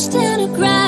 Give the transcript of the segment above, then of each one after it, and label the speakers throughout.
Speaker 1: crushed to the ground.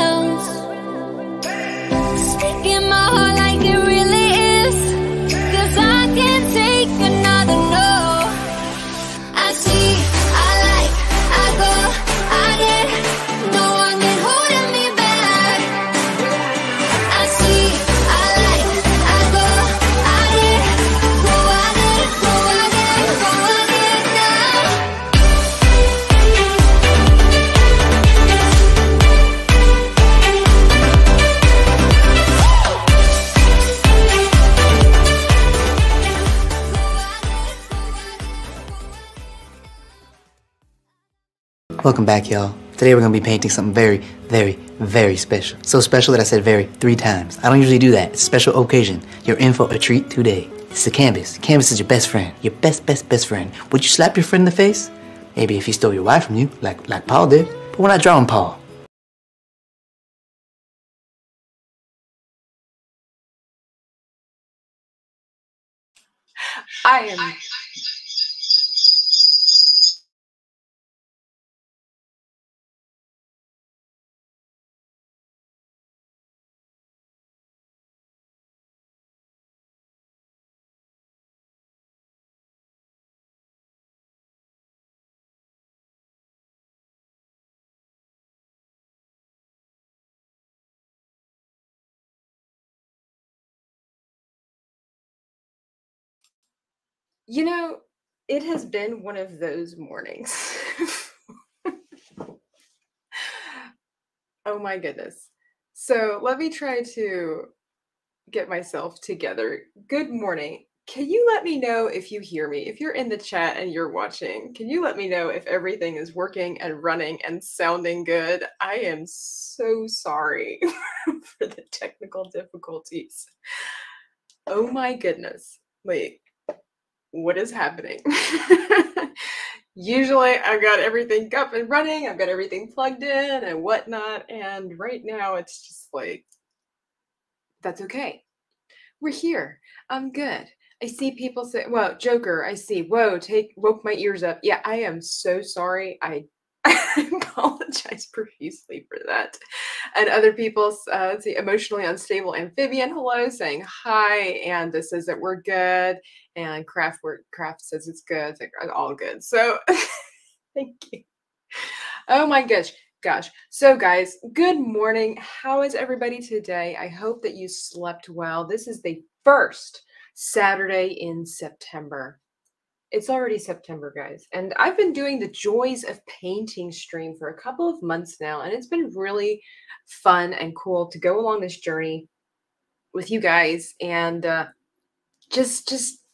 Speaker 2: Welcome back, y'all. Today we're gonna be painting something very, very, very special. So special that I said very three times. I don't usually do that. It's a special occasion. You're in for a treat today. It's the canvas. Canvas is your best friend. Your best, best, best friend. Would you slap your friend in the face? Maybe if he stole your wife from you, like like Paul did. But we're not drawing Paul.
Speaker 3: I am. You know, it has been one of those mornings. oh my goodness. So let me try to get myself together. Good morning. Can you let me know if you hear me? If you're in the chat and you're watching, can you let me know if everything is working and running and sounding good? I am so sorry for the technical difficulties. Oh my goodness. Wait, what is happening? Usually I've got everything up and running, I've got everything plugged in and whatnot, and right now it's just like, that's okay. We're here. I'm good. I see people say, well, Joker, I see. Whoa, take woke my ears up. Yeah, I am so sorry. I I apologize profusely for that. And other people uh, let's see emotionally unstable amphibian, hello, saying hi, and this says that we're good. And craft craft says it's good. Uh, all good. So thank you. Oh my gosh. Gosh. So, guys, good morning. How is everybody today? I hope that you slept well. This is the first Saturday in September. It's already September, guys. And I've been doing the Joys of Painting stream for a couple of months now. And it's been really fun and cool to go along this journey with you guys and uh, just, just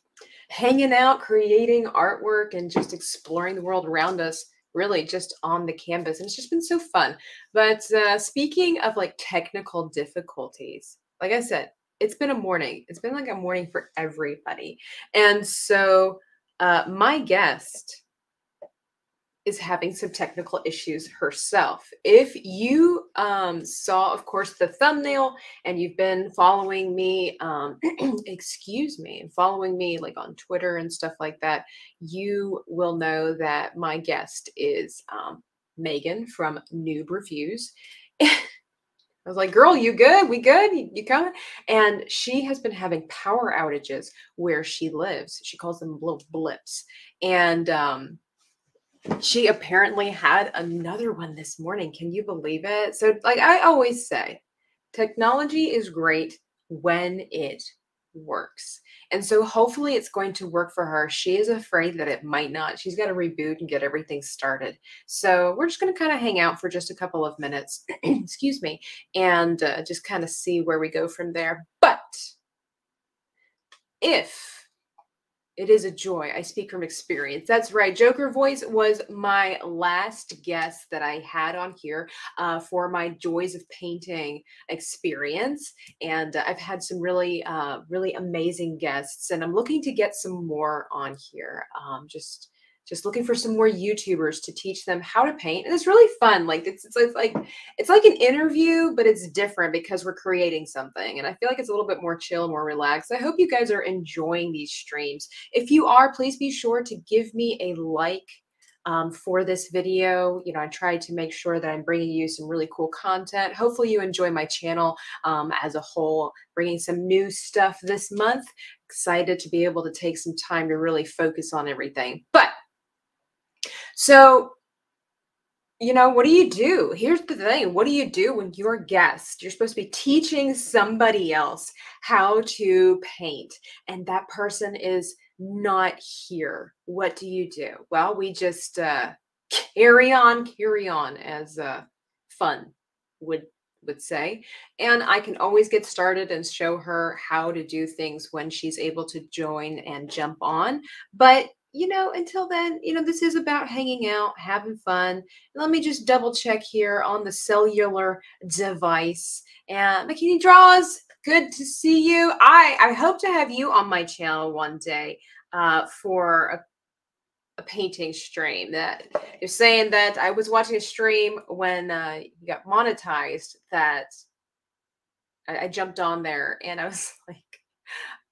Speaker 3: hanging out, creating artwork, and just exploring the world around us really just on the canvas and it's just been so fun but uh, speaking of like technical difficulties like i said it's been a morning it's been like a morning for everybody and so uh, my guest is having some technical issues herself. If you um, saw, of course, the thumbnail and you've been following me, um, excuse me, and following me like on Twitter and stuff like that, you will know that my guest is um, Megan from Noob Reviews. I was like, girl, you good? We good? You, you coming? And she has been having power outages where she lives. She calls them little blips. And um, she apparently had another one this morning. Can you believe it? So, like I always say, technology is great when it works. And so, hopefully, it's going to work for her. She is afraid that it might not. She's got to reboot and get everything started. So, we're just going to kind of hang out for just a couple of minutes, excuse me, and uh, just kind of see where we go from there. But if it is a joy. I speak from experience. That's right. Joker Voice was my last guest that I had on here uh, for my Joys of Painting experience. And uh, I've had some really, uh, really amazing guests, and I'm looking to get some more on here. Um, just just looking for some more YouTubers to teach them how to paint. And it's really fun. Like it's, it's it's like it's like an interview, but it's different because we're creating something. And I feel like it's a little bit more chill, more relaxed. I hope you guys are enjoying these streams. If you are, please be sure to give me a like um, for this video. You know, I tried to make sure that I'm bringing you some really cool content. Hopefully, you enjoy my channel um, as a whole, bringing some new stuff this month. Excited to be able to take some time to really focus on everything. But so you know, what do you do? Here's the thing what do you do when you're a guest? You're supposed to be teaching somebody else how to paint, and that person is not here. What do you do? Well, we just uh, carry on, carry on, as uh, fun would would say and i can always get started and show her how to do things when she's able to join and jump on but you know, until then, you know, this is about hanging out, having fun. Let me just double check here on the cellular device. And Bikini Draws, good to see you. I, I hope to have you on my channel one day uh, for a, a painting stream. That you're saying that I was watching a stream when uh, you got monetized that I, I jumped on there and I was like,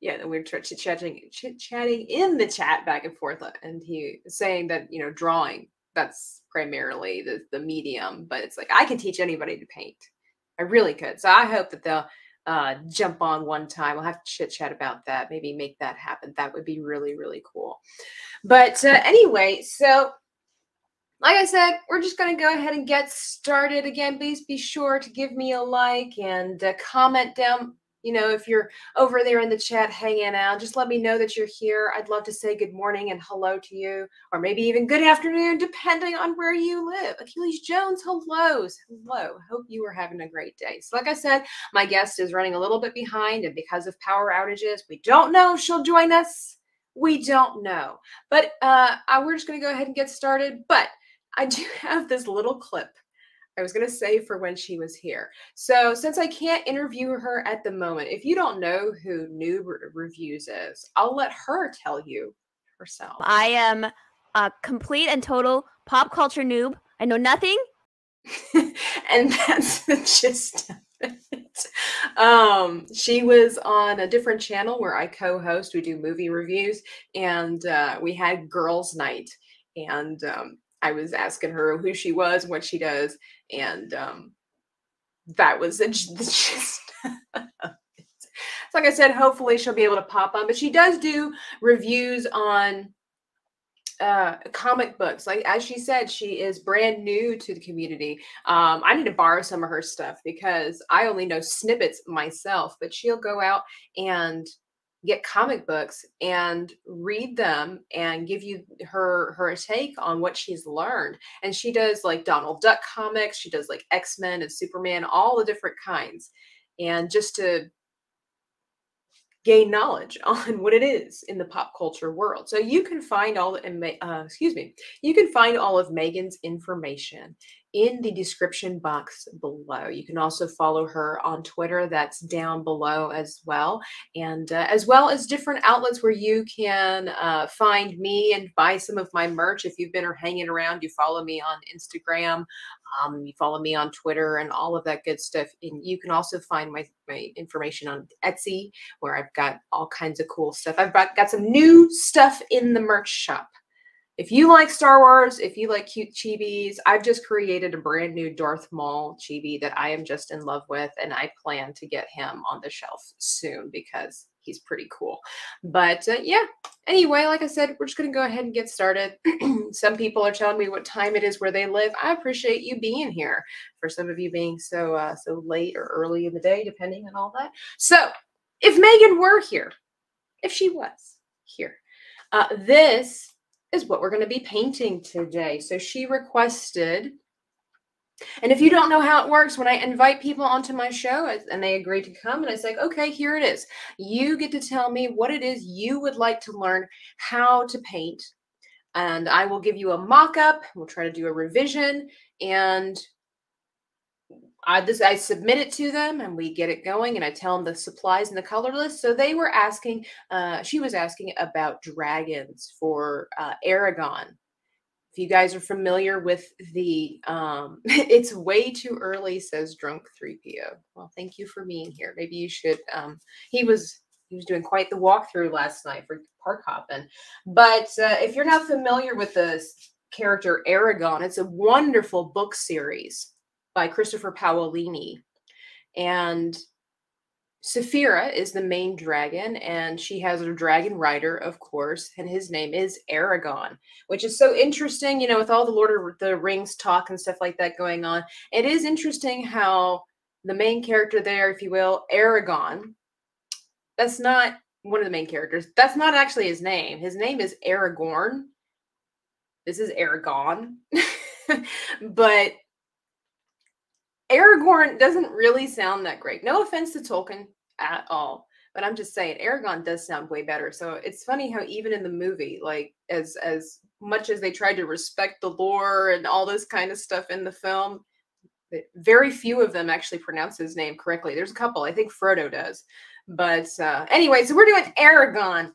Speaker 3: yeah, we were chatting, chit chatting in the chat back and forth, uh, and he saying that you know drawing that's primarily the the medium, but it's like I can teach anybody to paint. I really could. So I hope that they'll uh, jump on one time. We'll have to chit chat about that. Maybe make that happen. That would be really really cool. But uh, anyway, so like I said, we're just going to go ahead and get started. Again, please be sure to give me a like and uh, comment down you know, if you're over there in the chat hanging out, just let me know that you're here. I'd love to say good morning and hello to you, or maybe even good afternoon, depending on where you live. Achilles Jones, hellos. Hello. Hope you are having a great day. So, like I said, my guest is running a little bit behind, and because of power outages, we don't know if she'll join us. We don't know. But uh, we're just going to go ahead and get started. But I do have this little clip I was going to say for when she was here. So, since I can't interview her at the moment, if you don't know who Noob Reviews is, I'll let her tell you herself.
Speaker 4: I am a complete and total pop culture noob. I know nothing.
Speaker 3: and that's the gist of it. Um, she was on a different channel where I co host. We do movie reviews, and uh, we had girls' night. And um, I was asking her who she was, what she does, and um, that was gist. like I said, hopefully she'll be able to pop on, but she does do reviews on uh comic books like as she said she is brand new to the community um i need to borrow some of her stuff because i only know snippets myself but she'll go out and get comic books and read them and give you her her take on what she's learned. And she does like donald duck comics she does like x-men and superman all the different kinds. And just to gain knowledge on what it is in the pop culture world. So you can find all uh, excuse me you can find all of megan's information in the description box below. You can also follow her on Twitter, that's down below as well, and uh, as well as different outlets where you can uh, find me and buy some of my merch. If you've been hanging around, you follow me on Instagram, um, you follow me on Twitter, and all of that good stuff. And you can also find my, my information on Etsy, where I've got all kinds of cool stuff. I've got, got some new stuff in the merch shop. If you like Star Wars, if you like cute chibis, I've just created a brand new Darth Maul chibi that I am just in love with, and I plan to get him on the shelf soon because he's pretty cool. But uh, yeah, anyway, like I said, we're just going to go ahead and get started. some people are telling me what time it is where they live. I appreciate you being here. For some of you being so uh, so late or early in the day, depending on all that. So, if Megan were here, if she was here, uh, this is what we're going to be painting today. So she requested, and if you don't know how it works, when I invite people onto my show and they agree to come, and I say, okay, here it is. You get to tell me what it is you would like to learn how to paint. And I will give you a mock up. We'll try to do a revision. And I I submit it to them and we get it going and I tell them the supplies and the color list. So they were asking, uh, she was asking about dragons for uh, Eragon. If you guys are familiar with the, um, it's way too early, says Drunk 3PO. Well, thank you for being here. Maybe you should. Um, he was he was doing quite the walkthrough last night for park hopping. But uh, if you're not familiar with the character Eragon. It's a wonderful book series by Christopher Paolini. And Saphira is the main dragon, and she has a dragon rider, of course, and his name is Eragon, which is so interesting, you know, with all the Lord of the Rings talk and stuff like that going on. It is interesting how the main character there, if you will, Aragon, that's not one of the main characters. That's not actually his name. His name is Aragorn. This is Eragon. but Aragorn doesn't really sound that great. No offense to Tolkien at all. But I'm just saying, Aragon does sound way better. So it's funny how even in the movie, like as as much as they tried to respect the lore and all this kind of stuff in the film, very few of them actually pronounce his name correctly. There's a couple. I think Frodo does. But uh, anyway, so we're doing Eragon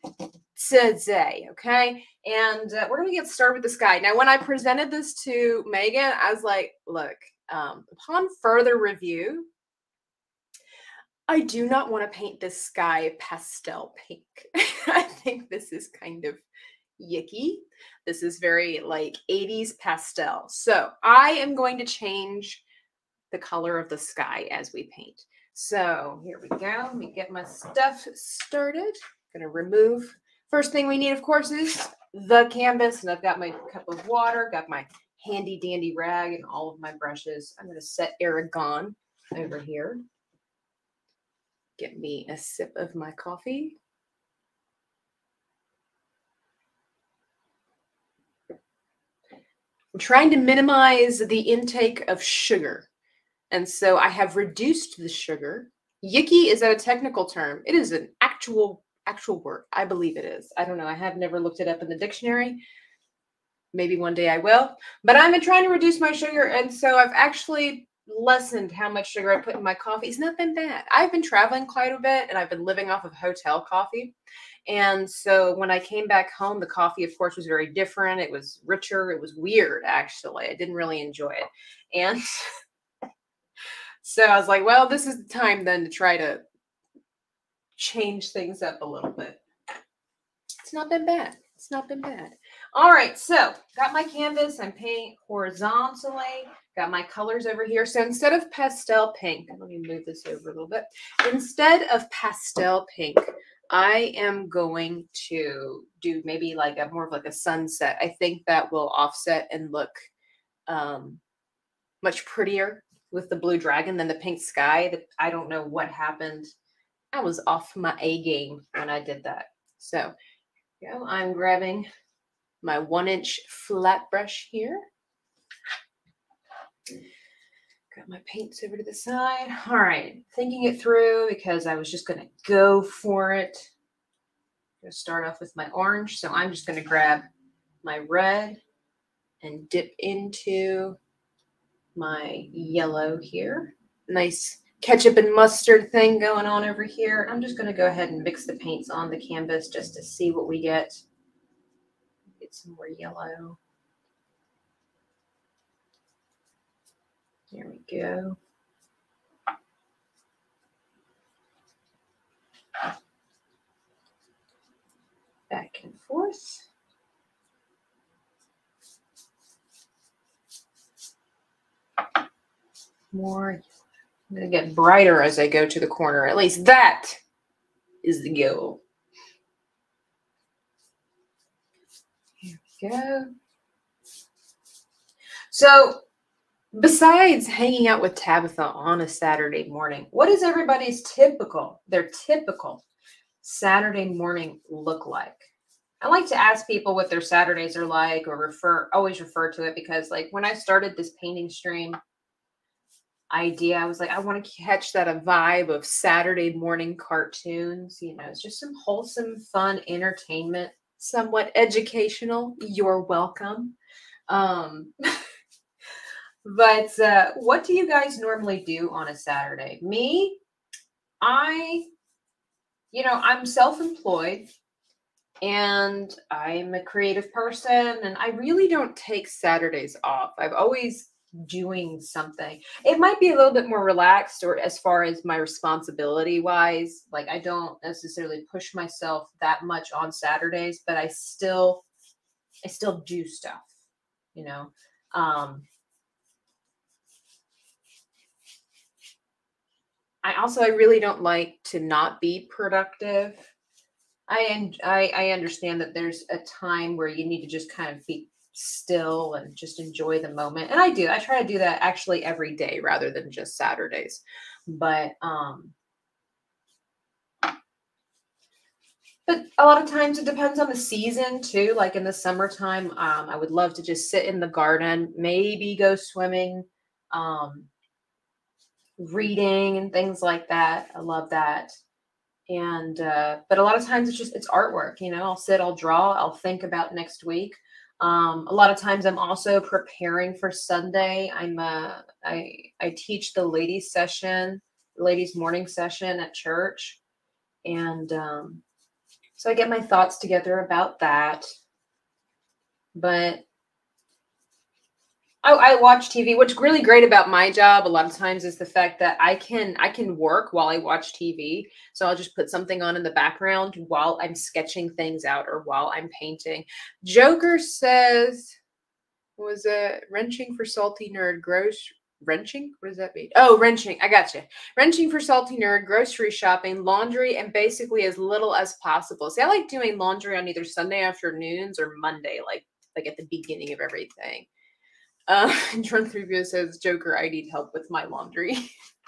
Speaker 3: today, okay? And uh, we're going to get started with this guy. Now, when I presented this to Megan, I was like, look, um, upon further review, I do not want to paint this sky pastel pink. I think this is kind of yicky. This is very like 80s pastel. So I am going to change the color of the sky as we paint. So here we go. Let me get my stuff started. I'm Gonna remove. First thing we need, of course, is the canvas. And I've got my cup of water, got my handy dandy rag and all of my brushes. I'm gonna set Eragon over here get me a sip of my coffee. I'm trying to minimize the intake of sugar. And so I have reduced the sugar. Yicky is that a technical term? It is an actual actual word. I believe it is. I don't know. I have never looked it up in the dictionary. Maybe one day I will. But I've been trying to reduce my sugar. And so I've actually lessened how much sugar I put in my coffee. It's not been bad. I've been traveling quite a bit and I've been living off of hotel coffee. And so when I came back home, the coffee, of course, was very different. It was richer. It was weird, actually. I didn't really enjoy it. And so I was like, well, this is the time then to try to change things up a little bit. It's not been bad. It's not been bad. All right, so got my canvas. I'm painting horizontally. Got my colors over here. So instead of pastel pink, let me move this over a little bit. Instead of pastel pink, I am going to do maybe like a more of like a sunset. I think that will offset and look um, much prettier with the blue dragon than the pink sky. That I don't know what happened. I was off my A game when I did that. So, you know, I'm grabbing my one inch flat brush here. Got my paints over to the side. All right, thinking it through because I was just to go for it. I'm to start off with my orange. So I'm just to grab my red and dip into my yellow here. Nice ketchup and mustard thing going on over here. I'm just to go ahead and mix the paints on the canvas just to see what we get. Get some more yellow. There we go. Back and forth. More. I'm going to get brighter as I go to the corner. At least that is the goal. Here we go. So Besides hanging out with Tabitha on a Saturday morning, what does everybody's typical, their typical Saturday morning look like? I like to ask people what their Saturdays are like or refer always refer to it because like when I started this painting stream idea, I was like, I want to catch that a vibe of Saturday morning cartoons. You know, it's just some wholesome, fun entertainment, somewhat educational. You're welcome. Um But uh, what do you guys normally do on a Saturday? Me, I, you know, I'm self employed and I'm a creative person and I really don't take Saturdays off. I've always doing something. It might be a little bit more relaxed or as far as my responsibility wise, like I don't necessarily push myself that much on Saturdays, but I still I still do stuff you know. Um, I also I really don't like to not be productive. I and I, I understand that there's a time where you need to just kind of be still and just enjoy the moment. And I do. I try to do that actually every day rather than just Saturdays. But um but a lot of times it depends on the season too. Like in the summertime, um, I would love to just sit in the garden, maybe go swimming, um, reading and things like that. I love that. And uh, but a lot of times it's just it's artwork. You know, I'll sit, I'll draw, I'll think about next week. Um, a lot of times I'm also preparing for Sunday. I'm uh, I I teach the ladies session, ladies morning session at church, and um, so I get my thoughts together about that. But I, I watch TV. What's really great about my job a lot of times is the fact that I can I can work while I watch TV. So I'll just put something on in the background while I'm sketching things out or while I'm painting. Joker says, was it wrenching for salty nerd gross wrenching? What does that mean? Oh, wrenching. I got you. Wrenching for salty nerd, grocery shopping, laundry, and basically as little as possible. See, I like doing laundry on either Sunday afternoons or Monday, like like at the beginning of everything. Uh, Drunk Review says, Joker, I need help with my laundry.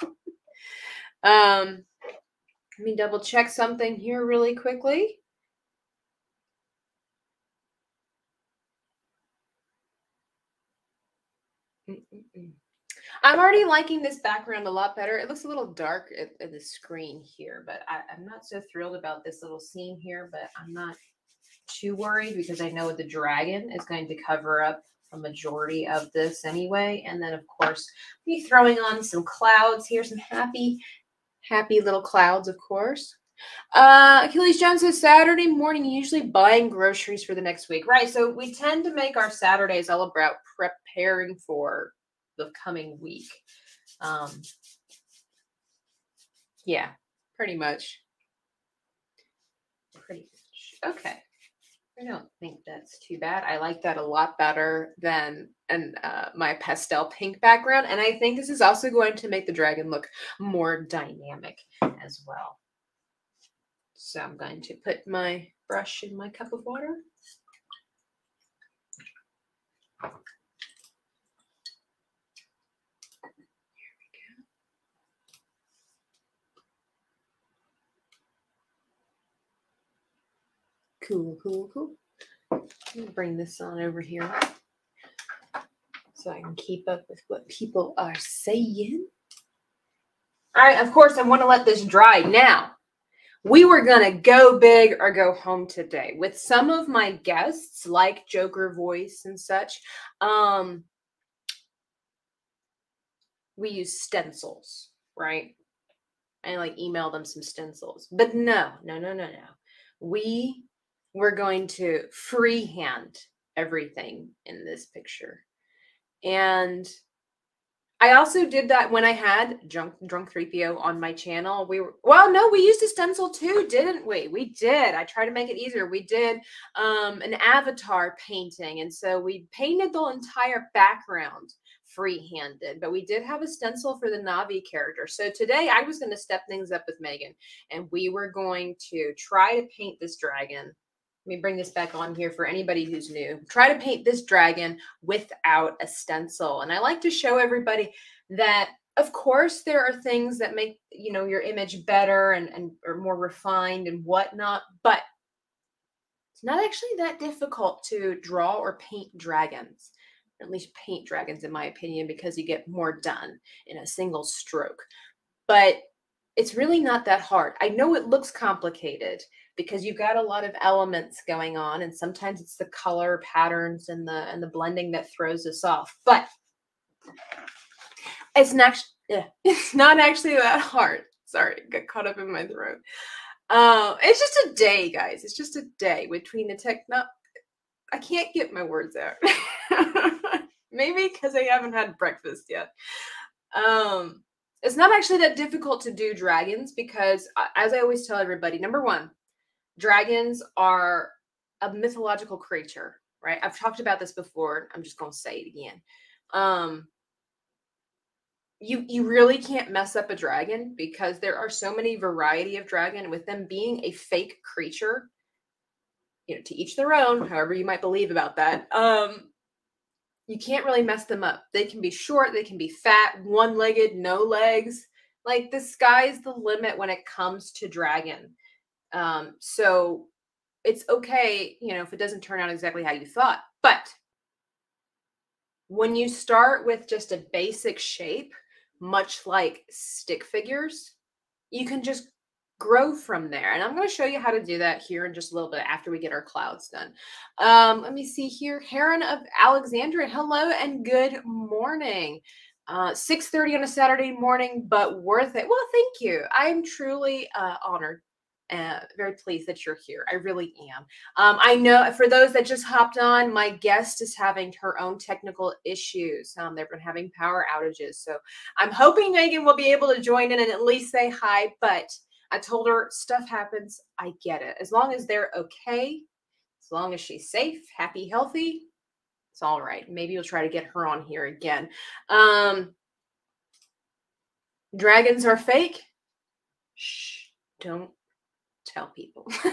Speaker 3: um, let me double check something here really quickly. I'm already liking this background a lot better. It looks a little dark at, at the screen here, but I, I'm not so thrilled about this little scene here, but I'm not too worried because I know the dragon is going to cover up a majority of this anyway. And then, of course, be throwing on some clouds here, some happy, happy little clouds, of course. Uh, Achilles Jones says Saturday morning, usually buying groceries for the next week. Right. So we tend to make our Saturdays all about preparing for the coming week. Um, yeah, pretty much. Pretty much. Okay. I don't think that's too bad. I like that a lot better than and uh, my pastel pink background. And I think this is also going to make the dragon look more dynamic as well. So I'm going to put my brush in my cup of water. Cool, cool, cool. Let me bring this on over here so I can keep up with what people are saying. All right, of course, I want to let this dry. Now, we were going to go big or go home today. With some of my guests, like Joker Voice and such, um, we use stencils, right? I like email them some stencils. But no, no, no, no, no. We we're going to freehand everything in this picture. And I also did that when I had drunk drunk 3PO on my channel. We were well, no, we used a stencil too, didn't we? We did. I tried to make it easier. We did um, an avatar painting, and so we painted the entire background free-handed, but we did have a stencil for the Na'vi character. So today I was going to step things up with Megan, and we were going to try to paint this dragon let me bring this back on here for anybody who's new. Try to paint this dragon without a stencil. And I like to show everybody that of course there are things that make you know your image better and, and or more refined and whatnot, but it's not actually that difficult to draw or paint dragons. At least paint dragons, in my opinion, because you get more done in a single stroke. But it's really not that hard. I know it looks complicated because you've got a lot of elements going on and sometimes it's the color patterns and the and the blending that throws us off but it's not it's not actually that hard. Sorry got caught up in my throat. Um it's just a day guys. It's just a day between the tech not i can't get my words out. Maybe because i haven't had breakfast yet. Um it's not actually that difficult to do dragons because as i always tell everybody number one dragons are a mythological creature, right? I've talked about this before. I'm just going to say it again. Um, you you really can't mess up a dragon because there are so many variety of dragon with them being a fake creature you know to each their own however you might believe about that um you can't really mess them up they can be short they can be fat one legged no legs like the sky's the limit when it comes to dragon um so it's okay you know if it doesn't turn out exactly how you thought but when you start with just a basic shape much like stick figures, you can just grow from there. And I'm going to show you how to do that here in just a little bit after we get our clouds done. Um, let me see here. Heron of Alexandria, hello and good morning. Uh, 6.30 on a Saturday morning, but worth it. Well, thank you. I'm truly uh, honored uh, very pleased that you're here. I really am. Um, I know for those that just hopped on, my guest is having her own technical issues. Um, they've been having power outages. So I'm hoping Megan will be able to join in and at least say hi. But I told her stuff happens. I get it. As long as they're okay, as long as she's safe, happy, healthy, it's all right. Maybe we'll try to get her on here again. Um, dragons are fake. Shh, don't tell people.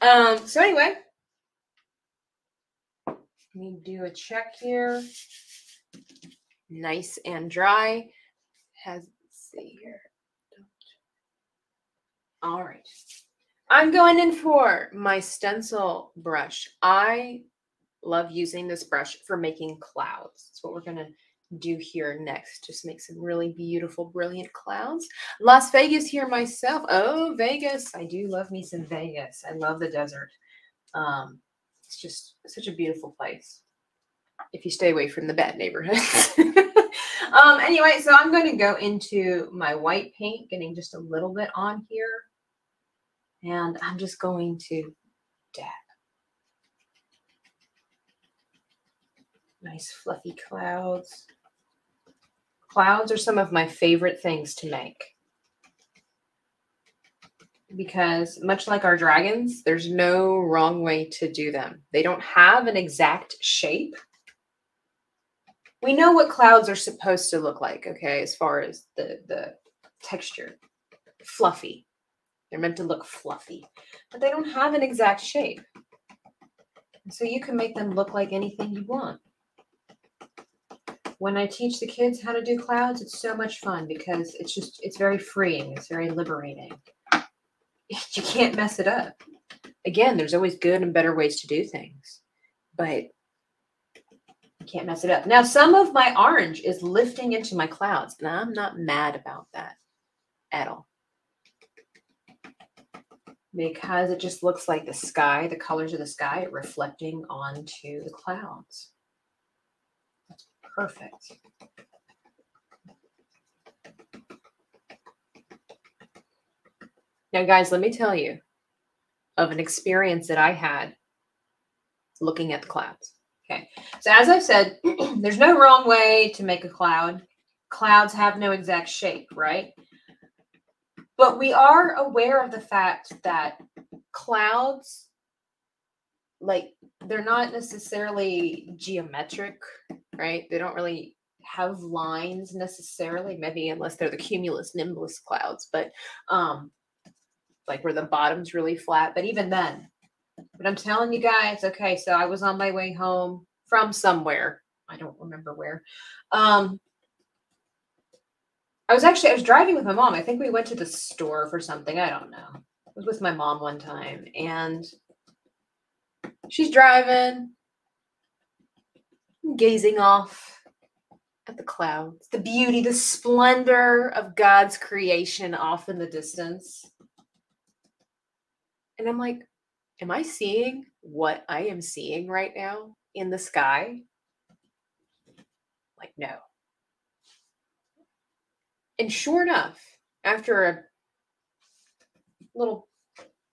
Speaker 3: um, so anyway, let me do a check here. Nice and dry. Has see here. All right. I'm going in for my stencil brush. I love using this brush for making clouds. That's what we're going to do here next. Just make some really beautiful, brilliant clouds. Las Vegas here myself. Oh, Vegas. I do love me some Vegas. I love the desert. Um, it's just such a beautiful place if you stay away from the bad neighborhoods. um, anyway, so I'm going to go into my white paint, getting just a little bit on here. And I'm just going to dab. Nice fluffy clouds. Clouds are some of my favorite things to make. Because much like our dragons, there's no wrong way to do them. They don't have an exact shape. We know what clouds are supposed to look like, okay, as far as the, the texture. Fluffy. They're meant to look fluffy, but they don't have an exact shape. So you can make them look like anything you want when I teach the kids how to do clouds, it's so much fun because it's just, it's very freeing. It's very liberating. You can't mess it up. Again, there's always good and better ways to do things, but you can't mess it up. Now, some of my orange is lifting into my clouds, and I'm not mad about that at all. Because it just looks like the sky, the colors of the sky reflecting onto the clouds perfect. Now, guys, let me tell you of an experience that I had looking at the clouds. Okay. So, as I've said, there's no wrong way to make a cloud. Clouds have no exact shape, right? But we are aware of the fact that clouds, like, they're not necessarily geometric right? They don't really have lines necessarily, maybe unless they're the cumulus nimbus clouds, but um like where the bottom's really flat. But even then, but I'm telling you guys, okay, so I was on my way home from somewhere. I don't remember where. Um I was actually I was driving with my mom. I think we went to the store for something. I don't know. I was with my mom one time and she's driving gazing off at the clouds, the beauty, the splendor of God's creation off in the distance. And I'm like, am I seeing what I am seeing right now in the sky? Like, no. And sure enough, after a little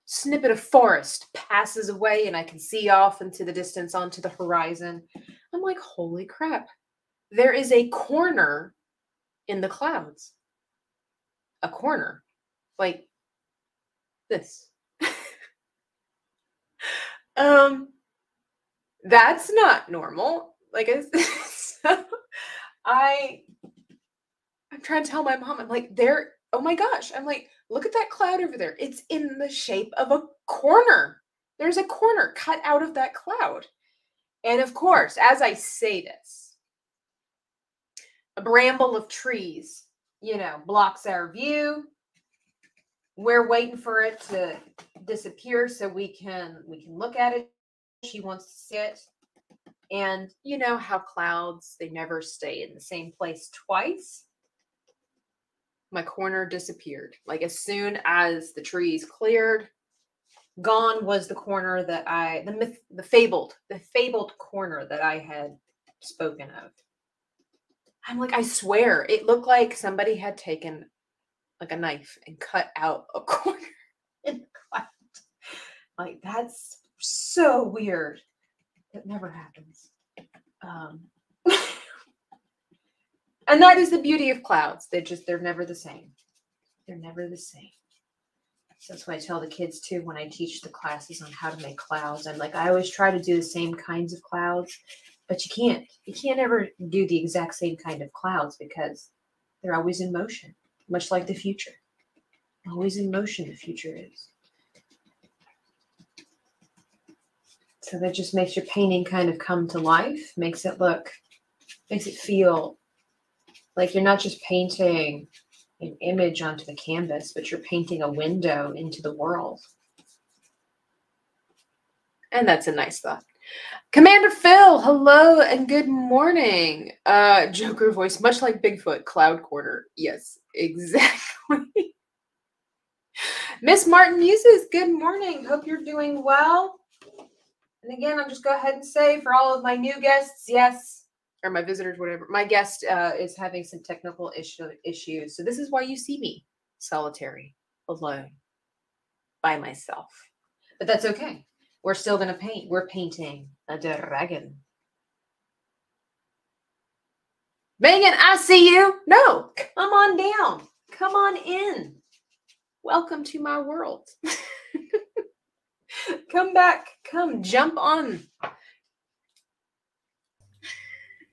Speaker 3: snippet of forest passes away and I can see off into the distance onto the horizon, I'm like, holy crap. There is a corner in the clouds. A corner. Like this. um that's not normal. Like I so I I'm trying to tell my mom, I'm like, there, oh my gosh. I'm like, look at that cloud over there. It's in the shape of a corner. There's a corner cut out of that cloud. And of course, as I say this, a bramble of trees, you know, blocks our view. We're waiting for it to disappear so we can we can look at it. She wants to see it. And you know how clouds, they never stay in the same place twice. My corner disappeared. Like as soon as the trees cleared, gone was the corner that I the myth the fabled, the fabled corner that I had spoken of. I'm like, I swear, it looked like somebody had taken like a knife and cut out a corner in the cloud. Like that's so weird. It never happens. Um, and that is the beauty of clouds. They just they're never the same. They're never the same. That's what I tell the kids too when I teach the classes on how to make clouds. I'm like, I always try to do the same kinds of clouds, but you can't. You can't ever do the exact same kind of clouds because they're always in motion, much like the future. Always in motion, the future is. So that just makes your painting kind of come to life, makes it look, makes it feel like you're not just painting an image onto the canvas, but you're painting a window into the world. And that's a nice thought. Commander Phil, hello and good morning. Uh, Joker voice, much like Bigfoot, Cloud Quarter. Yes, exactly. Miss Martin Muses, good morning. Hope you're doing well. And again, I'll just go ahead and say for all of my new guests, yes, or my visitors, whatever, my guest uh, is having some technical issue, issues. So this is why you see me solitary, alone, by myself. But that's okay. We're still going to paint. We're painting a dragon. Megan, I see you. No, come on down. Come on in. Welcome to my world. come back. Come jump on.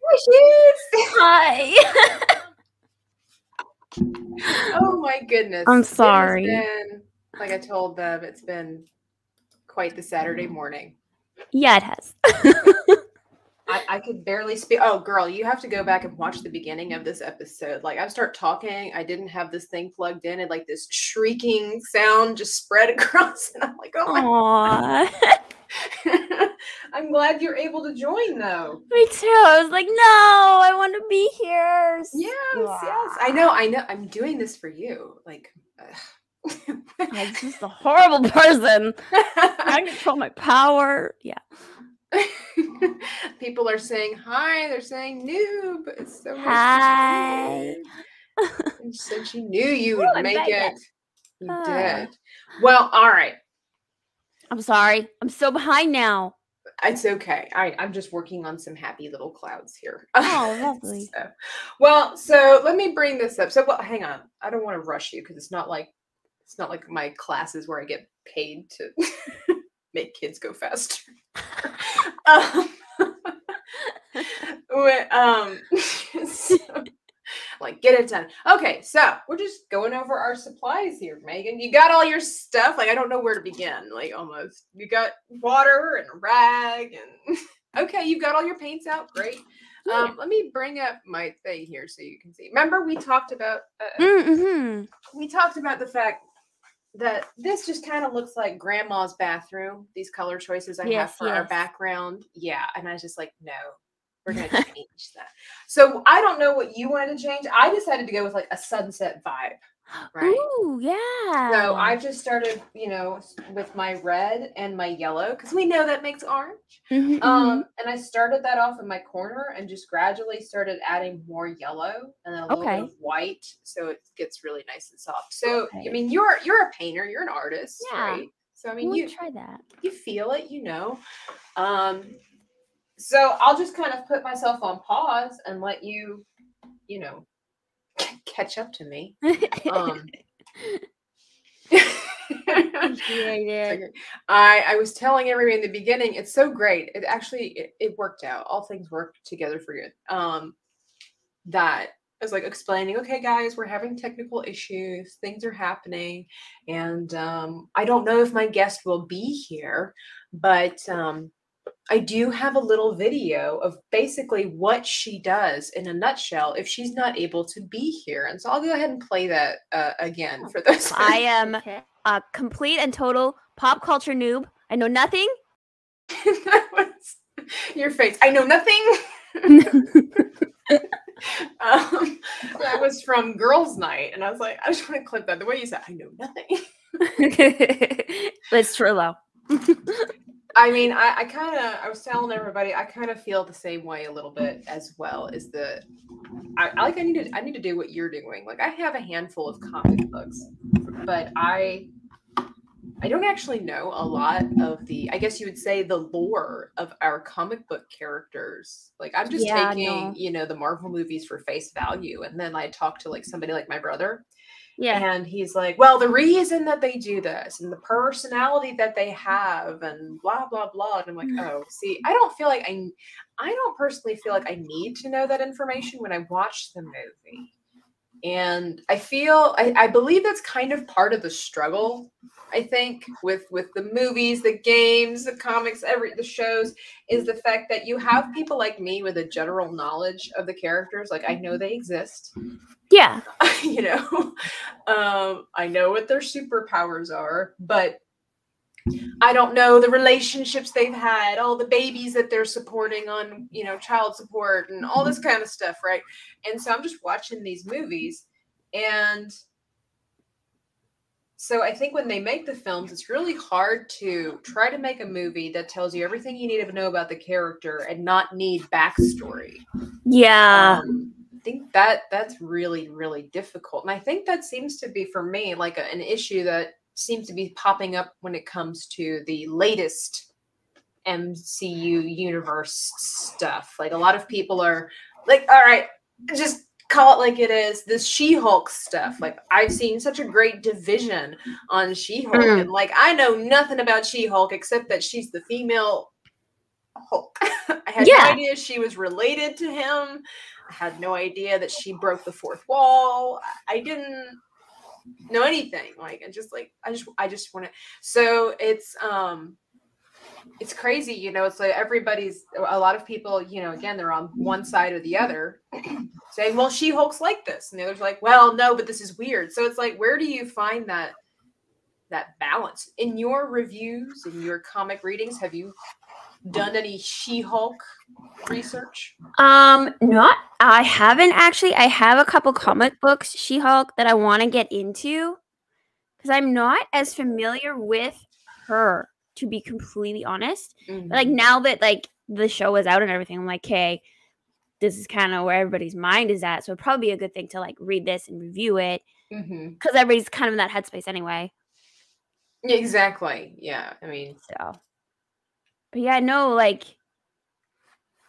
Speaker 3: There she is.
Speaker 4: Hi.
Speaker 3: Oh my goodness.
Speaker 4: I'm sorry.
Speaker 3: been, like I told them, it's been quite the Saturday morning.
Speaker 4: yeah, it has.
Speaker 3: I, I could barely speak. Oh, girl, you have to go back and watch the beginning of this episode. Like, I start talking, I didn't have this thing plugged in, and like this shrieking sound just spread across, and I'm like, oh my. I'm glad you're able to join, though.
Speaker 4: Me too. I was like, no, I want to be here.
Speaker 3: Yes, yes. I know, I know. I'm doing this for you. Like,
Speaker 4: I'm just a horrible person. I control my power. Yeah.
Speaker 3: People are saying hi. They're saying noob. It's so.
Speaker 4: Hi.
Speaker 3: She said she knew you would make it. You
Speaker 4: Ah.
Speaker 3: did. Well, all right.
Speaker 4: I'm sorry. I'm so behind now.
Speaker 3: It's okay. I, I'm just working on some happy little clouds here.
Speaker 4: Oh, lovely.
Speaker 3: So, well, so let me bring this up. So, well, hang on. I don't want to rush you because it's not like it's not like my classes where I get paid to make kids go faster. um, um, so, like get it done. Okay, so we're just going over our supplies here, Megan. You got all your stuff. Like I don't know where to begin. Like almost, you got water and a rag, and okay, you've got all your paints out. Great. Um, let me bring up my thing here so you can see. Remember, we talked about uh,
Speaker 4: Mm-hmm.
Speaker 3: we talked about the fact that this just kind of looks like grandma's bathroom. These color choices I have
Speaker 4: Yes,
Speaker 3: for our background. Yeah. And I was just like, no, we're going to change that. So I don't know what you wanted to change. I decided to go with like a sunset vibe. Right.
Speaker 4: Ooh, yeah.
Speaker 3: So I just started, you know, with my red and my yellow because we know that makes orange.
Speaker 4: Mhm, mhm.
Speaker 3: Um, and I started that off in my corner and just gradually started adding more yellow and then a little bit of white, so it gets really nice and soft. So I mean, you're you're a painter, you're an artist,
Speaker 4: Yeah.
Speaker 3: right? So I mean,
Speaker 4: want
Speaker 3: you
Speaker 4: try that.
Speaker 3: you feel it, you know. Um, so I'll just kind of put myself on pause and let you, you know, catch up to me. Um,
Speaker 4: Appreciate it.
Speaker 3: Okay. I I was telling everybody in the beginning, it's so great. It actually it, it worked out. All things worked together for good. Um, that I was like explaining, okay, guys, we're having technical issues. Things are happening, and um, I don't know if my guest will be here, but um, I do have a little video of basically what she does in a nutshell if she's not able to be here. And so I'll go ahead and play that uh, again for those.
Speaker 4: I am a complete and total pop culture noob. I know nothing.
Speaker 3: that was your face. I know nothing. um, that was from girls' night, and I was like, I just want to clip that. The way you said, I know nothing.
Speaker 4: That's true though.
Speaker 3: I mean, I, I kind of, I was telling everybody, I kind of feel the same way a little bit as well. Is the, I, I like, I need to, I need to do what you're doing. Like, I have a handful of comic books, but I, I don't actually know a lot of the, I guess you would say, the lore of our comic book characters. Like, I'm just
Speaker 4: Yeah,
Speaker 3: taking,
Speaker 4: no.
Speaker 3: you know, the Marvel movies for face value, and then I talk to like somebody like my brother,
Speaker 4: Yeah.
Speaker 3: and he's like, well, the reason that they do this and the personality that they have and blah blah blah. And I'm like, mm. oh, see, I don't feel like I I don't personally feel like I need to know that information when I watch the movie. And I feel I, I believe that's kind of part of the struggle, I think, with with the movies, the games, the comics, every the shows, is the fact that you have people like me with a general knowledge of the characters. Like I know they exist
Speaker 4: Yeah.
Speaker 3: you know um i know what their superpowers are but i don't know the relationships they've had all the babies that they're supporting on you know child support and all this kind of stuff right? And so i'm just watching these movies and so i think when they make the films it's really hard to try to make a movie that tells you everything you need to know about the character and not need backstory.
Speaker 4: Yeah.
Speaker 3: um, I think that that's really really difficult, and I think that seems to be for me like a, an issue that seems to be popping up when it comes to the latest MCU universe stuff. Like a lot of people are like, "All right, just call it like it is." This She-Hulk stuff. Like I've seen such a great division on She-Hulk,
Speaker 4: Mm.
Speaker 3: and like I know nothing about She-Hulk except that she's the female Hulk. I had
Speaker 4: Yeah.
Speaker 3: no idea she was related to him. I had no idea that she broke the fourth wall. I didn't know anything. Like I just like I just I just want to. So it's um it's crazy, you know. It's like everybody's a lot of people, you know. Again, they're on one side or the other, saying, "Well, She Hulk's like this," and the other's like, "Well, no, but this is weird." So it's like, where do you find that that balance in your reviews in your comic readings? Have you done any She Hulk research?
Speaker 4: Um, not I haven't actually. I have a couple comic books, She-Hulk, that I want to get into because I'm not as familiar with her, to be completely honest. But like now that like the show is out and everything, I'm like, okay, this is kind of where everybody's mind is at. So it'd probably be a good thing to like read this and review it because everybody's kind of in that headspace anyway.
Speaker 3: Exactly. Yeah. I mean,
Speaker 4: So, but yeah, no, like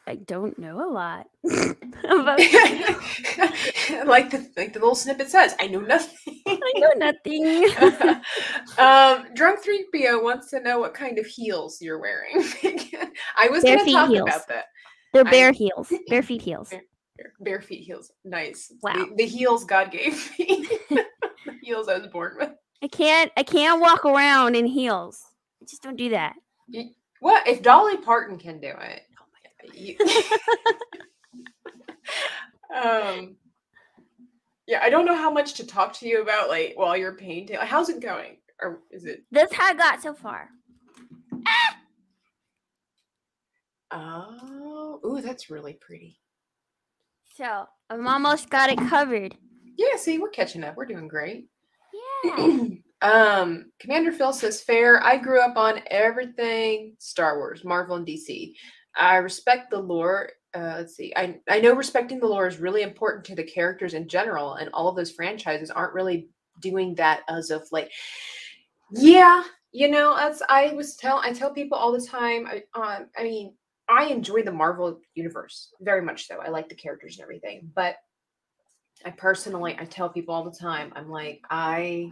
Speaker 4: I don't know a lot about.
Speaker 3: like the like the little snippet says, I know nothing.
Speaker 4: I know nothing.
Speaker 3: um, Drunk 3PO wants to know what kind of heels you're wearing. I was
Speaker 4: Bare
Speaker 3: going to talk
Speaker 4: heels.
Speaker 3: about that.
Speaker 4: They're
Speaker 3: I-
Speaker 4: bare heels, bare feet heels.
Speaker 3: Bare, bare feet heels. Nice.
Speaker 4: Wow.
Speaker 3: The, the heels God gave me. the heels I was born with.
Speaker 4: I can't. I can't walk around in heels. I just don't do that.
Speaker 3: You- What if Dolly Parton can do it? You- um yeah i don't know how much to talk to you about like while you're painting how's it going or is it
Speaker 4: That's how I got so far.
Speaker 3: oh ooh that's really pretty
Speaker 4: So I'm almost got it covered.
Speaker 3: yeah see we're catching up we're doing great
Speaker 4: Yeah.
Speaker 3: um commander phil says fair. I grew up on everything star wars marvel and dc i respect the lore uh, let's see I, I know respecting the lore is really important to the characters in general and all of those franchises aren't really doing that as of like yeah you know that's i was tell i tell people all the time i um, i mean i enjoy the marvel universe very much so. I like the characters and everything but i personally i tell people all the time i'm like i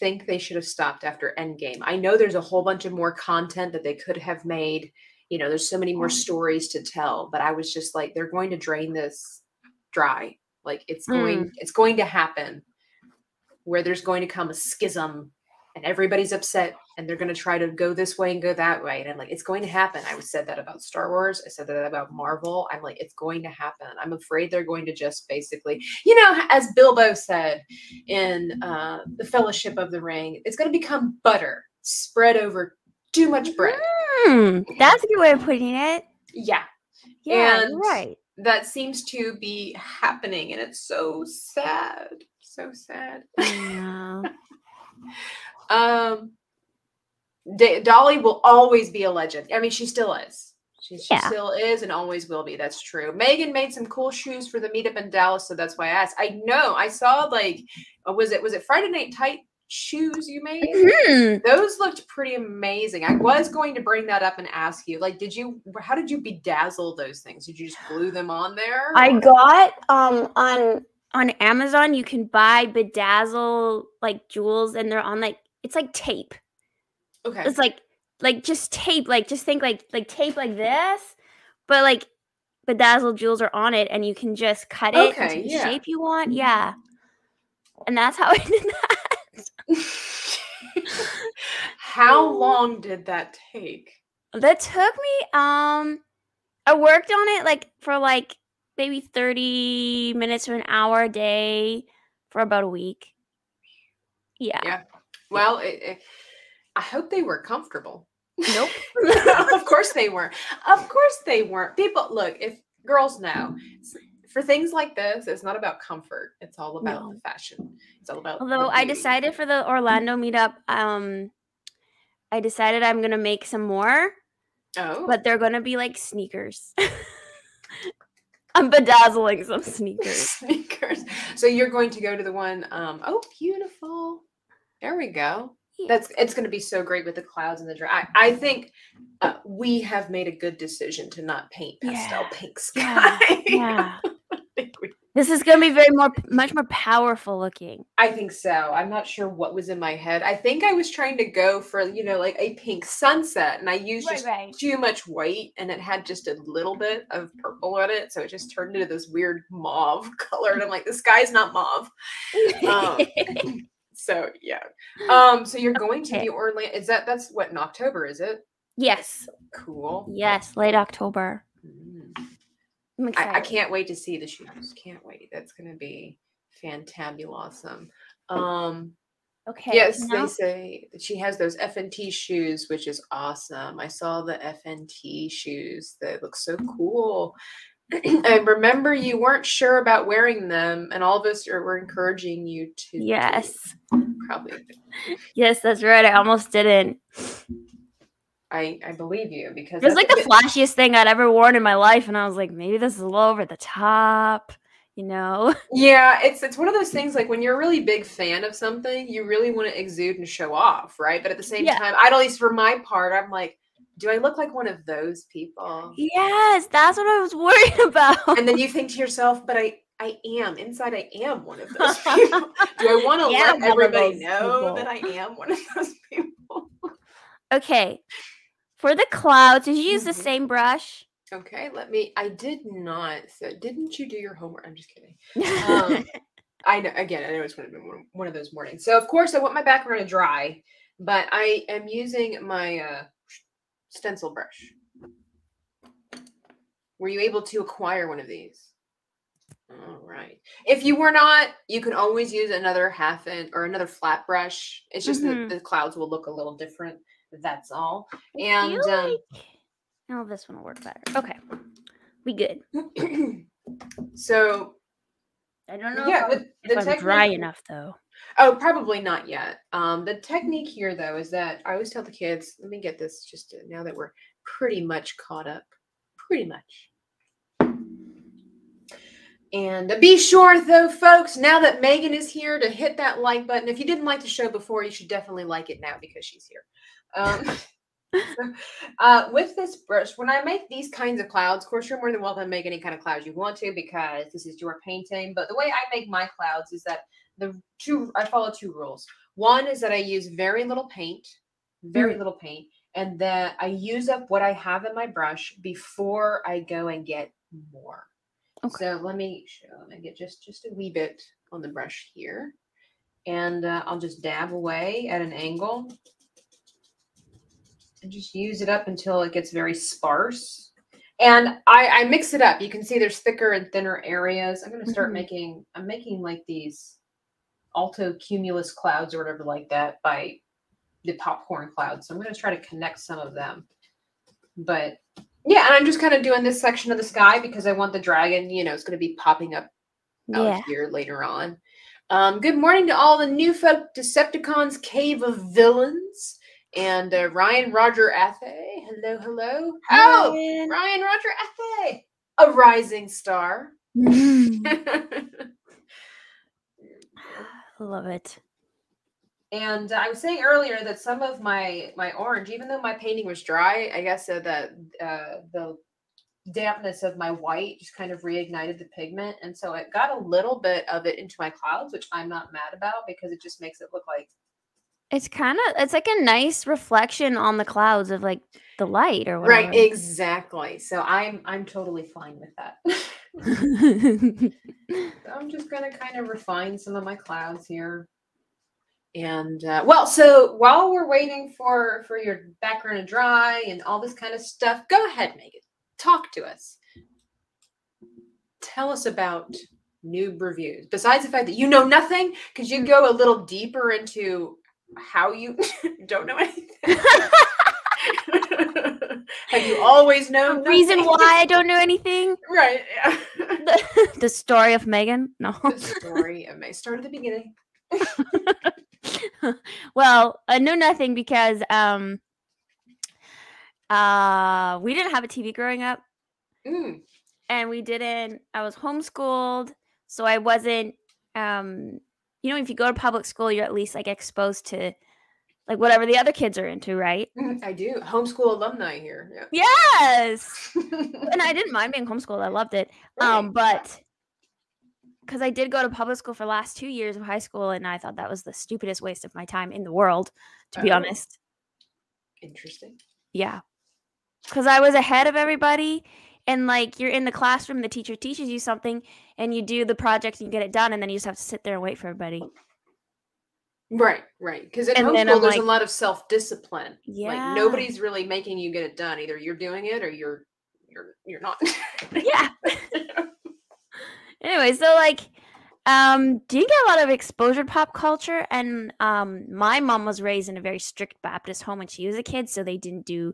Speaker 3: think they should have stopped after Endgame. I know there's a whole bunch of more content that they could have made. You know, there's so many more mm. stories to tell, but I was just like, they're going to drain this dry. Like it's going, mm. it's going to happen where there's going to come a schism and everybody's upset and they're going to try to go this way and go that way. And I'm like, it's going to happen. I said that about Star Wars. I said that about Marvel. I'm like, it's going to happen. I'm afraid they're going to just basically, you know, as Bilbo said in uh, The Fellowship of the Ring, it's going to become butter spread over too much bread.
Speaker 4: Hmm, that's a good way of putting it.
Speaker 3: Yeah.
Speaker 4: Yeah,
Speaker 3: And-
Speaker 4: right.
Speaker 3: That seems to be happening. And it's so sad. So sad.
Speaker 4: Yeah.
Speaker 3: Um, Da- Dolly will always be a legend. I mean, she still is. She, she
Speaker 4: Yeah.
Speaker 3: still is and always will be. That's true. Megan made some cool shoes for the meetup in Dallas, so that's why I asked. I know. I saw like, uh, was it was it Friday Night Tight shoes you made?
Speaker 4: Hmm.
Speaker 3: Those looked pretty amazing. I was going to bring that up and ask you, like, did you? How did you bedazzle those things? Did you just glue them on there?
Speaker 4: I got um on on Amazon you can buy bedazzle like jewels and they're on like it's like tape.
Speaker 3: Okay.
Speaker 4: It's like like just tape, like just think like like tape like this, but like bedazzled jewels are on it and you can just cut it
Speaker 3: Okay, yeah.
Speaker 4: shape you want. Yeah. And that's how I did that.
Speaker 3: How long did that take?
Speaker 4: That took me um I worked on it like for like maybe 30 minutes to an hour a day for about a week. Yeah.
Speaker 3: Yeah. Well, it, it, I hope they were comfortable.
Speaker 4: Nope.
Speaker 3: of course they weren't. Of course they weren't. People, look, if girls know, for things like this, it's not about comfort. It's all about
Speaker 4: No.
Speaker 3: the fashion. It's all about. the
Speaker 4: Although I decided for the Orlando meetup, um I decided I'm gonna make some more,
Speaker 3: Oh,
Speaker 4: but they're gonna be like sneakers. I'm bedazzling some sneakers.
Speaker 3: sneakers. So you're going to go to the one. Um, oh, beautiful. There we go.
Speaker 4: Yeah.
Speaker 3: That's it's going to be so great with the clouds and the dry. I, I think uh, we have made a good decision to not paint pastel
Speaker 4: Yeah.
Speaker 3: pink sky.
Speaker 4: Yeah.
Speaker 3: We
Speaker 4: This is gonna be very more much more powerful looking.
Speaker 3: I think so. I'm not sure what was in my head. I think I was trying to go for, you know, like a pink sunset and I used
Speaker 4: Right,
Speaker 3: just
Speaker 4: right.
Speaker 3: too much white and it had just a little bit of purple on it. So it just turned into this weird mauve color. And I'm like, the sky's not mauve. Um, So yeah. Um, so you're going to
Speaker 4: Okay.
Speaker 3: the Orlando is that that's what in October, is it?
Speaker 4: yes.
Speaker 3: Cool.
Speaker 4: Yes, late October.
Speaker 3: Mm.
Speaker 4: I'm
Speaker 3: I,
Speaker 4: excited.
Speaker 3: I can't wait to see the shoes. Can't wait. That's gonna be fantabulous. Um
Speaker 4: Okay.
Speaker 3: Yes,
Speaker 4: now-
Speaker 3: they say that she has those FNT shoes, which is awesome. I saw the FNT shoes. They look so cool. I remember you weren't sure about wearing them, and all of us are, were encouraging you to.
Speaker 4: Yes.
Speaker 3: probably.
Speaker 4: Yes, that's right. I almost didn't.
Speaker 3: I I believe you because
Speaker 4: It was like the
Speaker 3: bit-
Speaker 4: flashiest thing I'd ever worn in my life, and I was like, maybe this is a little over the top, you know?
Speaker 3: Yeah, it's it's one of those things like when you're a really big fan of something, you really want to exude and show off, right? But at the same
Speaker 4: Yeah.
Speaker 3: time, I'd at least for my part, I'm like, do I look like one of those people?
Speaker 4: Yes, that's what I was worried about.
Speaker 3: and then you think to yourself, but I I am inside. I am one of those people. Do I want to
Speaker 4: Yeah,
Speaker 3: let everybody know
Speaker 4: people.
Speaker 3: that I am one of those people?
Speaker 4: okay, for the clouds, did you use the
Speaker 3: Mhm.
Speaker 4: same brush?
Speaker 3: Okay, let me. I did not. So didn't you do your homework? I'm just kidding. Um, I know. Again, I know it's one of, one- one of those mornings. So of course, I want my background to dry, but I am using my uh, stencil brush. Were you able to acquire one of these? All right. If you were not, you can always use another half inch or another flat brush. It's just
Speaker 4: Mhm.
Speaker 3: that the clouds will look a little different. That's all. And um,
Speaker 4: like- oh, this one will work better. Okay, we good.
Speaker 3: so
Speaker 4: I don't know
Speaker 3: yeah,
Speaker 4: if, I'm,
Speaker 3: the,
Speaker 4: if
Speaker 3: the
Speaker 4: I'm dry enough though.
Speaker 3: Oh, probably not yet. Um, the technique here, though, is that I always tell the kids, let me get this just to, now that we're pretty much caught up. Pretty much. And be sure, though, folks, now that Megan is here, to hit that like button. If you didn't like the show before, you should definitely like it now because she's here. Um, so, uh, with this brush, when I make these kinds of clouds, of course, you're more than welcome to make any kind of clouds you want to because this is your painting. But the way I make my clouds is that the two I follow two rules. One is that I use very little paint, very
Speaker 4: Mm.
Speaker 3: little paint, and that I use up what I have in my brush before I go and get more.
Speaker 4: Okay.
Speaker 3: So let me show. Let me get just just a wee bit on the brush here, and uh, I'll just dab away at an angle, and just use it up until it gets very sparse. And I, I mix it up. You can see there's thicker and thinner areas. I'm going to start
Speaker 4: Mhm.
Speaker 3: making. I'm making like these alto cumulus clouds or whatever like that by the popcorn clouds. So I'm going to try to connect some of them. But yeah, and I'm just kind of doing this section of the sky because I want the dragon, you know, it's going to be popping up out
Speaker 4: Yeah.
Speaker 3: here later on. Um, good morning to all the new folk Decepticons Cave of Villains and uh, Ryan Roger Athe. Hello, hello. Oh,
Speaker 4: Ryan.
Speaker 3: Ryan Roger Athe, a rising star.
Speaker 4: Mhm. Love it.
Speaker 3: And I was saying earlier that some of my my orange, even though my painting was dry, I guess uh, the uh, the dampness of my white just kind of reignited the pigment, and so it got a little bit of it into my clouds, which I'm not mad about because it just makes it look like
Speaker 4: It's kind of it's like a nice reflection on the clouds of like the light or whatever.
Speaker 3: right exactly. So I'm I'm totally fine with that. I'm just gonna kind of refine some of my clouds here. And uh, well, so while we're waiting for for your background to dry and all this kind of stuff, go ahead, Megan. Talk to us. Tell us about noob reviews. Besides the fact that you know nothing, could you go a little deeper into how you don't know anything? Have you always known
Speaker 4: the reason why I don't know anything.
Speaker 3: Right. Yeah.
Speaker 4: The, the story of Megan. No.
Speaker 3: the story of May. Start at the beginning.
Speaker 4: well, I know nothing because um uh we didn't have a TV growing up
Speaker 3: Mm,
Speaker 4: and we didn't I was homeschooled, so I wasn't um you know if you go to public school you're at least like exposed to like whatever the other kids are into, right?
Speaker 3: mm, I do. Homeschool alumni here. Yeah.
Speaker 4: Yes. and I didn't mind being homeschooled. I loved it. Um,
Speaker 3: Right, yeah.
Speaker 4: but because I did go to public school for the last two years of high school, and I thought that was the stupidest waste of my time in the world, to be
Speaker 3: Oh.
Speaker 4: honest.
Speaker 3: Interesting.
Speaker 4: Yeah. Because I was ahead of everybody, and like you're in the classroom, the teacher teaches you something, and you do the project and you get it done, and then you just have to sit there and wait for everybody.
Speaker 3: Right, right. Because in
Speaker 4: And
Speaker 3: homeschool, there's a lot of self discipline.
Speaker 4: Yeah.
Speaker 3: Like nobody's really making you get it done. Either you're doing it or you're you're you're not.
Speaker 4: Yeah. anyway, so like um didn't get a lot of exposure to pop culture and um my mom was raised in a very strict Baptist home when she was a kid, so they didn't do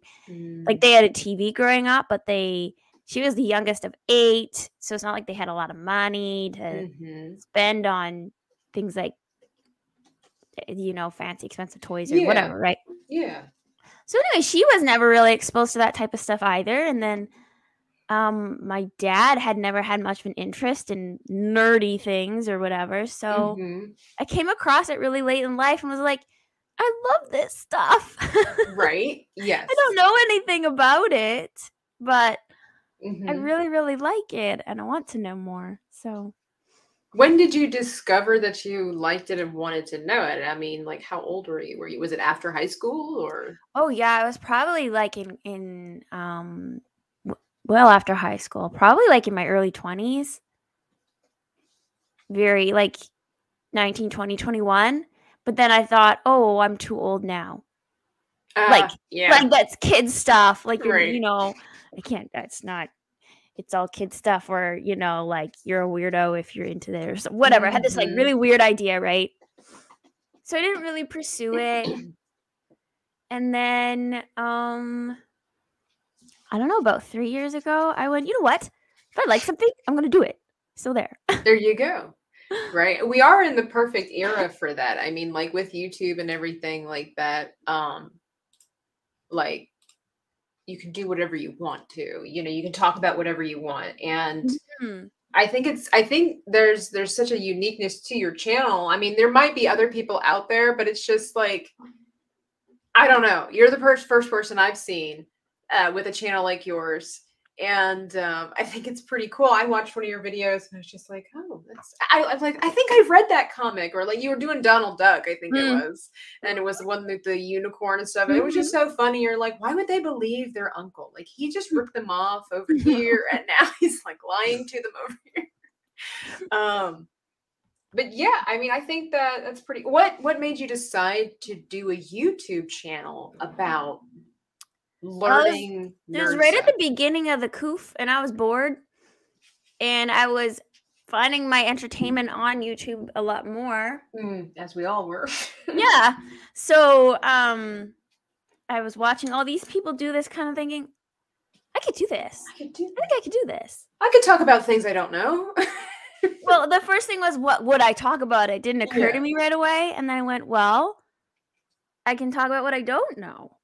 Speaker 4: like they had a TV growing up, but they she was the youngest of eight, so it's not like they had a lot of money to
Speaker 3: Mhm.
Speaker 4: spend on things like you know, fancy expensive toys or
Speaker 3: Yeah.
Speaker 4: whatever, right?
Speaker 3: Yeah.
Speaker 4: So anyway, she was never really exposed to that type of stuff either. And then um my dad had never had much of an interest in nerdy things or whatever. So
Speaker 3: Mhm.
Speaker 4: I came across it really late in life and was like, I love this stuff.
Speaker 3: Right. Yes.
Speaker 4: I don't know anything about it, but I
Speaker 3: Mhm.
Speaker 4: really, really like it and I want to know more. So
Speaker 3: When did you discover that you liked it and wanted to know it? I mean, like, how old were you? Were you was it after high school or?
Speaker 4: oh yeah, I was probably like in in um w- well after high school, probably like in my early 20s. Very like 19, 20, 21. But then I thought, oh, I'm too old now. Like-
Speaker 3: Ah, yeah.
Speaker 4: Like that's kid stuff. Like
Speaker 3: Right.
Speaker 4: you know, I can't. That's not. It's all kid stuff. Where you know, like you're a weirdo if you're into there. So whatever. I had this like
Speaker 3: Mhm.
Speaker 4: really weird idea, right? So I didn't really pursue it. And then, um, I don't know. About three years ago, I went. You know what? If I like something, I'm gonna do it. So there.
Speaker 3: there you go. Right. We are in the perfect era for that. I mean, like with YouTube and everything like that, um, like you can do whatever you want to. You know, you can talk about whatever you want. And
Speaker 4: Hmm.
Speaker 3: I think it's I think there's there's such a uniqueness to your channel. I mean, there might be other people out there, but it's just like I don't know. You're the first first person I've seen uh, with a channel like yours and um, I think it's pretty cool. I watched one of your videos and I was just like, oh, that's. I, I like, I think I've read that comic, or like you were doing Donald Duck, I think
Speaker 4: Mm.
Speaker 3: it was, and it was the one with the unicorn and stuff. It was just so funny. You're like, why would they believe their uncle? Like he just ripped them off over here, and now he's like lying to them over here. Um, but yeah, I mean, I think that that's pretty. What what made you decide to do a YouTube channel about learning?
Speaker 4: It was right at the beginning of the coof, and I was bored, and I was finding my entertainment on YouTube a lot more.
Speaker 3: Mm, as we all were.
Speaker 4: yeah. So um I was watching all these people do this kind of thinking, I could do this.
Speaker 3: I could do
Speaker 4: I think I could do this.
Speaker 3: I could talk about things I don't know.
Speaker 4: Well, the first thing was what would I talk about? It didn't occur
Speaker 3: Yeah.
Speaker 4: to me right away. And then I went, well, I can talk about what I don't know.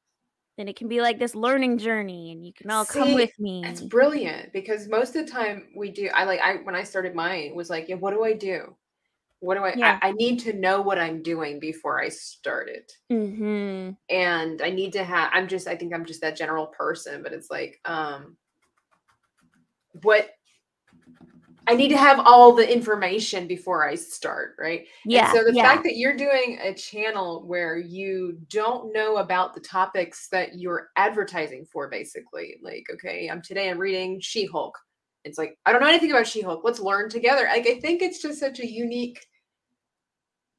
Speaker 4: And it can be like this learning journey and you can all come with me.
Speaker 3: It's brilliant because most of the time we do. I like I when I started mine it was like, yeah, what do I do? What do I,
Speaker 4: Yeah.
Speaker 3: I? I need to know what I'm doing before I start it,
Speaker 4: hmm
Speaker 3: and I need to have. I'm just. I think I'm just that general person, but it's like, um, what. I need to have all the information before I start, right? And
Speaker 4: Yeah.
Speaker 3: so the
Speaker 4: yeah.
Speaker 3: fact that you're doing a channel where you don't know about the topics that you're advertising for, basically, like, okay, I'm today I'm reading She-Hulk. It's like I don't know anything about She-Hulk. Let's learn together. Like I think it's just such a unique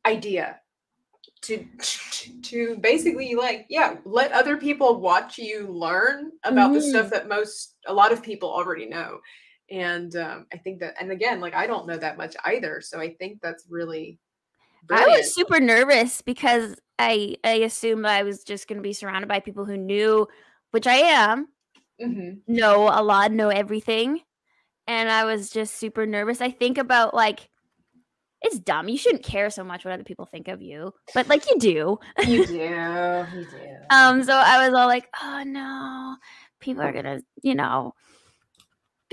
Speaker 3: idea to to basically like yeah let other people watch you learn about the stuff mm-hmm. that most a lot of people already know and um, i think that and again like i don't know that much either so i think that's really
Speaker 4: I was super nervous because I I assumed I was just going to be surrounded by people who knew, which I am,
Speaker 3: Mhm.
Speaker 4: know a lot, know everything, and I was just super nervous. I think about like it's dumb. You shouldn't care so much what other people think of you, but like you do.
Speaker 3: you do you do
Speaker 4: Um, so I was all like, oh no, people are gonna, you know,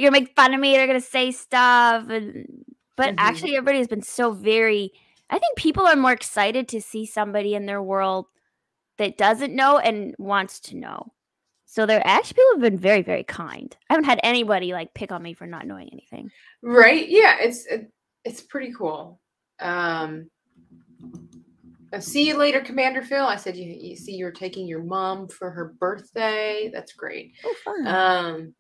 Speaker 4: they're gonna make fun of me. They're gonna say stuff, and but
Speaker 3: Mhm.
Speaker 4: actually, everybody has been so very. I think people are more excited to see somebody in their world that doesn't know and wants to know. So they're actually people have been very, very kind. I haven't had anybody like pick on me for not knowing anything.
Speaker 3: right yeah it's it, it's pretty cool um uh, see you later commander phil i said you, you see you're taking your mom for her birthday that's great
Speaker 4: Oh, fun.
Speaker 3: Um,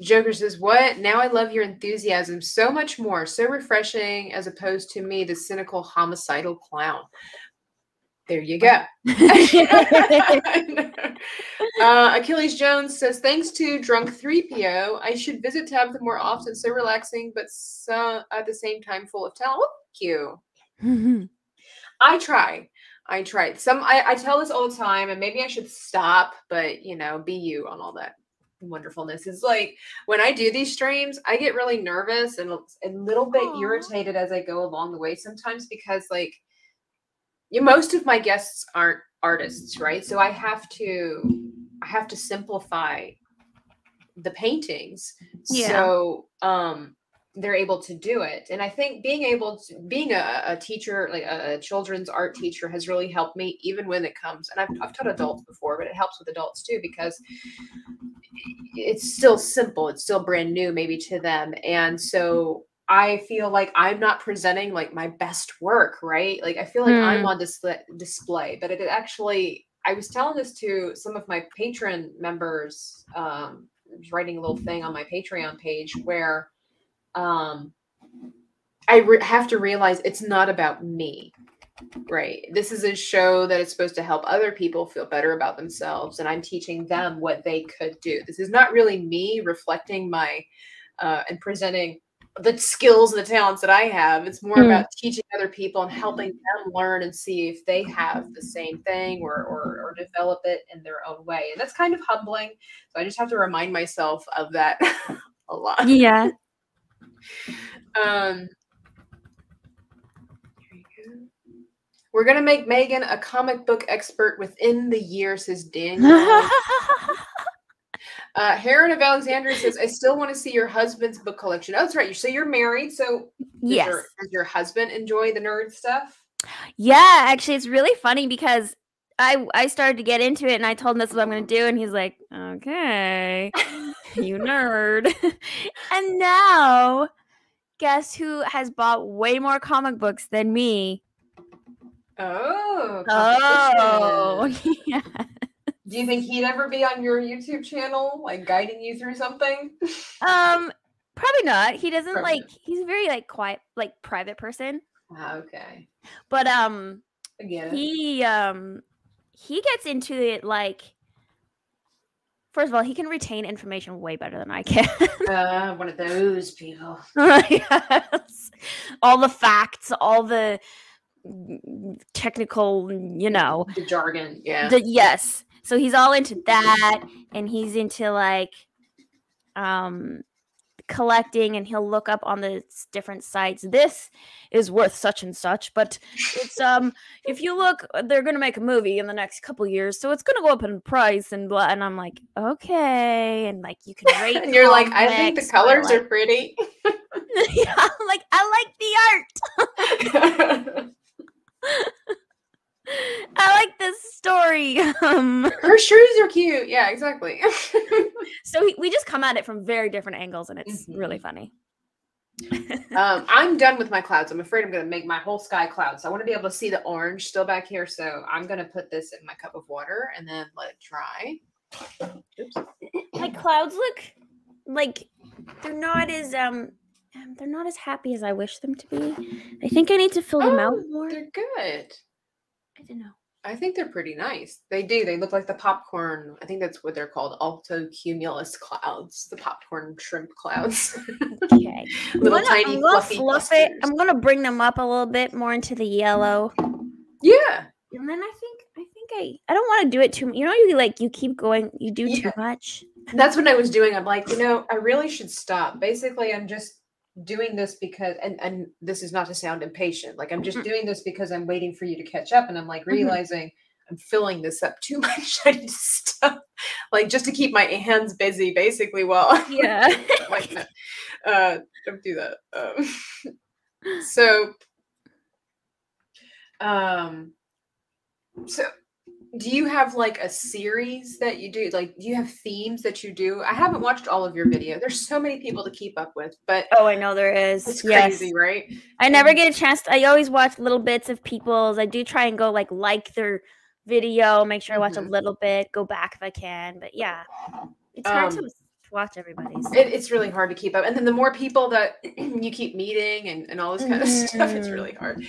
Speaker 3: Joker says, What? Now I love your enthusiasm so much more. So refreshing as opposed to me, the cynical, homicidal clown. There you go. uh, Achilles Jones says, Thanks to Drunk 3PO, I should visit Tabitha more often. So relaxing, but so, at the same time full of talent. Thank you. I try. I try. Some I, I tell this all the time, and maybe I should stop, but you know, be you on all that wonderfulness. is like when I do these streams, I get really nervous and a little bit
Speaker 4: Aw.
Speaker 3: irritated as I go along the way sometimes because like you, most of my guests aren't artists, right? So I have to I have to simplify the paintings.
Speaker 4: Yeah.
Speaker 3: So um they're able to do it. And I think being able to being a, a teacher, like a, a children's art teacher has really helped me even when it comes and I've, I've taught adults before, but it helps with adults too because it's still simple. It's still brand new maybe to them. And so I feel like I'm not presenting like my best work, right? Like I feel like I'm
Speaker 4: Hmm.
Speaker 3: on display, display, but it actually, I was telling this to some of my patron members. Um, I was writing a little thing on my Patreon page where um, I re- have to realize it's not about me, right? This is a show that is supposed to help other people feel better about themselves, and I'm teaching them what they could do. This is not really me reflecting my uh, and presenting the skills and the talents that I have. It's more
Speaker 4: Hmm.
Speaker 3: about teaching other people and helping them learn and see if they have the same thing or, or or develop it in their own way. And that's kind of humbling. So I just have to remind myself of that a lot.
Speaker 4: yeah.
Speaker 3: Um. We're gonna make Megan a comic book expert within the year, says Daniel. uh, Heron of Alexandria says, "I still want to see your husband's book collection." Oh, that's right. You say you're married, so does
Speaker 4: yes.
Speaker 3: your, does your husband enjoy the nerd stuff?
Speaker 4: Yeah, actually, it's really funny because I I started to get into it, and I told him this is what I'm going to do, and he's like, "Okay, you nerd." and now, guess who has bought way more comic books than me?
Speaker 3: Oh.
Speaker 4: Oh, yeah.
Speaker 3: Do you think he'd ever be on your YouTube channel, like guiding you through something?
Speaker 4: Um, probably not. He doesn't
Speaker 3: Probably
Speaker 4: like. He's very like quiet, like private person.
Speaker 3: Ah, okay.
Speaker 4: But um,
Speaker 3: Again.
Speaker 4: he um, he gets into it like. First of all, he can retain information way better than I can.
Speaker 3: Uh, one of those people.
Speaker 4: yes. All the facts, all the technical, you know.
Speaker 3: The jargon. Yeah.
Speaker 4: The, yes. So he's all into that and he's into like um collecting and he'll look up on the different sites this is worth such and such but it's um if you look uh, they're going to make a movie in the next couple years so it's going to go up in price and blah and I'm like okay and like you can rate
Speaker 3: and you're like, I think the colors
Speaker 4: like-
Speaker 3: are pretty.
Speaker 4: yeah, I'm like I like the art I like this story. Um,
Speaker 3: Her shoes are cute. Yeah, exactly.
Speaker 4: so we, we just come at it from very different angles, and it's
Speaker 3: Mhm.
Speaker 4: really funny.
Speaker 3: um, I'm done with my clouds. I'm afraid I'm going to make my whole sky clouds. I want to be able to see the orange still back here. So I'm going to put this in my cup of water and then let it dry. Oops.
Speaker 4: My clouds look like they're not as um they're not as happy as I wish them to be. I think I need to fill them out
Speaker 3: Oh,
Speaker 4: more.
Speaker 3: They're good.
Speaker 4: I don't know.
Speaker 3: I think they're pretty nice. They do. They look like the popcorn. I think that's what they're called. Alto cumulus clouds. The popcorn shrimp clouds.
Speaker 4: Okay, I'm
Speaker 3: Little
Speaker 4: gonna,
Speaker 3: tiny
Speaker 4: I'm gonna
Speaker 3: fluffy
Speaker 4: fluff it. I'm gonna bring them up a little bit more into the yellow,
Speaker 3: yeah.
Speaker 4: and then I think I think I I don't want to do it too. You know, you like you keep going. You do
Speaker 3: Yeah.
Speaker 4: too much.
Speaker 3: That's what I was doing. I'm like, you know, I really should stop. Basically, I'm just doing this because and and this is not to sound impatient. Like I'm just
Speaker 4: Mm.
Speaker 3: doing this because I'm waiting for you to catch up and I'm like
Speaker 4: Mhm.
Speaker 3: realizing I'm filling this up too much. I need to stop. Like just to keep my hands busy basically while
Speaker 4: Yeah.
Speaker 3: like no, uh don't do that. Um so um so do you have like a series that you do like do you have themes that you do i haven't watched all of your video there's so many people to keep up with but
Speaker 4: oh, I know there is.
Speaker 3: it's
Speaker 4: yes.
Speaker 3: crazy right
Speaker 4: I never get a chance. To, I always watch little bits of people's. I do try and go like like their video, make sure I watch a
Speaker 3: Mhm.
Speaker 4: little bit, go back if I can. But yeah, it's hard to
Speaker 3: Um,
Speaker 4: s- watch everybody's.
Speaker 3: it, it's really hard to keep up and then the more people that you keep meeting and, and all this kind of stuff it's really hard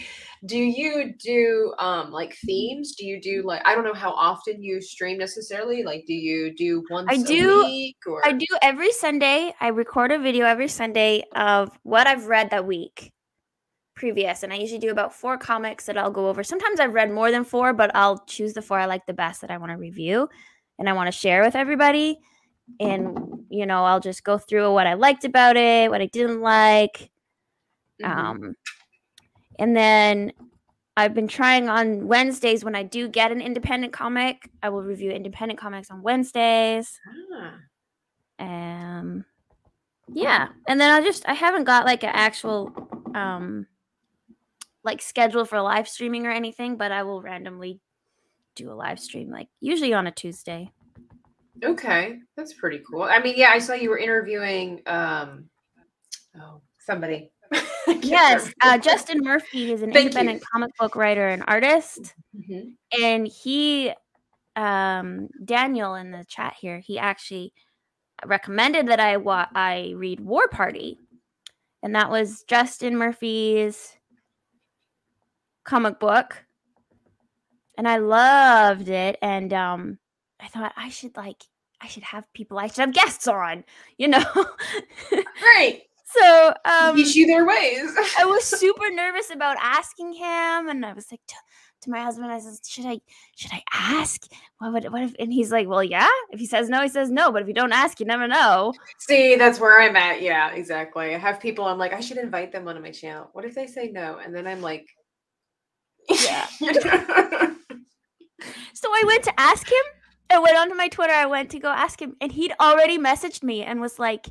Speaker 3: do you do um like themes do you do like i don't know how often you stream necessarily like do you do once a
Speaker 4: do-
Speaker 3: week or
Speaker 4: I do every Sunday. I record a video every Sunday of what I've read that week previous, and I usually do about four comics that I'll go over. Sometimes I've read more than four, but I'll choose the four I like the best that I want to review and I want to share with everybody. And you know, I'll just go through what I liked about it, what I didn't like,
Speaker 3: Mhm.
Speaker 4: um, and then I've been trying on Wednesdays when I do get an independent comic. I will review independent comics on Wednesdays.
Speaker 3: Ah.
Speaker 4: Um, yeah, and then I just I haven't got like an actual um like schedule for live streaming or anything, but I will randomly do a live stream like usually on a Tuesday.
Speaker 3: Okay, that's pretty cool. I mean, yeah, I saw you were interviewing um oh somebody.
Speaker 4: Yes, uh, Justin Murphy is an
Speaker 3: Thank you.
Speaker 4: independent comic book writer and artist.
Speaker 3: Mhm.
Speaker 4: and he um daniel in the chat here he actually recommended that i wa- i read war party and that was justin murphy's comic book and i loved it and um i thought i should like i should have people i should have guests on you know
Speaker 3: Great.
Speaker 4: So um
Speaker 3: Teach you their ways.
Speaker 4: I was super nervous about asking him, and I was like to, to my husband, I said, "Should I? Should I ask? What would? What if?" And he's like, "Well, yeah. If he says no, he says no. But if you don't ask, you never know."
Speaker 3: See, that's where I'm at. Yeah, exactly. I have people I'm like, I should invite them onto my channel. What if they say no? And then I'm like,
Speaker 4: Yeah. So I went to ask him. I went onto my Twitter. I went to go ask him, and he'd already messaged me and was like,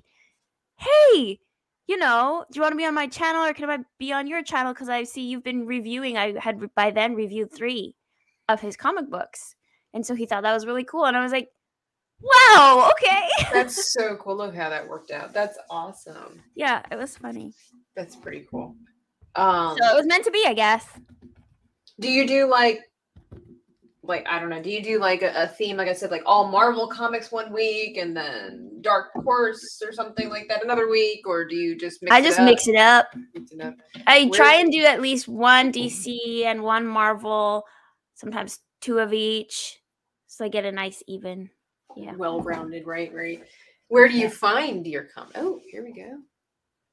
Speaker 4: "Hey." You know, do you want to be on my channel or can I be on your channel? Because I see you've been reviewing. I had by then reviewed three of his comic books. And so he thought that was really cool. And I was like, wow, okay.
Speaker 3: That's so cool. Look how that worked out. That's awesome.
Speaker 4: yeah, it was funny.
Speaker 3: That's pretty cool. Um,
Speaker 4: So it was meant to be, I guess.
Speaker 3: do you do like, like I don't know? Do you do like a, a theme, like I said, like all Marvel comics one week, and then Dark Horse or something like that another week, or do you just mix
Speaker 4: I
Speaker 3: it
Speaker 4: just
Speaker 3: up?
Speaker 4: mix it up.
Speaker 3: Mix it up?
Speaker 4: I try and do at least one DC and one Marvel, sometimes two of each. So I get a nice even. Yeah.
Speaker 3: well-rounded, right? Right. Where do you find your comic? Oh, here we go.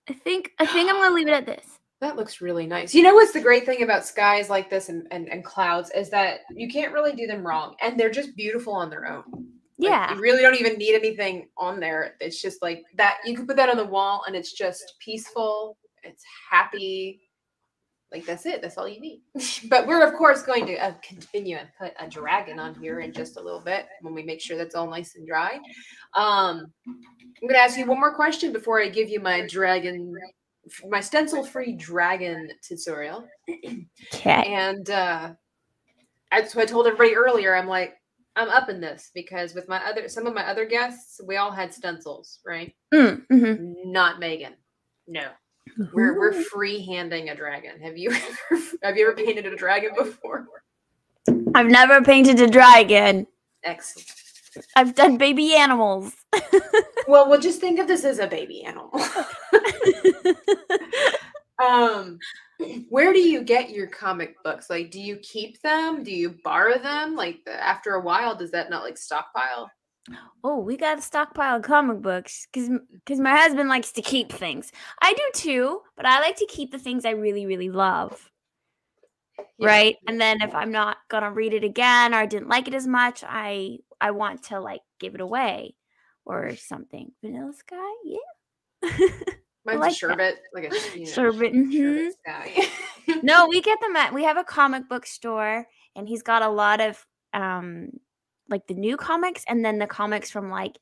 Speaker 4: I think I think I'm gonna leave it at this.
Speaker 3: That looks really nice. You know what's the great thing about skies like this and, and, and clouds is that you can't really do them wrong and they're just beautiful on their own. Like,
Speaker 4: Yeah.
Speaker 3: you really don't even need anything on there. It's just like that. You can put that on the wall and it's just peaceful. It's happy. Like that's it. That's all you need. but we're of course going to uh, continue and put a dragon on here in just a little bit when we make sure that's all nice and dry. Um, I'm going to ask you one more question before I give you my dragon, my stencil-free dragon tutorial.
Speaker 4: Okay.
Speaker 3: And uh, that's what I told everybody earlier. I'm like, I'm up in this because with my other, some of my other guests, we all had stencils, right?
Speaker 4: Mm, mhm.
Speaker 3: Not Megan. No, we're we're free handing a dragon. Have you ever, have you ever painted a dragon before?
Speaker 4: I've never painted a dragon.
Speaker 3: Excellent.
Speaker 4: I've done baby animals.
Speaker 3: Well, we'll just think of this as a baby animal. um, where do you get your comic books? Like, do you keep them? Do you borrow them? Like, after a while, does that not like stockpile?
Speaker 4: oh, we got a stockpile of comic books because because my husband likes to keep things. I do too, but I like to keep the things I really really love.
Speaker 3: Yeah.
Speaker 4: Right, and then if I'm not gonna read it again or I didn't like it as much, I I want to like give it away or something. Vanilla Sky, yeah.
Speaker 3: Mine's
Speaker 4: like
Speaker 3: a
Speaker 4: that.
Speaker 3: sherbet, like a you know,
Speaker 4: Sherbet,
Speaker 3: sherbet sky.
Speaker 4: no, we get them at we have a comic book store and he's got a lot of um like the new comics and then the comics from like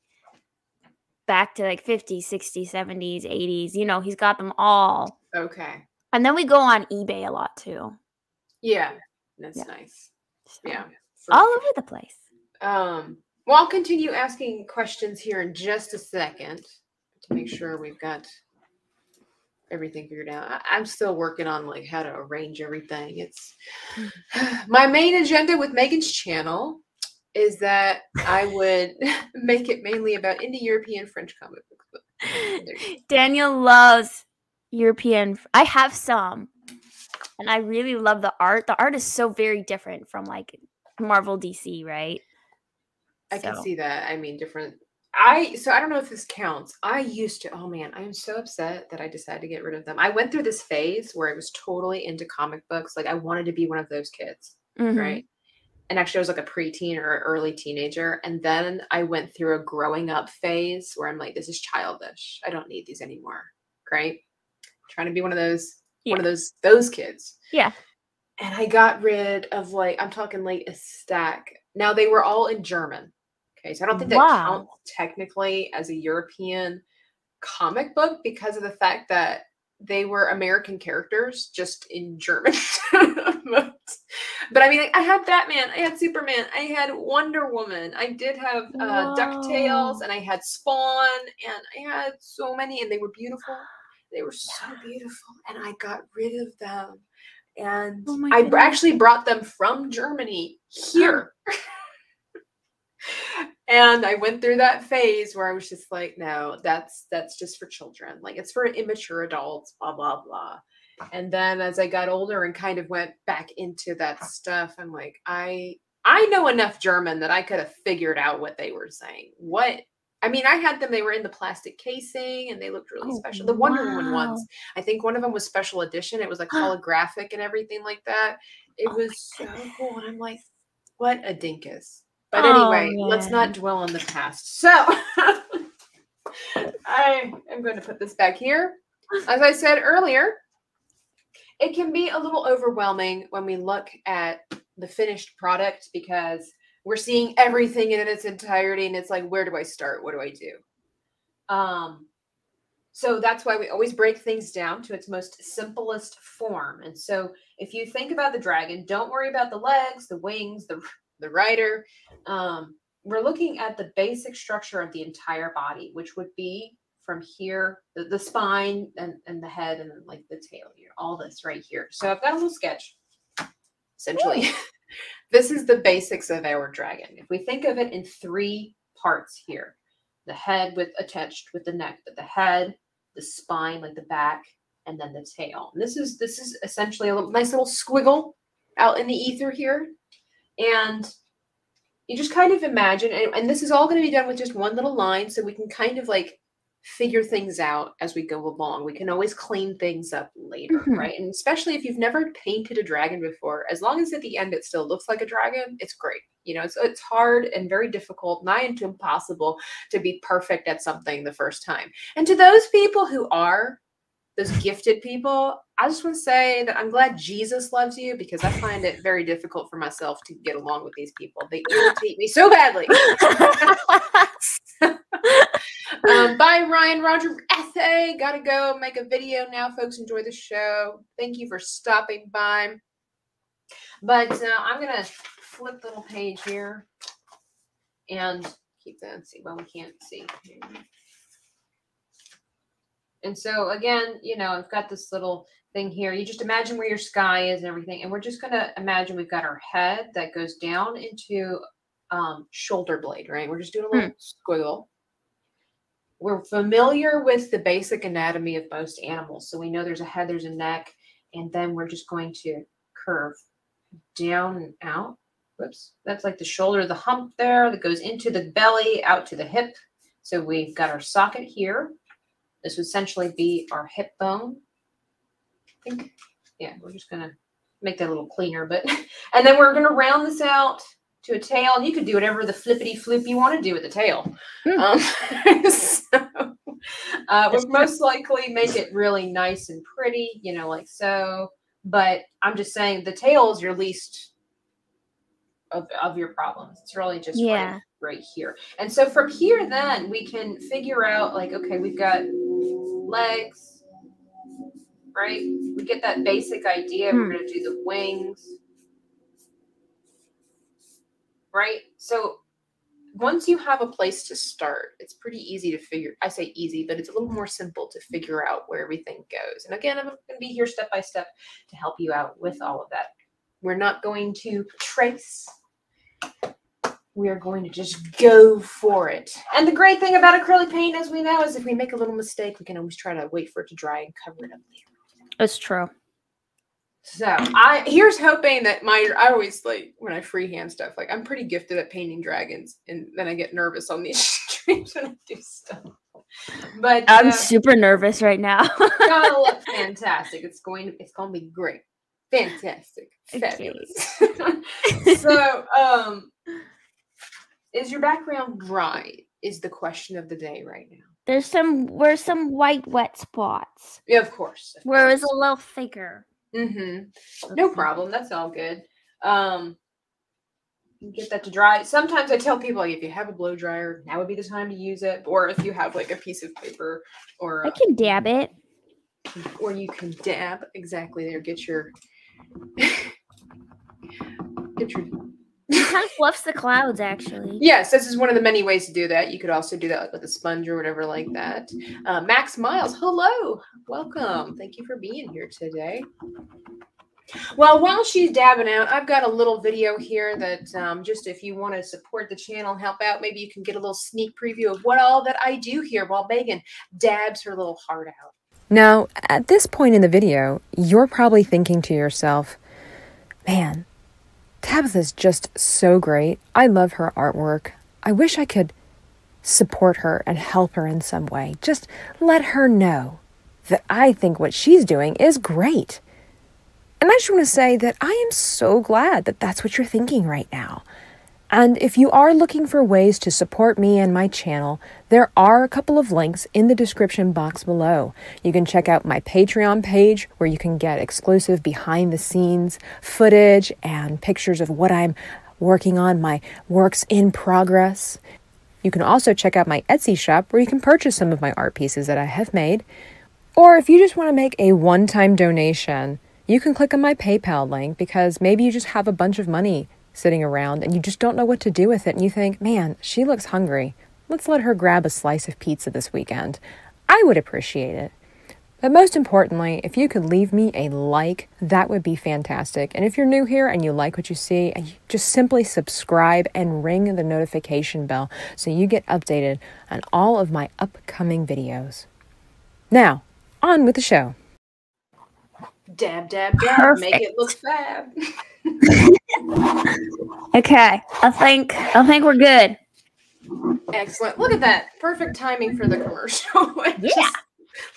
Speaker 4: back to like 50s, 60s, 70s, 80s. You know, he's got them all.
Speaker 3: okay.
Speaker 4: And then we go on eBay a lot too.
Speaker 3: Yeah, that's
Speaker 4: Yeah.
Speaker 3: nice.
Speaker 4: So,
Speaker 3: Yeah.
Speaker 4: All over the place.
Speaker 3: Um, well, I'll continue asking questions here in just a second to make sure we've got everything figured out. I, I'm still working on like how to arrange everything. It's my main agenda with Megan's channel is that I would make it mainly about Indie European French comic books. But there you
Speaker 4: Daniel loves European. I have some. And I really love the art. The art is so very different from like Marvel DC, right?
Speaker 3: I can see that. I mean, different. I so I don't know if this counts. I used to. Oh man, I am so upset that I decided to get rid of them. I went through this phase where I was totally into comic books. Like I wanted to be one of those kids,
Speaker 4: Mhm.
Speaker 3: right? And actually, I was like a preteen or early teenager. And then I went through a growing up phase where I'm like, this is childish. I don't need these anymore. Right? Trying to be one of those one of those those kids
Speaker 4: Yeah.
Speaker 3: and I got rid of like I'm talking like a stack. Now they were all in German. Okay, so I don't think that
Speaker 4: Wow.
Speaker 3: counts technically as a European comic book because of the fact that they were American characters just in German. but I mean, like, I had Batman, I had Superman, I had Wonder Woman, I did have uh, Ducktales, and I had Spawn, and I had so many, and they were beautiful. They were so beautiful, and I got rid of them. And
Speaker 4: Oh
Speaker 3: I
Speaker 4: goodness.
Speaker 3: actually brought them from Germany here. Uh-huh. and I went through that phase where I was just like, no, that's that's just for children. Like it's for immature adults, blah blah blah. And then as I got older and kind of went back into that stuff, I'm like, I I know enough German that I could have figured out what they were saying. What I mean, I had them, they were in the plastic casing and they looked really
Speaker 4: Oh,
Speaker 3: special. The Wonder Woman
Speaker 4: wow.
Speaker 3: ones. I think one of them was special edition. It was like holographic and everything like that. It
Speaker 4: Oh
Speaker 3: was so cool. And I'm like, what a dinkus. But
Speaker 4: Oh,
Speaker 3: anyway, let's not dwell on the past. So I am going to put this back here. As I said earlier, it can be a little overwhelming when we look at the finished product because we're seeing everything in its entirety and it's like where do i start what do i do um So that's why we always break things down to its most simplest form. And so if you think about the dragon, don't worry about the legs, the wings, the the rider. Um, we're looking at the basic structure of the entire body, which would be from here, the, the spine and, and the head, and like the tail here, all this right here. So I've got a little sketch. Essentially, this is the basics of our dragon. If we think of it in three parts here, the head with attached with the neck, but the head, the spine, like the back, and then the tail. And this is this is essentially a little, nice little squiggle out in the ether here. And you just kind of imagine, and, and this is all going to be done with just one little line, so we can kind of like figure things out as we go along. We can always clean things up later,
Speaker 4: Mhm.
Speaker 3: right? And especially if you've never painted a dragon before, as long as at the end it still looks like a dragon, it's great. You know, it's it's hard and very difficult, nigh into impossible to be perfect at something the first time. And to those people who are those gifted people, I just want to say that I'm glad Jesus loves you because I find it very difficult for myself to get along with these people. They irritate me so badly. um, bye, Ryan Roger Ethe. Gotta go make a video now, folks. Enjoy the show. Thank you for stopping by. But uh, I'm gonna flip the little page here and keep that. See, well, we can't see. And so again, you know, I've got this little thing here. You just imagine where your sky is and everything. And we're just gonna imagine we've got our head that goes down into um, shoulder blade, right? We're just doing a little squiggle. We're familiar with the basic anatomy of most animals. So we know there's a head, there's a neck, and then we're just going to curve down and out. Whoops, that's like the shoulder, the hump there that goes into the belly, out to the hip. So we've got our socket here. This would essentially be our hip bone. I think, yeah, we're just gonna make that a little cleaner, but and then we're gonna round this out to a tail. And you could do whatever the flippity flip you want to do with the tail.
Speaker 4: Hmm.
Speaker 3: Um, so, uh, would most likely make it really nice and pretty, you know, like so. But I'm just saying the tail is your least of, of your problems. It's really just
Speaker 4: Yeah.
Speaker 3: right, right here. And so from here, then we can figure out like, okay, we've got legs, right? We get that basic idea. We're
Speaker 4: Hmm.
Speaker 3: going to do the wings, right? So once you have a place to start, it's pretty easy to figure. I say easy, but it's a little more simple to figure out where everything goes. And again, I'm going to be here step by step to help you out with all of that. We're not going to trace. We are going to just go for it. And the great thing about acrylic paint, as we know, is if we make a little mistake, we can always try to wait for it to dry and cover it up later.
Speaker 4: It's true.
Speaker 3: So I here's hoping that my I always like when I freehand stuff, like I'm pretty gifted at painting dragons, and then I get nervous on these streams when I do stuff. But
Speaker 4: I'm
Speaker 3: uh,
Speaker 4: super nervous right now.
Speaker 3: gonna look fantastic. It's going it's gonna be great. Fantastic.
Speaker 4: Okay.
Speaker 3: Fabulous. so um is your background dry? Is the question of the day right now.
Speaker 4: There's some where's some white wet spots.
Speaker 3: Yeah, of course. of
Speaker 4: Where
Speaker 3: course.
Speaker 4: a little thicker.
Speaker 3: Mm-hmm. No problem. That's all good. Um, get that to dry. Sometimes I tell people like if you have a blow dryer, now would be the time to use it. Or if you have like a piece of paper, or
Speaker 4: I can dab it.
Speaker 3: or you can dab exactly there. Get your get your.
Speaker 4: It kind of fluffs the clouds actually.
Speaker 3: Yes, this is one of the many ways to do that. You could also do that like, with a sponge or whatever like that. Uh, Max Miles, hello, welcome. Thank you for being here today. Well, while she's dabbing out, I've got a little video here that um, just if you want to support the channel, and help out, maybe you can get a little sneak preview of what all that I do here while Megan dabs her little heart out.
Speaker 5: Now, at this point in the video, you're probably thinking to yourself, man, Tabitha's just so great. I love her artwork. I wish I could support her and help her in some way. Just let her know that I think what she's doing is great. And I just want to say that I am so glad that that's what you're thinking right now. And if you are looking for ways to support me and my channel, there are a couple of links in the description box below. You can check out my Patreon page where you can get exclusive behind the scenes footage and pictures of what I'm working on, my works in progress. You can also check out my Etsy shop where you can purchase some of my art pieces that I have made. Or if you just want to make a one time donation, you can click on my PayPal link because maybe you just have a bunch of money sitting around and you just don't know what to do with it and you think, man, she looks hungry. Let's let her grab a slice of pizza this weekend. I would appreciate it. But most importantly, if you could leave me a like, that would be fantastic. And if you're new here and you like what you see, just simply subscribe and ring the notification bell so you get updated on all of my upcoming videos. Now, on with the show.
Speaker 3: Dab, dab, dab. Make it look fab.
Speaker 4: Okay, I think I think we're good.
Speaker 3: Excellent. Look at that. Perfect timing for the commercial.
Speaker 4: Yeah.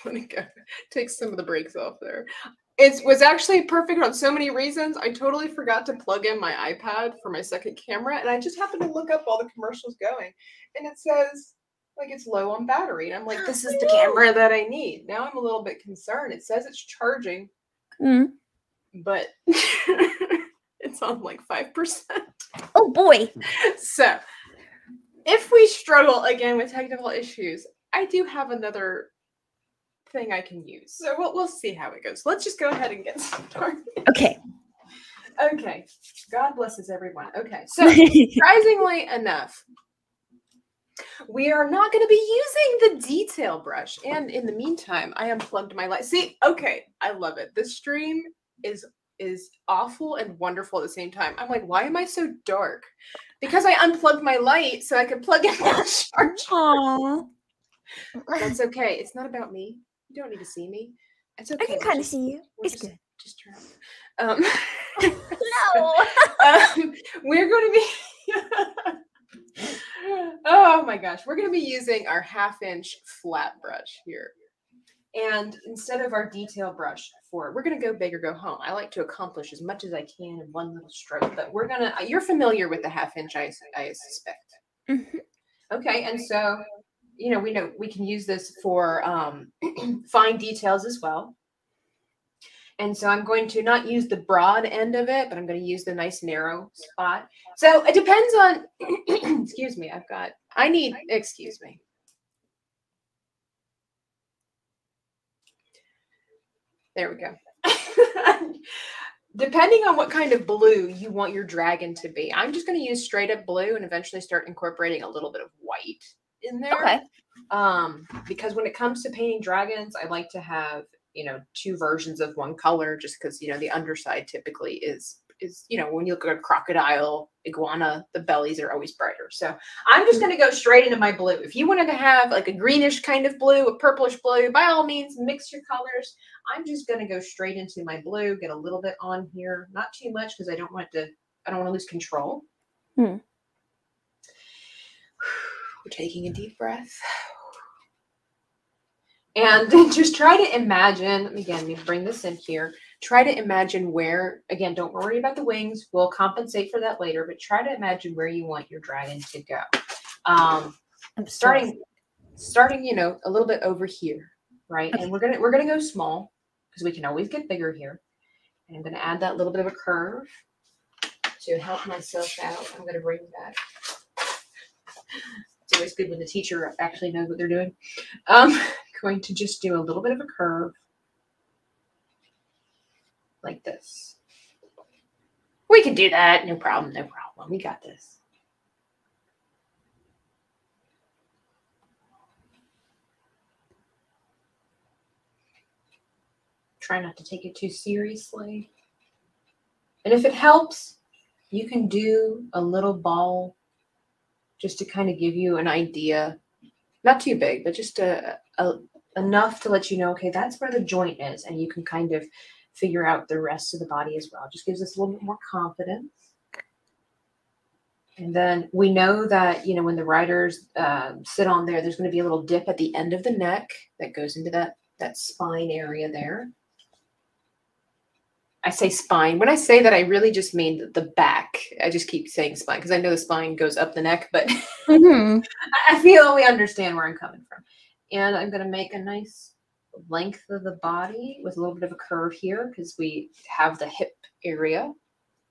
Speaker 3: Let me go. Take some of the breaks off there. It was actually perfect on so many reasons. I totally forgot to plug in my iPad for my second camera, and I just happened to look up all the commercials going, and it says like it's low on battery. And I'm like, this is the camera that I need. Now I'm a little bit concerned. It says it's charging,
Speaker 4: Mm.
Speaker 3: but it's on like 5%.
Speaker 4: Oh boy.
Speaker 3: So, if we struggle again with technical issues, I do have another thing I can use. So we'll, we'll see how it goes. Let's just go ahead and get started.
Speaker 4: Okay.
Speaker 3: Okay. God blesses everyone. Okay. So, surprisingly enough, we are not going to be using the detail brush. And in the meantime, I unplugged my light. See, okay, I love it. This stream is is awful and wonderful at the same time. I'm like, why am I so dark? Because I unplugged my light so I could plug in the charger.
Speaker 4: Aww.
Speaker 3: That's okay. It's not about me. You don't need to see me. It's okay.
Speaker 4: I can kind of see you. It's
Speaker 3: just-
Speaker 4: good.
Speaker 3: Just turn. Um,
Speaker 4: No.
Speaker 3: um, we're going to be. oh my gosh, we're going to be using our half inch flat brush here. And instead of our detail brush for it, we're going to go big or go home. I like to accomplish as much as I can in one little stroke, but we're going to, you're familiar with the half inch, I suspect.
Speaker 4: Mhm.
Speaker 3: Okay, and so, you know, we know we can use this for um, fine details as well. And so I'm going to not use the broad end of it, but I'm going to use the nice narrow spot. So it depends on, excuse me, I've got, I need, excuse me. There we go. Depending on what kind of blue you want your dragon to be, I'm just going to use straight up blue and eventually start incorporating a little bit of white in there
Speaker 4: Okay.
Speaker 3: um because when it comes to painting dragons i like to have you know two versions of one color just because you know the underside typically is is you know when you look at a crocodile iguana the bellies are always brighter. So i'm just going to go straight into my blue. If you wanted to have like a greenish kind of blue a purplish blue by all means mix your colors. I'm just going to go straight into my blue get a little bit on here. Not too much because i don't want to i don't want to lose control.
Speaker 4: Hmm.
Speaker 3: we're taking a deep breath. And just try to imagine again let me bring this in here try to imagine where again don't worry about the wings we'll compensate for that later but try to imagine where you want your dragon to go. Um
Speaker 4: I'm
Speaker 3: starting starting you know a little bit over here right? And we're gonna we're gonna go small because we can always get bigger here. And i'm gonna add that little bit of a curve to help myself out. I'm gonna bring that. It's always good when the teacher actually knows what they're doing. Um going to just do a little bit of a curve like this. We can do that. No problem. No problem. We got this. Try not to take it too seriously. And if it helps, you can do a little ball just to kind of give you an idea. Not too big, but just a, a enough to let you know, okay, that's where the joint is, and you can kind of figure out the rest of the body as well. Just gives us a little bit more confidence. And then we know that, you know, when the riders um, sit on there, there's going to be a little dip at the end of the neck that goes into that, that spine area there. I say spine. When I say that, I really just mean the- back. I just keep saying spine because I know the spine goes up the neck, but
Speaker 4: Mhm.
Speaker 3: I I feel we understand where I'm coming from. And I'm going to make a nice length of the body with a little bit of a curve here because we have the hip area.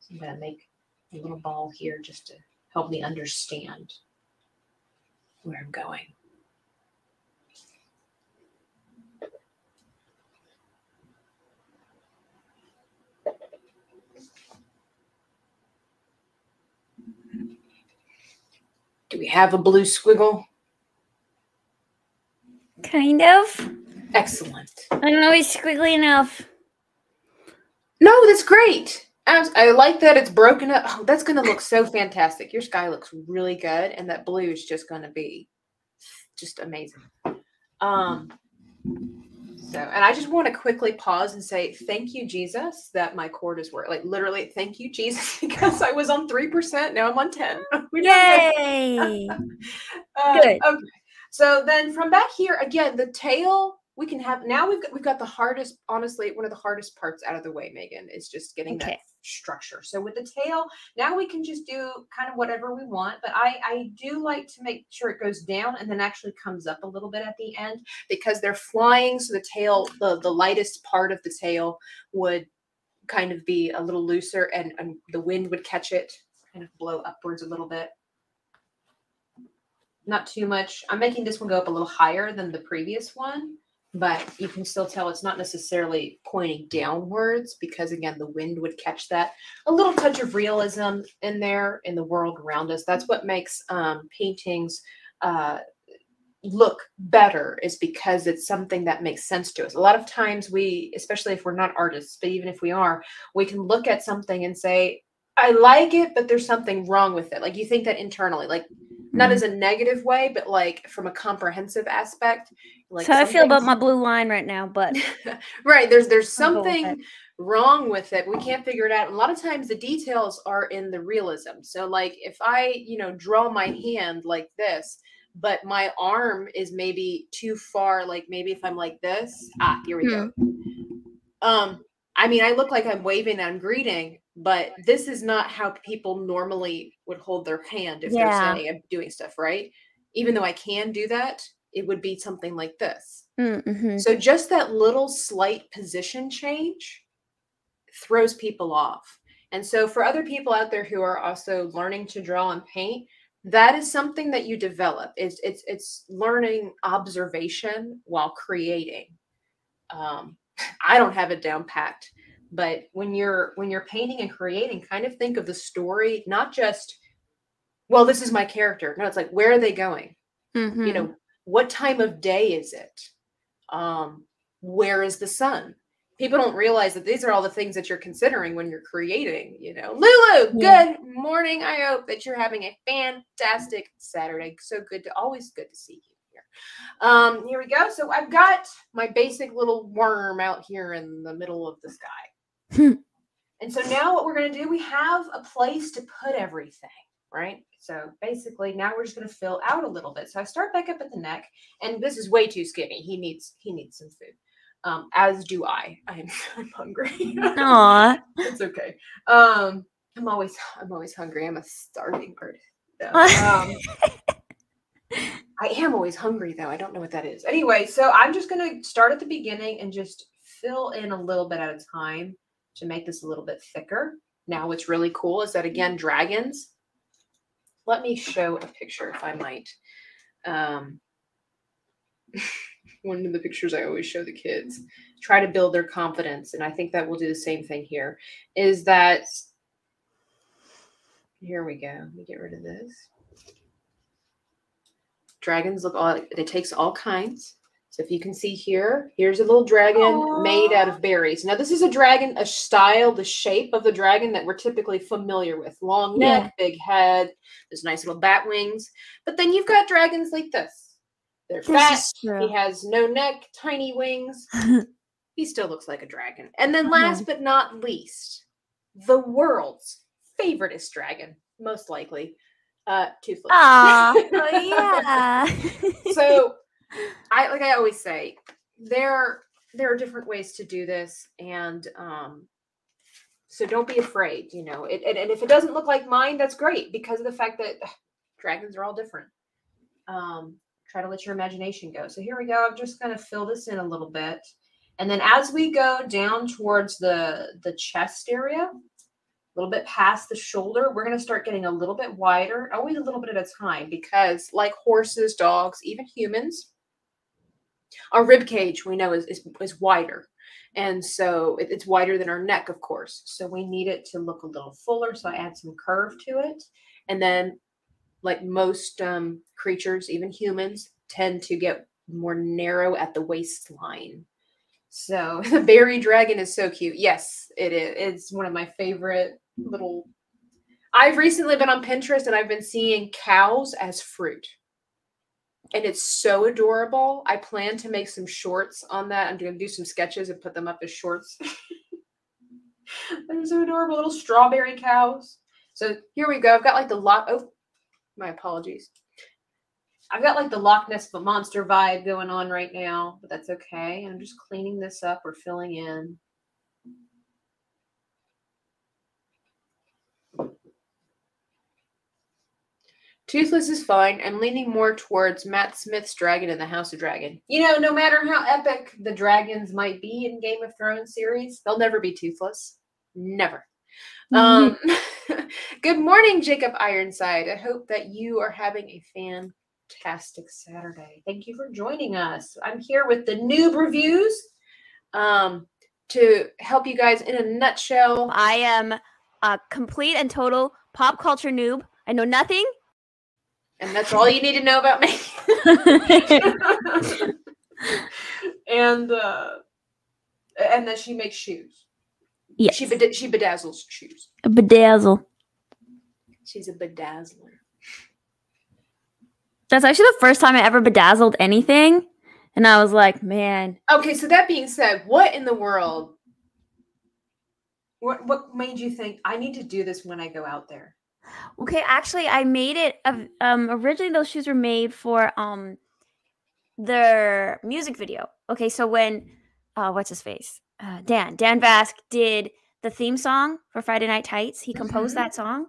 Speaker 3: So I'm going to make a little ball here just to help me understand. where I'm going. Do we have a blue squiggle?
Speaker 4: Kind of.
Speaker 3: Excellent.
Speaker 4: I don't know he's squiggly enough.
Speaker 3: No, that's great. Abs- I like that it's broken up. Oh, that's going to look so fantastic. Your sky looks really good, and that blue is just going to be just amazing. Um, so, and I just want to quickly pause and say thank you, Jesus, that my cord is working. Like literally, thank you, Jesus, because I was on three percent. Now I'm on ten. We did good.
Speaker 4: Yay!
Speaker 3: Uh,
Speaker 4: Good.
Speaker 3: Okay. So then from back here again, the tail we can have now we've got we've got the hardest, honestly, one of the hardest parts out of the way, Megan, is just getting that structure. So with the tail, now we can just do kind of whatever we want. But I I do like to make sure it goes down and then actually comes up a little bit at the end because they're flying. So the tail, the the lightest part of the tail would kind of be a little looser and, and the wind would catch it, kind of blow upwards a little bit not too much. I'm making this one go up a little higher than the previous one, but you can still tell it's not necessarily pointing downwards because again, the wind would catch that. A little touch of realism in there in the world around us. That's what makes um, paintings uh, look better is because it's something that makes sense to us. A lot of times we, especially if we're not artists, but even if we are, we can look at something and say, I like it, but there's something wrong with it. Like you think that internally, like not as a negative way, but like from a comprehensive aspect. Like
Speaker 4: so I feel about my blue line right now, but
Speaker 3: right. There's there's
Speaker 4: I'll go with
Speaker 3: something wrong with it. We can't figure it out. And a lot of times the details are in the realism. So like if I, you know, draw my hand like this, but my arm is maybe too far, like maybe if I'm like this, ah, here we go. Um, I mean, I look like I'm waving and I'm greeting, but this is not how people normally would hold their hand if
Speaker 4: Yeah.
Speaker 3: they're standing and doing stuff, right? Even though I can do that, it would be something like this.
Speaker 4: mm-hmm.
Speaker 3: So just that little slight position change throws people off. And so for other people out there who are also learning to draw and paint, that is something that you develop. It's it's it's learning observation while creating. Um, I don't have it down packed, but when you're when you're painting and creating, kind of think of the story, not just, well, this is my character. No, it's like where are they going?
Speaker 4: Mm-hmm.
Speaker 3: you know what time of day is it? Um where is the sun? People don't realize that these are all the things that you're considering when you're creating you know. Lulu
Speaker 4: Yeah.
Speaker 3: good morning. I hope that you're having a fantastic saturday. So good to always good to see you here. Um here we go. So i've got my basic little worm out here in the middle of the sky.
Speaker 4: Hmm.
Speaker 3: and so now what we're going to do we have a place to put everything right? So basically now we're just going to fill out a little bit. So I start back up at the neck and this is way too skinny. He needs, he needs some food. Um, as do I. I'm, I'm hungry.
Speaker 4: Aw.
Speaker 3: it's okay. Um, I'm always, I'm always hungry. I'm a starving bird. No, um, I am always hungry though. I don't know what that is. Anyway, so I'm just going to start at the beginning and just fill in a little bit at a time to make this a little bit thicker. Now, what's really cool is that again, dragons. Let me show a picture if I might. Um, one of the pictures I always show the kids try to build their confidence, and I think that we'll do the same thing here. Is that here we go. Let me get rid of this. Dragons look all it takes all kinds. So if you can see here, here's a little dragon made out of berries. Now this is a dragon, a style, the shape of the dragon that we're typically familiar with. Long
Speaker 4: Yeah.
Speaker 3: neck, big head, there's nice little bat wings. But then you've got dragons like this. They're fat.
Speaker 4: This is
Speaker 3: He has no neck, tiny wings. he still looks like a dragon. And then last but not least, the world's favoriteest dragon, most likely, uh, Toothless.
Speaker 4: Aw. yeah.
Speaker 3: so I like I always say, there there are different ways to do this, and um, so don't be afraid. You know, it, and, and if it doesn't look like mine, that's great because of the fact that ugh, dragons are all different. Um, try to let your imagination go. So here we go. I'm just going to fill this in a little bit, and then as we go down towards the the chest area, a little bit past the shoulder. We're going to start getting a little bit wider, always a little bit at a time, because like horses, dogs, even humans, our rib cage we know is, is, is wider. And so it- it's wider than our neck, of course. So we need it to look a little fuller. So I add some curve to it. And then, like most um, creatures, even humans, tend to get more narrow at the waistline. So the berry dragon is so cute. Yes, it is. It's one of my favorite little. I've recently been on Pinterest and I've been seeing cows as fruit. And it's so adorable. I plan to make some shorts on that. I'm going to do some sketches and put them up as shorts. They're so adorable, little strawberry cows. So here we go. I've got like the lot. Oh, my apologies. I've got like the Loch Ness monster vibe going on right now, but that's okay. I'm just cleaning this up or filling in. Toothless is fine. I'm leaning more towards Matt Smith's Dragon in the House of Dragon. You know, no matter how epic the dragons might be in Game of Thrones series, they'll never be toothless. Never. Um, good morning, Jacob Ironside. I hope that you are having a fantastic Saturday. Thank you for joining us. I'm here with the noob reviews um, to help you guys in a nutshell.
Speaker 4: I am a complete and total pop culture noob. I know nothing.
Speaker 3: And that's all you need to know about me. and uh, and then she makes shoes.
Speaker 4: yes.
Speaker 3: She bed- she bedazzles shoes.
Speaker 4: a bedazzle.
Speaker 3: She's a bedazzler.
Speaker 4: That's actually the first time I ever bedazzled anything. And I was like, man,
Speaker 3: Okay, so that being said, what in the world? What what made you think I need to do this when I go out there?
Speaker 4: Okay, actually, I made it. Um, originally, those shoes were made for um their music video. Okay, so when uh, what's his face? Uh, Dan Dan Vasc did the theme song for Friday Night Tights. He composed
Speaker 3: Mhm.
Speaker 4: that song,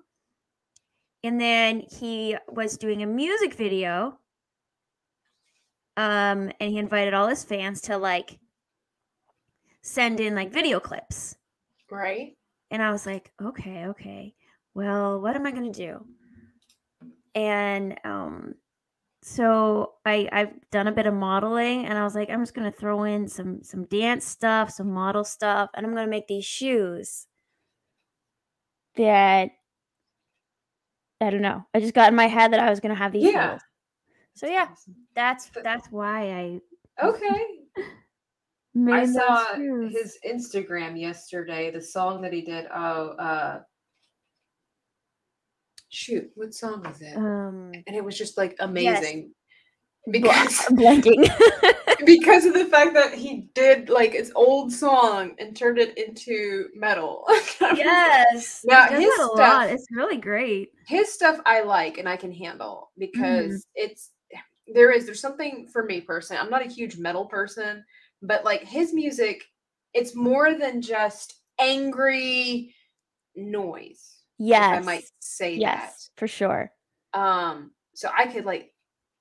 Speaker 4: and then he was doing a music video. Um, and he invited all his fans to like send in like video clips.
Speaker 3: Right?
Speaker 4: And I was like, okay, okay. Well, what am I gonna do? And um so I I've done a bit of modeling and I was like, I'm just gonna throw in some some dance stuff, some model stuff, and I'm gonna make these shoes that I don't know. I just got in my head that I was gonna have these
Speaker 3: Yeah.
Speaker 4: shoes. So yeah, that's that's why I
Speaker 3: Okay. I saw
Speaker 4: shoes.
Speaker 3: his Instagram yesterday, the song that he did. Oh, uh shoot, what song was it?
Speaker 4: um
Speaker 3: and it was just like amazing.
Speaker 4: bl-
Speaker 3: Because
Speaker 4: I'm blanking.
Speaker 3: because of the fact that he did like his old song and turned it into metal.
Speaker 4: yes.
Speaker 3: Now, his
Speaker 4: that a lot.
Speaker 3: stuff-
Speaker 4: It's really great.
Speaker 3: his stuff I like and I can handle because it's there is there's something for me personally. I'm not a huge metal person, but like his music, it's more than just angry noise.
Speaker 4: Yes.
Speaker 3: I might say
Speaker 4: yes, for sure.
Speaker 3: Um, so I could like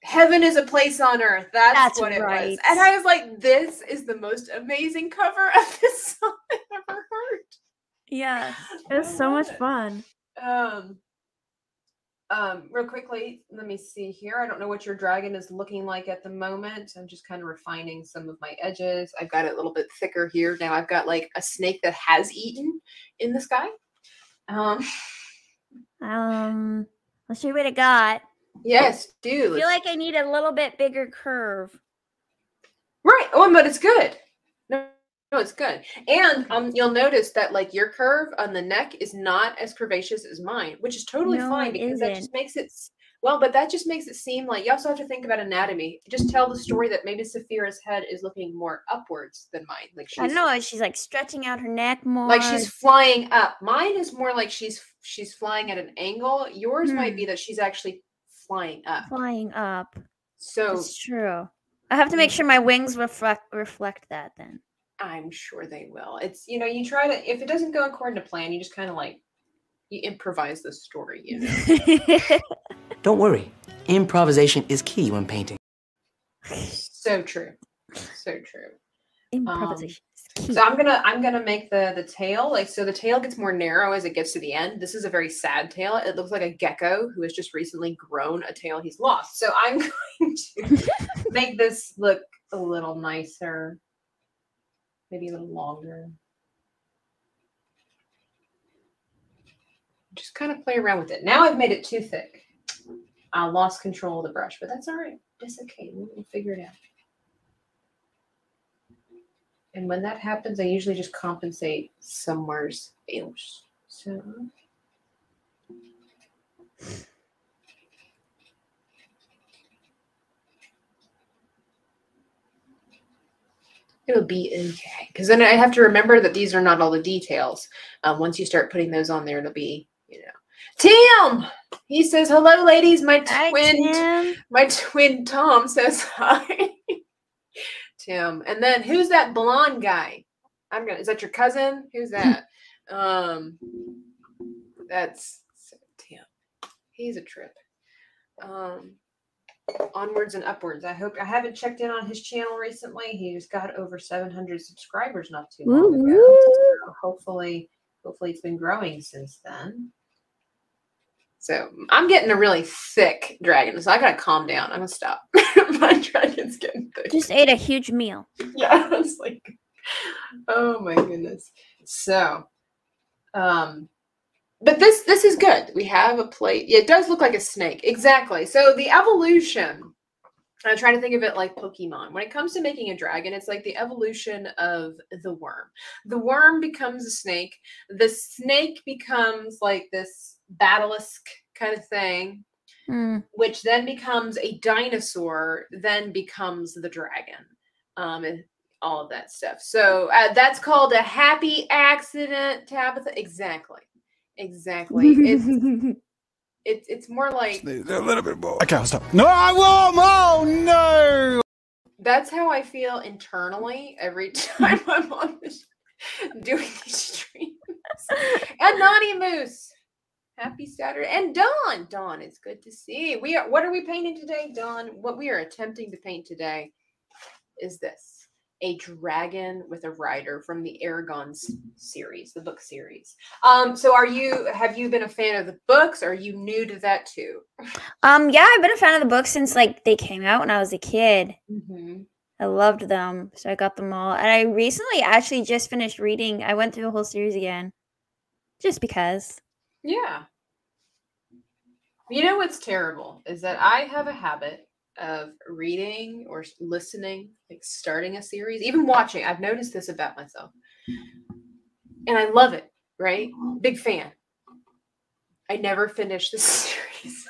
Speaker 3: heaven is a place on earth. That's,
Speaker 4: That's
Speaker 3: what it was. And I was like, this is the most amazing cover of this song I've ever heard.
Speaker 4: Yes. It was so much
Speaker 3: it.
Speaker 4: fun.
Speaker 3: Um, um, real quickly, let me see here. I don't know what your dragon is looking like at the moment. I'm just kind of refining some of my edges. I've got it a little bit thicker here. Now I've got like a snake that has eaten in the sky. Um,
Speaker 4: Um, let's see what it got.
Speaker 3: yes,
Speaker 4: I feel like I need a little bit bigger curve.
Speaker 3: right. Oh, but it's good. No, no, it's good. And um, you'll notice that like your curve on the neck is not as curvaceous as mine, which is totally
Speaker 4: No,
Speaker 3: fine because that just makes it well, but that just makes it seem like you also have to think about anatomy. Just tell the story that maybe Saphira's head is looking more upwards than mine. Like she's
Speaker 4: I know. She's like stretching out her neck more.
Speaker 3: like she's flying up. Mine is more like she's she's flying at an angle. Yours might
Speaker 4: Hmm.
Speaker 3: be that she's actually flying up.
Speaker 4: flying up.
Speaker 3: So
Speaker 4: It's true. I have to make sure my wings reflect reflect that then.
Speaker 3: I'm sure they will. It's you know, you try to if it doesn't go according to plan, you just kind of like you improvise the story, you know.
Speaker 2: Don't worry, improvisation is key when painting.
Speaker 3: so true. So true.
Speaker 4: Um, improvisation is cute.
Speaker 3: So I'm gonna I'm gonna make the the tail like so the tail gets more narrow as it gets to the end. This is a very sad tail. It looks like a gecko who has just recently grown a tail he's lost. So I'm going to make this look a little nicer, maybe a little longer. Just kind of play around with it. Now I've made it too thick. I lost control of the brush, but that's all right. That's okay. We'll, figure it out. And when that happens, I usually just compensate somewhere else. So. It'll be okay. Because then I have to remember that these are not all the details. Um, once you start putting those on there, it'll be. Tim! He says, hello, ladies. My twin
Speaker 4: Tim.
Speaker 3: my twin Tom says hi. Tim. And then who's that blonde guy? I'm gonna is that your cousin? Who's that? um that's Tim. He's a trip. Um onwards and upwards. I hope I haven't checked in on his channel recently. He just got over 700 subscribers not too long ago. So hopefully, hopefully it's been growing since then. So I'm getting a really thick dragon, so I gotta calm down. I'm gonna stop. My dragon's getting thick.
Speaker 4: Just ate a huge meal.
Speaker 3: Yeah, I was like, oh my goodness. So, um, but this this is good. We have a plate. Yeah, it does look like a snake. Exactly. So the evolution. I try to think of it like Pokemon. When it comes to making a dragon, it's like the evolution of the worm. The worm becomes a snake. The snake becomes like this basilisk kind of thing,
Speaker 4: Mm.
Speaker 3: which then becomes a dinosaur, then becomes the dragon, um, and all of that stuff. So uh, that's called a happy accident, Tabitha. Exactly, exactly. It's it's it's more like
Speaker 6: A little bit more. I can't stop. No, I won't. Oh no!
Speaker 3: that's how I feel internally every time I'm on this doing these streams. and Naughty Moose. Happy Saturday. And Dawn. Dawn, it's good to see. We are what are we painting today, Dawn? What we are attempting to paint today is this. A dragon with a rider from the Eragon series, the book series. Um, so are you have you been a fan of the books? Or are you new to that too?
Speaker 4: Um, yeah, I've been a fan of the books since like they came out when I was a kid.
Speaker 3: Mm-hmm.
Speaker 4: I loved them, so I got them all. And I recently actually just finished reading. I went through the whole series again, just because.
Speaker 3: Yeah. You know what's terrible is that I have a habit of reading or listening, like starting a series, even watching. I've noticed this about myself. And I love it, right? Big fan. I never finish the series.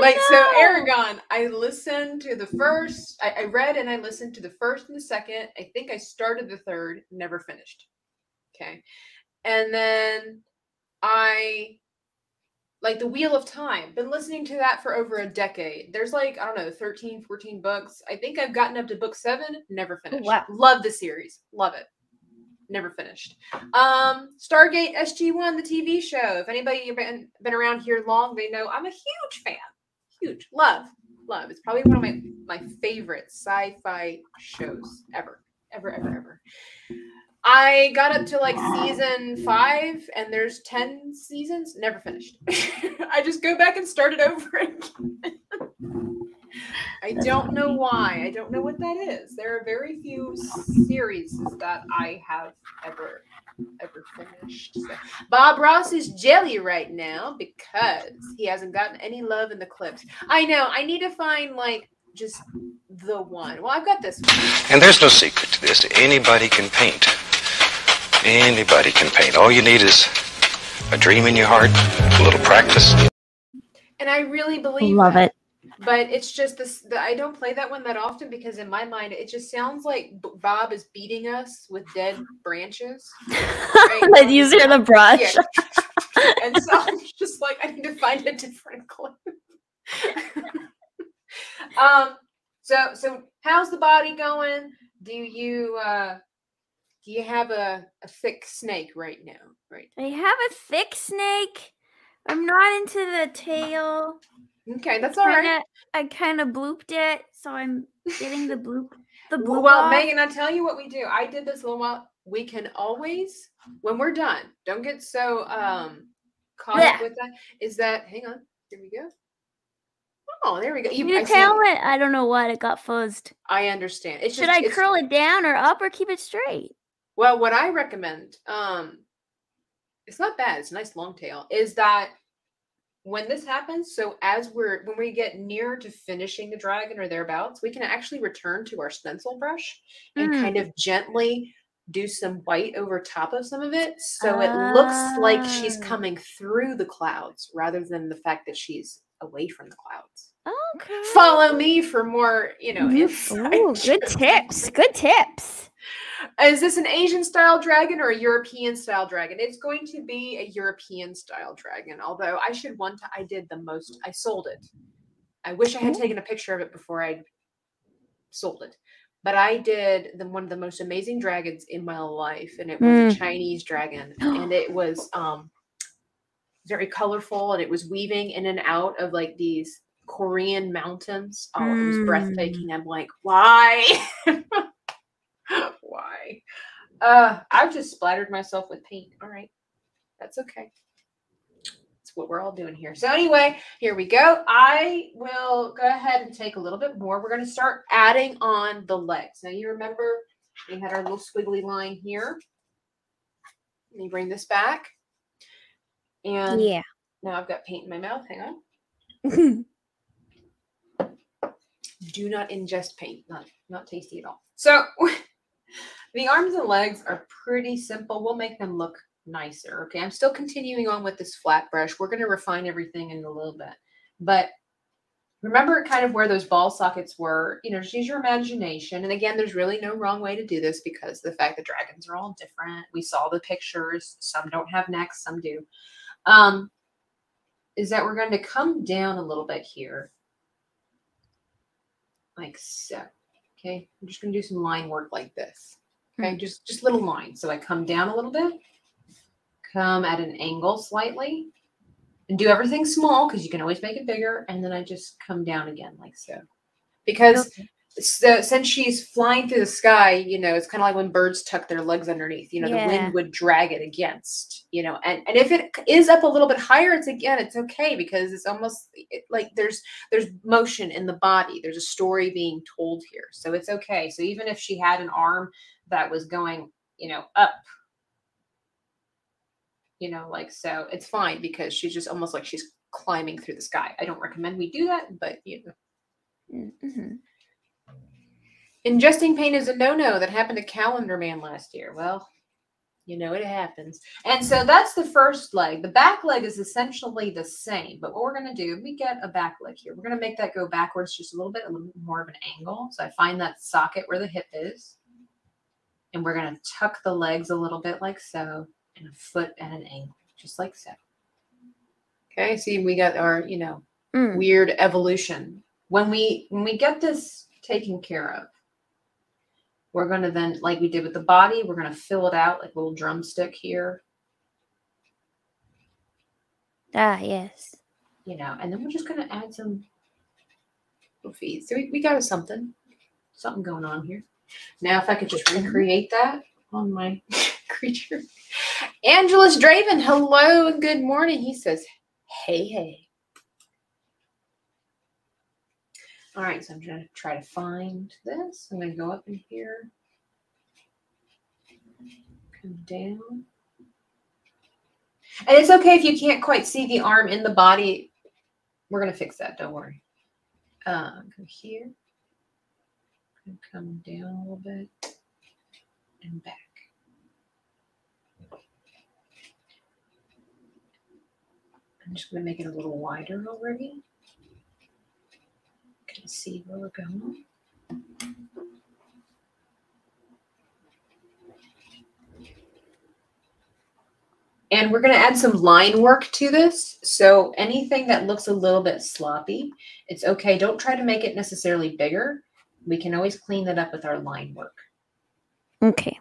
Speaker 3: like so. Eragon, I listened to the first, I, I read and I listened to the first and the second. I think I started the third, never finished. Okay. And then I like the Wheel of Time. Been listening to that for over a decade. There's like, I don't know, 13, 14 books. I think I've gotten up to book seven, never finished.
Speaker 4: wow.
Speaker 3: Love the series. Love it. Never finished. Um, Stargate SG1, the TV show. If anybody been, been around here long, they know I'm a huge fan. Huge. Love. Love. It's probably one of my my favorite sci-fi shows ever. Ever, ever, ever. I got up to like season five, and there's 10 seasons. Never finished. I just go back and start it over again. I don't know why. I don't know what that is. There are very few series that I have ever ever finished. So, Bob Ross is jelly right now because he hasn't gotten any love in the clips. I know. I need to find like just the one. Well, I've got this one.
Speaker 7: And there's no secret to this. Anybody can paint. Anybody can paint. All you need is a dream in your heart, a little practice.
Speaker 3: And I really believe
Speaker 4: Love
Speaker 3: that.
Speaker 4: it.
Speaker 3: But it's just this. The, I don't play that one that often because in my mind it just sounds like Bob is beating us with dead branches.
Speaker 4: Let's use the brush.
Speaker 3: Yeah. and so I'm just like, I need to find a different clip. um. So so how's the body going? Do you uh do you have a, a thick snake right now? Right.
Speaker 4: I have a thick snake. I'm not into the tail.
Speaker 3: Okay, that's all right.
Speaker 4: Kinda- I kind of blooped it, so I'm getting the bloop. The bloop.
Speaker 3: Well,
Speaker 4: off.
Speaker 3: Megan, I'll tell you what we do. I did this a little while. We can always, when we're done, don't get so um caught up with that. Is that hang on? Here we go. Oh, there we go.
Speaker 4: You
Speaker 3: I see-
Speaker 4: tell it. I don't know what it got fuzzed.
Speaker 3: I understand. It's
Speaker 4: Should
Speaker 3: just,
Speaker 4: I curl it down or up or keep it straight?
Speaker 3: Well, what I recommend, um, it's not bad. It's a nice long tail. Is that when this happens? So as we're when we get near to finishing the dragon or thereabouts, we can actually return to our stencil brush and
Speaker 4: Mm.
Speaker 3: kind of gently do some white over top of some of it, so it looks like she's
Speaker 4: Ah.
Speaker 3: coming through the clouds rather than the fact that she's away from the clouds.
Speaker 4: Okay.
Speaker 3: Follow me for more, you know,
Speaker 4: Mhm. Ooh, good tips. Good tips.
Speaker 3: Is this an Asian style dragon or a European style dragon? It's going to be a European style dragon. Although I should one time I did the most. I sold it. I wish I had taken a picture of it before I sold it. But I did the one of the most amazing dragons in my life, and it was a Chinese dragon, and it was um very colorful, and it was weaving in and out of like these Korean mountains. Oh, it was
Speaker 4: Mm.
Speaker 3: breathtaking. I'm like? Why? Uh, I've just splattered myself with paint. All right. That's okay. That's what we're all doing here. So anyway, here we go. I will go ahead and take a little bit more. We're going to start adding on the legs. Now you remember we had our little squiggly line here. Let me bring this back. And
Speaker 4: Yeah.
Speaker 3: now I've got paint in my mouth. Hang on. do not ingest paint. Not not tasty at all. So the arms and legs are pretty simple. We'll make them look nicer. Okay. I'm still continuing on with this flat brush. We're going to refine everything in a little bit. But remember kind of where those ball sockets were. You know, just use your imagination. And again, there's really no wrong way to do this because the fact that dragons are all different. We saw the pictures. Some don't have necks, some do. Um, is that we're going to come down a little bit here like so. Okay, I'm just gonna do some line work like this. Okay, hmm. just just little lines. So I come down a little bit, come at an angle slightly, and do everything small because you can always make it bigger. And then I just come down again like so. Because so, since she's flying through the sky, you know, it's kind of like when birds tuck their legs underneath. You know, the wind would drag it against. You know, and and if it is up a little bit higher, it's again, it's okay because it's almost it, like there's there's motion in the body. There's a story being told here, so it's okay. So even if she had an arm that was going, you know, up, you know, like so, it's fine because she's just almost like she's climbing through the sky. I don't recommend we do that, but you know.
Speaker 4: Mhm.
Speaker 3: Ingesting paint is a no-no. That happened to Calendar Man last year. Well, you know it happens. And so that's the first leg. The back leg is essentially the same, but what we're going to do, we get a back leg here. We're going to make that go backwards just a little bit, a little bit more of an angle. So I find that socket where the hip is. And we're going to tuck the legs a little bit like so, and a foot at an angle, just like so. Okay, see, we got our, you know,
Speaker 4: Mm.
Speaker 3: weird evolution. When we when we get this taken care of, we're going to then, like we did with the body, we're going to fill it out like a little drumstick here,
Speaker 4: Ah, yes.
Speaker 3: you know, and then we're just going to add some little feet. So we, we got something, something going on here. Now, if I could just recreate that on my creature. Angelus Draven, hello and good morning. He says, hey, hey. All right, so I'm going to try to find this. I'm going to go up in here, come down. And it's okay if you can't quite see the arm in the body. We're going to fix that. Don't worry. Uh, go here. And come down a little bit and back. I'm just going to make it a little wider already. Can see where we're going? And we're going to add some line work to this. So anything that looks a little bit sloppy, it's okay. Don't try to make it necessarily bigger. We can always clean that up with our line work.
Speaker 4: Okay.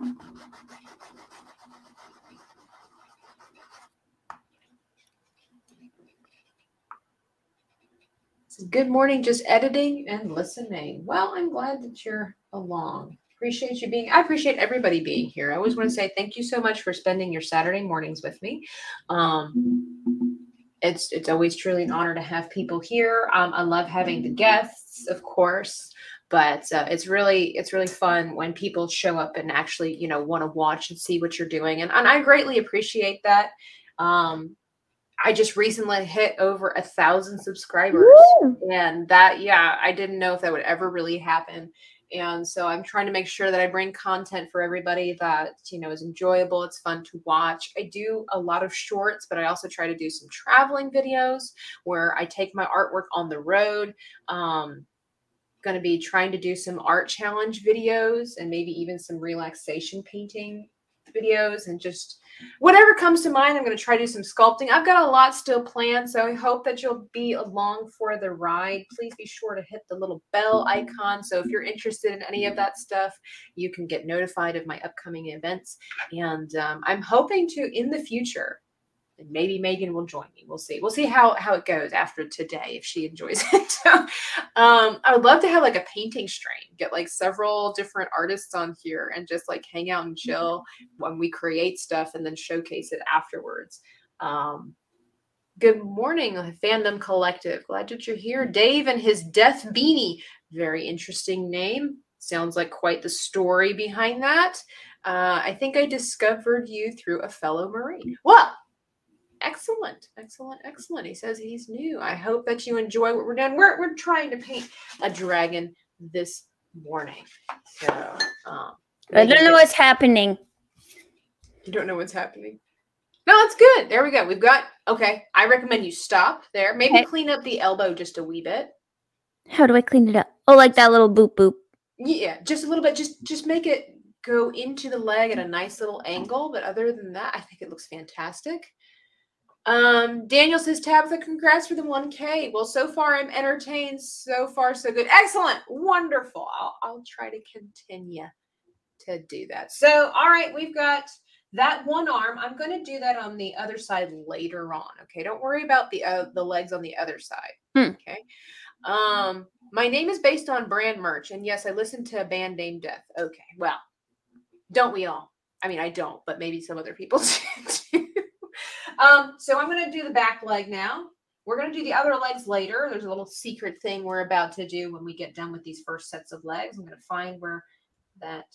Speaker 3: Good morning, just editing and listening. Well, I'm glad that you're along. Appreciate you being. I appreciate everybody being here. I always want to say thank you so much for spending your Saturday mornings with me. Um, it's it's always truly an honor to have people here. Um, I love having the guests, of course, but uh, it's really it's really fun when people show up and actually you know want to watch and see what you're doing, and and I greatly appreciate that. Um, I just recently hit over a thousand subscribers,
Speaker 4: Woo!
Speaker 3: and that yeah, I didn't know if that would ever really happen. And so I'm trying to make sure that I bring content for everybody that you know is enjoyable. It's fun to watch. I do a lot of shorts, but I also try to do some traveling videos where I take my artwork on the road. Um, going to be trying to do some art challenge videos and maybe even some relaxation painting videos and just whatever comes to mind. I'm going to try to do some sculpting. I've got a lot still planned, so I hope that you'll be along for the ride. Please be sure to hit the little bell icon. So if you're interested in any of that stuff, you can get notified of my upcoming events. And um, I'm hoping to in the future. Maybe Megan will join me. We'll see. We'll see how how it goes after today if she enjoys it. Um, I would love to have like a painting stream. Get like several different artists on here and just like hang out and chill when we create stuff and then showcase it afterwards. Um, good morning, Fandom Collective. Glad that you're here. Dave and his Death Beanie. Very interesting name. Sounds like quite the story behind that. Uh, I think I discovered you through a fellow Marine. Well, excellent, excellent, excellent. He says he's new. I hope that you enjoy what we're doing. We're, we're trying to paint a dragon this morning. So, um,
Speaker 4: I don't know what's happening.
Speaker 3: you don't know what's happening. No, it's good. There we go. We've got okay. I recommend you stop there. Maybe
Speaker 4: Okay.
Speaker 3: clean up the elbow just a wee bit.
Speaker 4: How do I clean it up? Oh, like that little boop boop.
Speaker 3: Yeah, just a little bit. Just just make it go into the leg at a nice little angle. But other than that, I think it looks fantastic. Um, Daniel says, Tabitha, congrats for the 1K. Well, so far I'm entertained. So far, so good. Excellent. Wonderful. I'll, I'll try to continue to do that. So, all right, we've got that one arm. I'm going to do that on the other side later on. Okay. Don't worry about the, uh, the legs on the other side.
Speaker 4: Hmm.
Speaker 3: Okay. Um, my name is based on brand merch. And yes, I listen to a band named Death. Okay. Well, don't we all? I mean, I don't, but maybe some other people do. Um, so I'm going to do the back leg now. We're going to do the other legs later. There's a little secret thing we're about to do when we get done with these first sets of legs. I'm going to find where that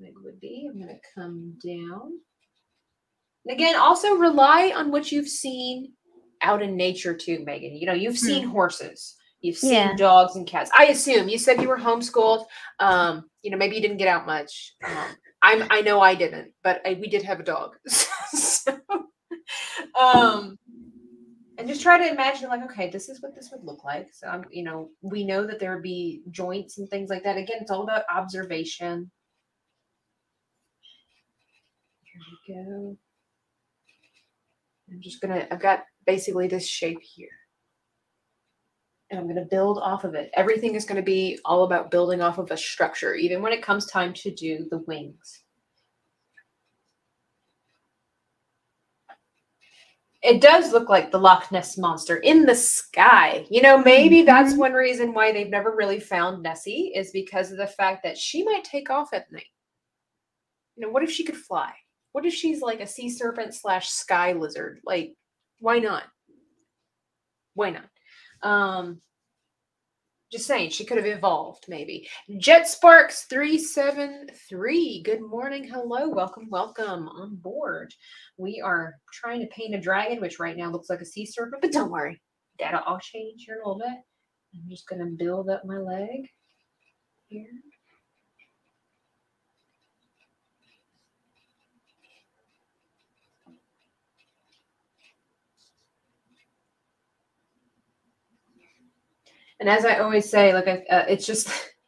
Speaker 3: leg would be. I'm going to come down. And again, also rely on what you've seen out in nature too, Megan. You know, you've seen horses. You've seen
Speaker 4: Yeah.
Speaker 3: dogs and cats. I assume you said you were homeschooled. Um, you know, maybe you didn't get out much. Um, I'm, I know I didn't, but I, we did have a dog. so, um, and just try to imagine, like, okay, this is what this would look like. So, I'm, you know, we know that there would be joints and things like that. Again, it's all about observation. Here we go. I'm just gonna, I've got basically this shape here. And I'm gonna build off of it. Everything is gonna be all about building off of a structure, even when it comes time to do the wings. It does look like the Loch Ness monster in the sky. You know, maybe that's one reason why they've never really found Nessie is because of the fact that she might take off at night. You know, what if she could fly? What if she's like a sea serpent slash sky lizard? Like, why not? Why not? Um, just saying, she could have evolved maybe. Jet Sparks 373. Good morning. Hello. Welcome, welcome on board. We are trying to paint a dragon, which right now looks like a sea serpent, but don't worry. That'll all change here in a little bit. I'm just going to build up my leg here. And as I always say, like I, uh, it's just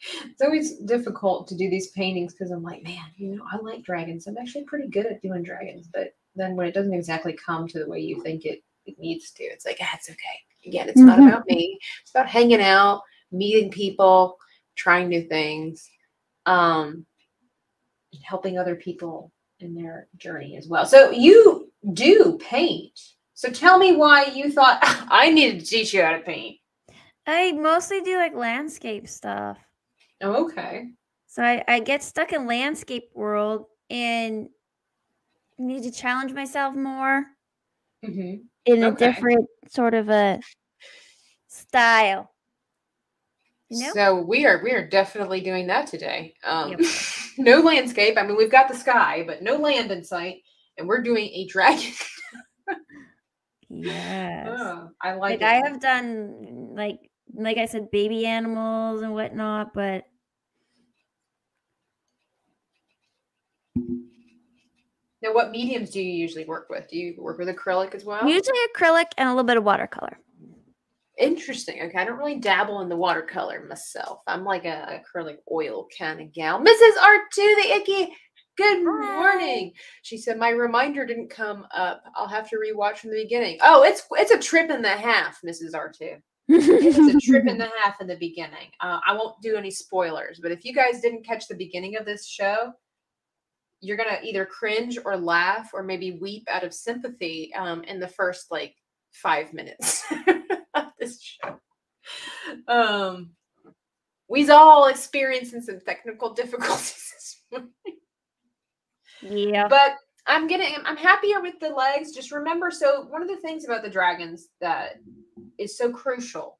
Speaker 3: it's always difficult to do these paintings because I'm like, man, you know, I like dragons. I'm actually pretty good at doing dragons, but then when it doesn't exactly come to the way you think it, it needs to, it's like, ah, it's okay. Again, it's not
Speaker 4: Mhm.
Speaker 3: about me. It's about hanging out, meeting people, trying new things, um, and helping other people in their journey as well. So you do paint So tell me why you thought I needed to teach you how to paint.
Speaker 4: I mostly do like landscape stuff.
Speaker 3: Oh, okay.
Speaker 4: So I, I get stuck in landscape world and need to challenge myself more
Speaker 3: hmm
Speaker 4: in a different sort of a style. You know?
Speaker 3: So we are we are definitely doing that today. Um,
Speaker 4: Yep.
Speaker 3: no landscape. I mean, we've got the sky, but no land in sight, and we're doing a dragon.
Speaker 4: Yes.
Speaker 3: Oh, I like,
Speaker 4: like. I have done like like I said, baby animals and whatnot, but
Speaker 3: Now, what mediums do you usually work with? Do you work with acrylic as well?
Speaker 4: usually acrylic and a little bit of watercolor.
Speaker 3: Interesting. Okay, I don't really dabble in the watercolor myself. I'm like a acrylic oil kind of gal. Mrs. R2, the icky. Good morning. She said my reminder didn't come up. I'll have to rewatch from the beginning. Oh, it's it's a trip and a half, Mrs. R2. It's a trip and a half in the beginning. Uh, I won't do any spoilers, but if you guys didn't catch the beginning of this show, you're gonna either cringe or laugh or maybe weep out of sympathy um, in the first like five minutes of this show. Um, we's all experiencing some technical difficulties this morning
Speaker 4: yeah.
Speaker 3: but I'm getting I'm happier with the legs. Just remember, so one of the things about the dragons that is so crucial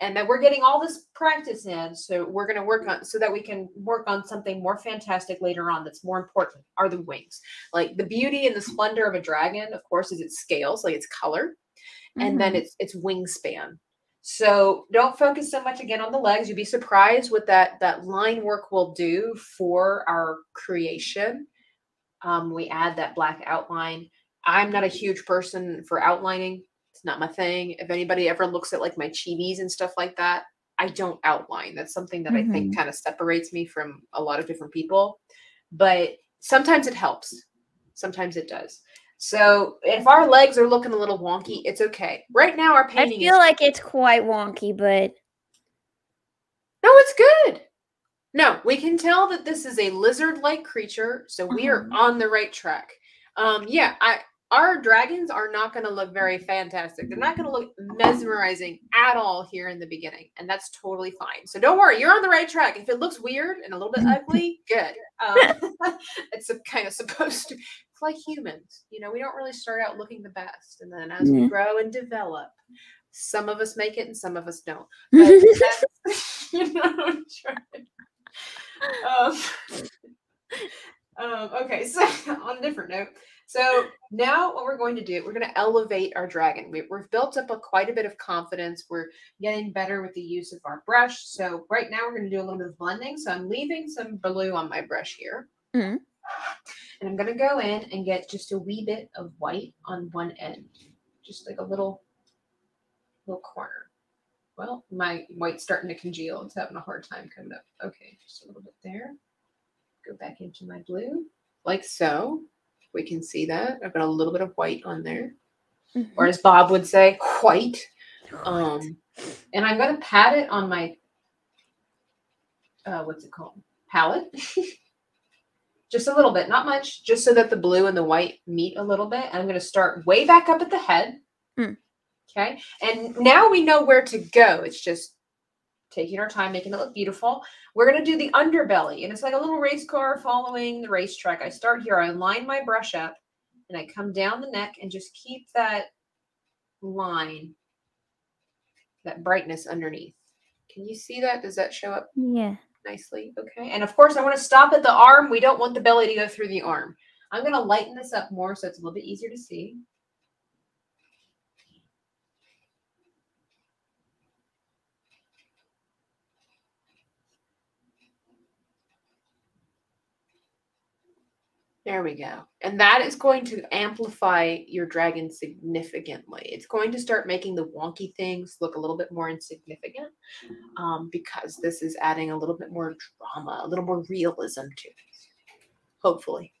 Speaker 3: and that we're getting all this practice in, so we're gonna work on so that we can work on something more fantastic later on that's more important are the wings. Like the beauty and the splendor of a dragon, of course, is its scales, like its color, and then
Speaker 4: Mhm.
Speaker 3: its its wingspan. So don't focus so much again on the legs. You'd be surprised what that that line work will do for our creation. Um, we add that black outline. I'm not a huge person for outlining. It's not my thing. If anybody ever looks at like my chibis and stuff like that, I don't outline. That's something that I think kind of separates me from a lot of different people. But sometimes it helps. Sometimes it does. So if our legs are looking a little wonky, it's okay. Right now, our painting.
Speaker 4: I feel
Speaker 3: is
Speaker 4: like it's quite wonky, but
Speaker 3: no, it's good. No, we can tell that this is a lizard-like creature, so we are
Speaker 4: Mhm.
Speaker 3: on the right track. Um, yeah, I our dragons are not going to look very fantastic. They're not going to look mesmerizing at all here in the beginning, and that's totally fine. So don't worry, you're on the right track. If it looks weird and a little bit ugly, good. Um, it's kind of supposed to. It's like humans, you know. We don't really start out looking the best, and then as we grow and develop, some of us make it and some of us don't. But that's, you know, I'm trying. Um, um, okay, so on a different note, so now what we're going to do, we're going to elevate our dragon. We, we've built up a, quite a bit of confidence. We're getting better with the use of our brush. So right now we're going to do a little bit of blending. So I'm leaving some blue on my brush here.
Speaker 4: Mhm.
Speaker 3: And I'm going to go in and get just a wee bit of white on one end, just like a little, little corner. Well, my white's starting to congeal. It's having a hard time coming up. Okay, just a little bit there. Go back into my blue, like so. We can see that. I've got a little bit of white on there. Or as Bob would say, white. Um, and I'm going to pat it on my, uh, what's it called? Palette. just a little bit, not much, just so that the blue and the white meet a little bit. And I'm going to start way back up at the head.
Speaker 4: Hmm.
Speaker 3: Okay. And now we know where to go. It's just taking our time, making it look beautiful. We're going to do the underbelly. And it's like a little race car following the racetrack. I start here, I line my brush up, and I come down the neck and just keep that line, that brightness underneath. Can you see that? Does that show up
Speaker 4: yeah.
Speaker 3: nicely? Okay. And of course, I want to stop at the arm. We don't want the belly to go through the arm. I'm going to lighten this up more so it's a little bit easier to see. There we go. And that is going to amplify your dragon significantly. It's going to start making the wonky things look a little bit more insignificant um, because this is adding a little bit more drama, a little more realism to it. Hopefully.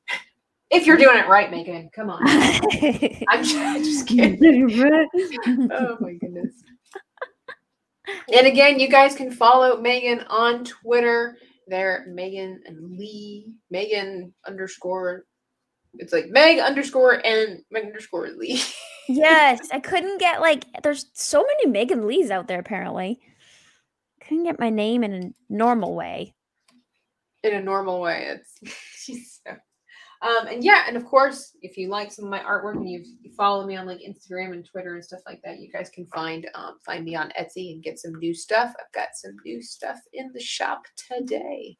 Speaker 3: If you're doing it right, Megan, come on. I'm just, just kidding. oh my goodness. And again, you guys can follow Megan on Twitter. There, Megan and Leigh, Megan underscore It's like Meg underscore and Meg underscore Leigh.
Speaker 4: yes, I couldn't get like there's so many Megan Leighs out there apparently. Couldn't get my name in a normal way.
Speaker 3: in a normal way. It's she's so. Um, and yeah, and of course, if you like some of my artwork and you you follow me on like Instagram and Twitter and stuff like that, you guys can find um, find me on Etsy and get some new stuff. I've got some new stuff in the shop today.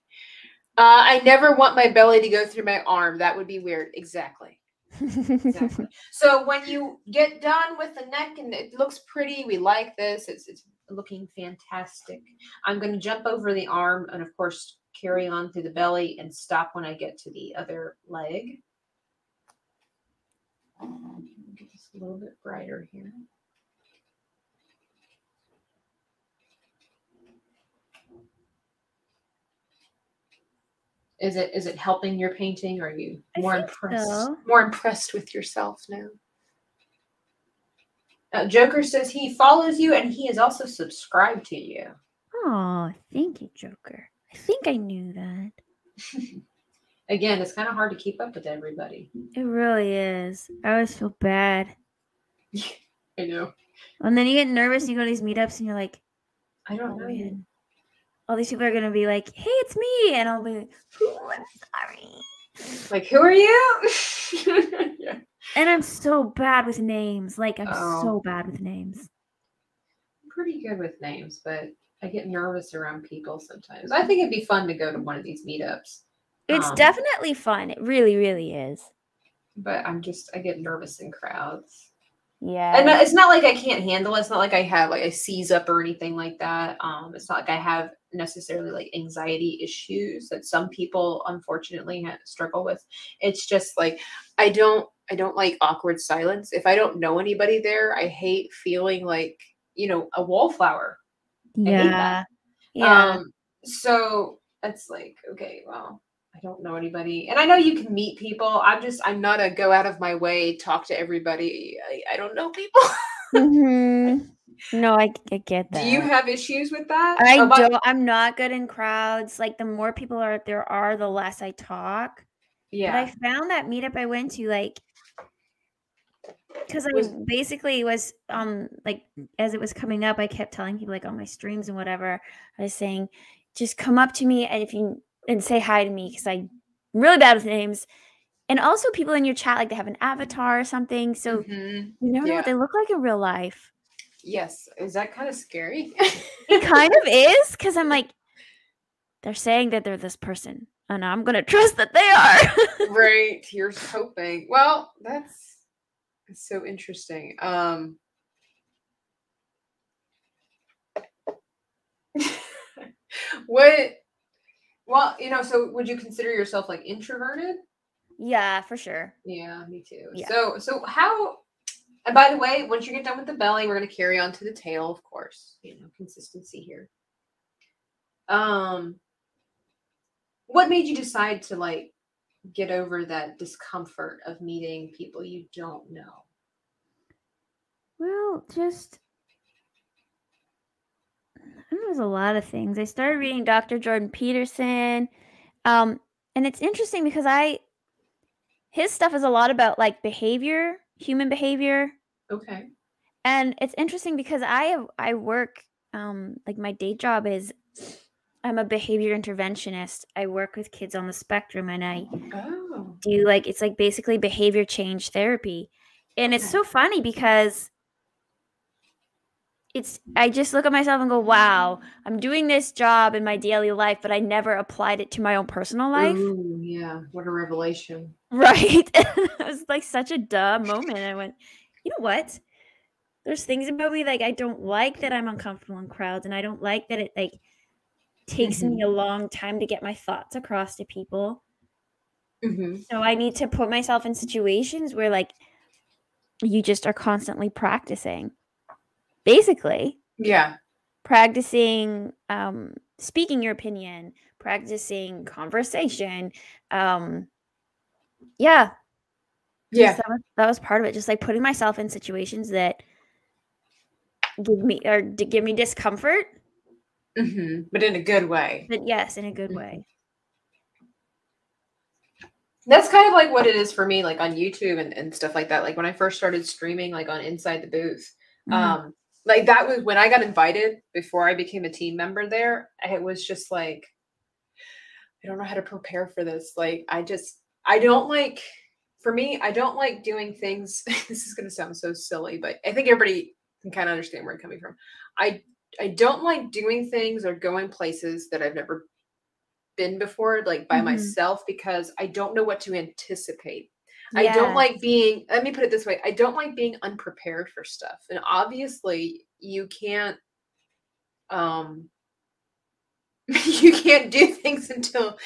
Speaker 3: Uh, I never want my belly to go through my arm. That would be weird. Exactly. Exactly. so when you get done with the neck and it looks pretty, we like this. It's it's looking fantastic. I'm going to jump over the arm and of course carry on through the belly and stop when I get to the other leg. Um, Get this a little bit brighter here. Is it is it helping your painting? Or are you more impressed?
Speaker 4: so.
Speaker 3: More impressed with yourself now? Uh, Joker says he follows you and he is also subscribed to you.
Speaker 4: Oh, thank you, Joker. I think I knew that.
Speaker 3: Again, it's kind of hard to keep up with everybody.
Speaker 4: It really is. I always feel bad.
Speaker 3: I know.
Speaker 4: And then you get nervous, you go to these meetups and you're like,
Speaker 3: I don't
Speaker 4: oh
Speaker 3: know.
Speaker 4: man. All these people are gonna be like, hey, it's me. And I'll be like, "Ooh, I'm sorry.
Speaker 3: Like, who are you? yeah.
Speaker 4: And I'm so bad with names. Like I'm
Speaker 3: Oh.
Speaker 4: so bad with names.
Speaker 3: I'm pretty good with names, but I get nervous around people sometimes. I think it'd be fun to go to one of these meetups,
Speaker 4: It's
Speaker 3: Um,
Speaker 4: definitely fun. It really, really is.
Speaker 3: but I'm just I get nervous in crowds.
Speaker 4: Yeah.
Speaker 3: And it's not like I can't handle it. It's not like I have like I seize up or anything like that. Um, it's not like I have necessarily like anxiety issues that some people unfortunately struggle with. It's just like I don't I don't like awkward silence. If I don't know anybody there, I hate feeling like you know a wallflower.
Speaker 4: Yeah. Yeah.
Speaker 3: Um, so it's like, okay, well, I don't know anybody. And I know you can meet people. I'm just, I'm not a go out of my way, talk to everybody. I, I don't know people.
Speaker 4: Mhm. No, I, I get that.
Speaker 3: Do you have issues with that?
Speaker 4: I
Speaker 3: but-
Speaker 4: don't. I'm not good in crowds. Like the more people are there are, the less I talk. But
Speaker 3: Yeah.
Speaker 4: I found that meetup I went to, like, because I
Speaker 3: Was-
Speaker 4: basically was um like as it was coming up, I kept telling people like on my streams and whatever. I was saying, just come up to me and if you and say hi to me because I'm really bad with names. And also people in your chat like they have an avatar or something, so
Speaker 3: Mhm.
Speaker 4: you never know what they look like in real life.
Speaker 3: Yes. Is that kind of scary?
Speaker 4: It kind of is because I'm like, they're saying that they're this person, and I'm gonna trust that they are.
Speaker 3: right. You're hoping. Well, that's, that's so interesting. Um, what, well, you know, so would you consider yourself like introverted?
Speaker 4: yeah, for sure.
Speaker 3: Yeah, me too.
Speaker 4: Yeah.
Speaker 3: So, so how? And by the way, once you get done with the belly, we're gonna carry on to the tail, of course. You know, consistency here. Um, what made you decide to like get over that discomfort of meeting people you don't know?
Speaker 4: Well, just there was a lot of things. I started reading Dr. Jordan Peterson, um, and it's interesting because I his stuff is a lot about like behavior, human behavior,
Speaker 3: Okay.
Speaker 4: and it's interesting because I have I work um like my day job is I'm a behavior interventionist. I work with kids on the spectrum and I
Speaker 3: Oh.
Speaker 4: do like it's like basically behavior change therapy. And it's so funny because it's I just look at myself and go, "Wow, I'm doing this job in my daily life, but I never applied it to my own personal life."
Speaker 3: Ooh, yeah. What a revelation.
Speaker 4: Right? it was like such a duh moment. I went, "You know what? There's things about me like I don't like that I'm uncomfortable in crowds and I don't like that it like takes me a long time to get my thoughts across to people."
Speaker 3: hmm
Speaker 4: So I need to put myself in situations where like you just are constantly practicing. Basically,
Speaker 3: Yeah.
Speaker 4: practicing um speaking your opinion, practicing conversation. Um yeah,
Speaker 3: Yeah.
Speaker 4: that was, that was part of it just like putting myself in situations that give me or give me discomfort,
Speaker 3: hmm But in a good way.
Speaker 4: but yes, in a good way.
Speaker 3: that's kind of like what it is for me like on youtube and, and stuff like that like when i first started streaming like on inside the booth
Speaker 4: Mhm.
Speaker 3: um like that was when i got invited before i became a team member there it was just like i don't know how to prepare for this like i just i don't like for me i don't like doing things this is going to sound so silly but i think everybody can kind of understand where i'm coming from i i don't like doing things or going places that i've never been before like by
Speaker 4: Mhm.
Speaker 3: myself because i don't know what to anticipate I don't like being, let me put it this way I don't like being unprepared for stuff. And obviously, you can't, um, you can't do things until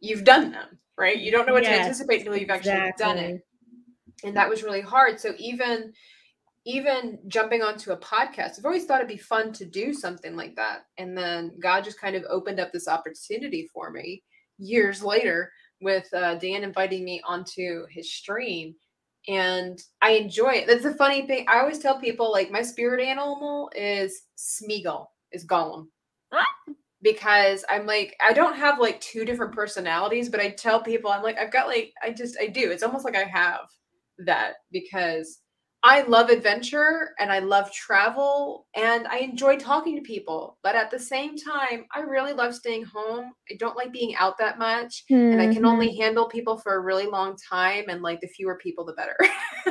Speaker 3: you've done them, right? You don't know what to anticipate until you've actually done it. And that was really hard. So even, even jumping onto a podcast, I've always thought it'd be fun to do something like that. And then God just kind of opened up this opportunity for me years later with uh, Dan inviting me onto his stream. And I enjoy it. That's the funny thing. I always tell people like my spirit animal is Smeagol, is Gollum. Because I'm like, I don't have like two different personalities, but I tell people, I'm like, I've got like, I just, I do. It's almost like I have that because I love adventure and I love travel and I enjoy talking to people. But at the same time, I really love staying home. I don't like being out that much. And I can only handle people for a really long time. And like the fewer people, the better.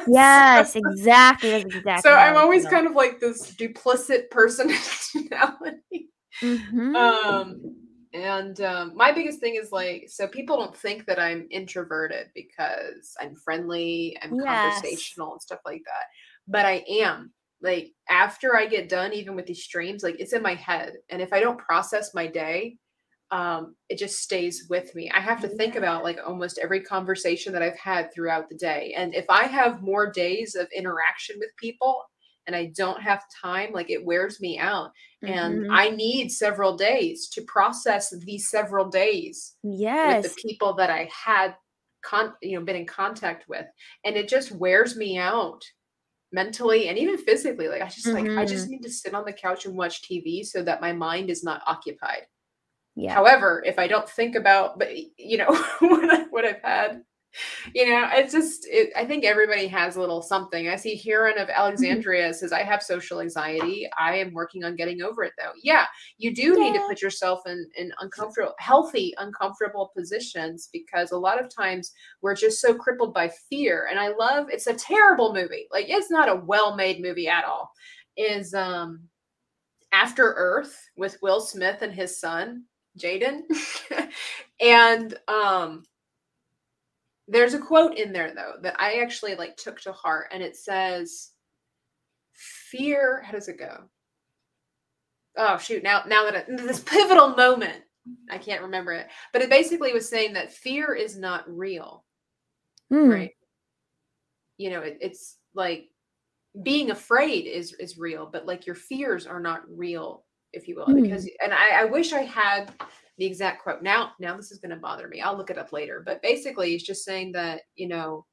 Speaker 4: Yes, exactly. Exactly.
Speaker 3: so I'm always kind of like this duplicit personality.
Speaker 4: Mhm.
Speaker 3: um and um my biggest thing is like so people don't think that i'm introverted because i'm friendly i'm
Speaker 4: Yes.
Speaker 3: conversational and stuff like that but i am. Like after i get done even with these streams like it's in my head and if i don't process my day um it just stays with me. I have to think about like almost every conversation that i've had throughout the day and if i have more days of interaction with people and i don't have time like it wears me out and
Speaker 4: Mhm.
Speaker 3: I need several days to process these several days
Speaker 4: yes.
Speaker 3: with the people that I had con you know been in contact with and it just wears me out mentally and even physically like I just like I just need to sit on the couch and watch TV so that my mind is not occupied.
Speaker 4: yeah.
Speaker 3: However, if I don't think about but you know what, I, what I've had you know, it's just, it, I think everybody has a little something. I see Heron of Alexandria says, I have social anxiety. I am working on getting over it though. Yeah, you do need to put yourself in, in uncomfortable, healthy, uncomfortable positions because a lot of times we're just so crippled by fear. And I love, it's a terrible movie. Like, it's not a well made movie at all. Is, um, After Earth with Will Smith and his son, Jaden. and, um, there's a quote in there though that I actually like took to heart, and it says, "Fear." How does it go? Oh shoot! Now, now that I, this pivotal moment, I can't remember it, but it basically was saying that fear is not real,
Speaker 4: Mm.
Speaker 3: right? You know, it, it's like being afraid is is real, but like your fears are not real, if you will.
Speaker 4: Hmm.
Speaker 3: Because, and I, I wish I had the exact quote. Now, now this is going to bother me. I'll look it up later. But basically, it's just saying that you know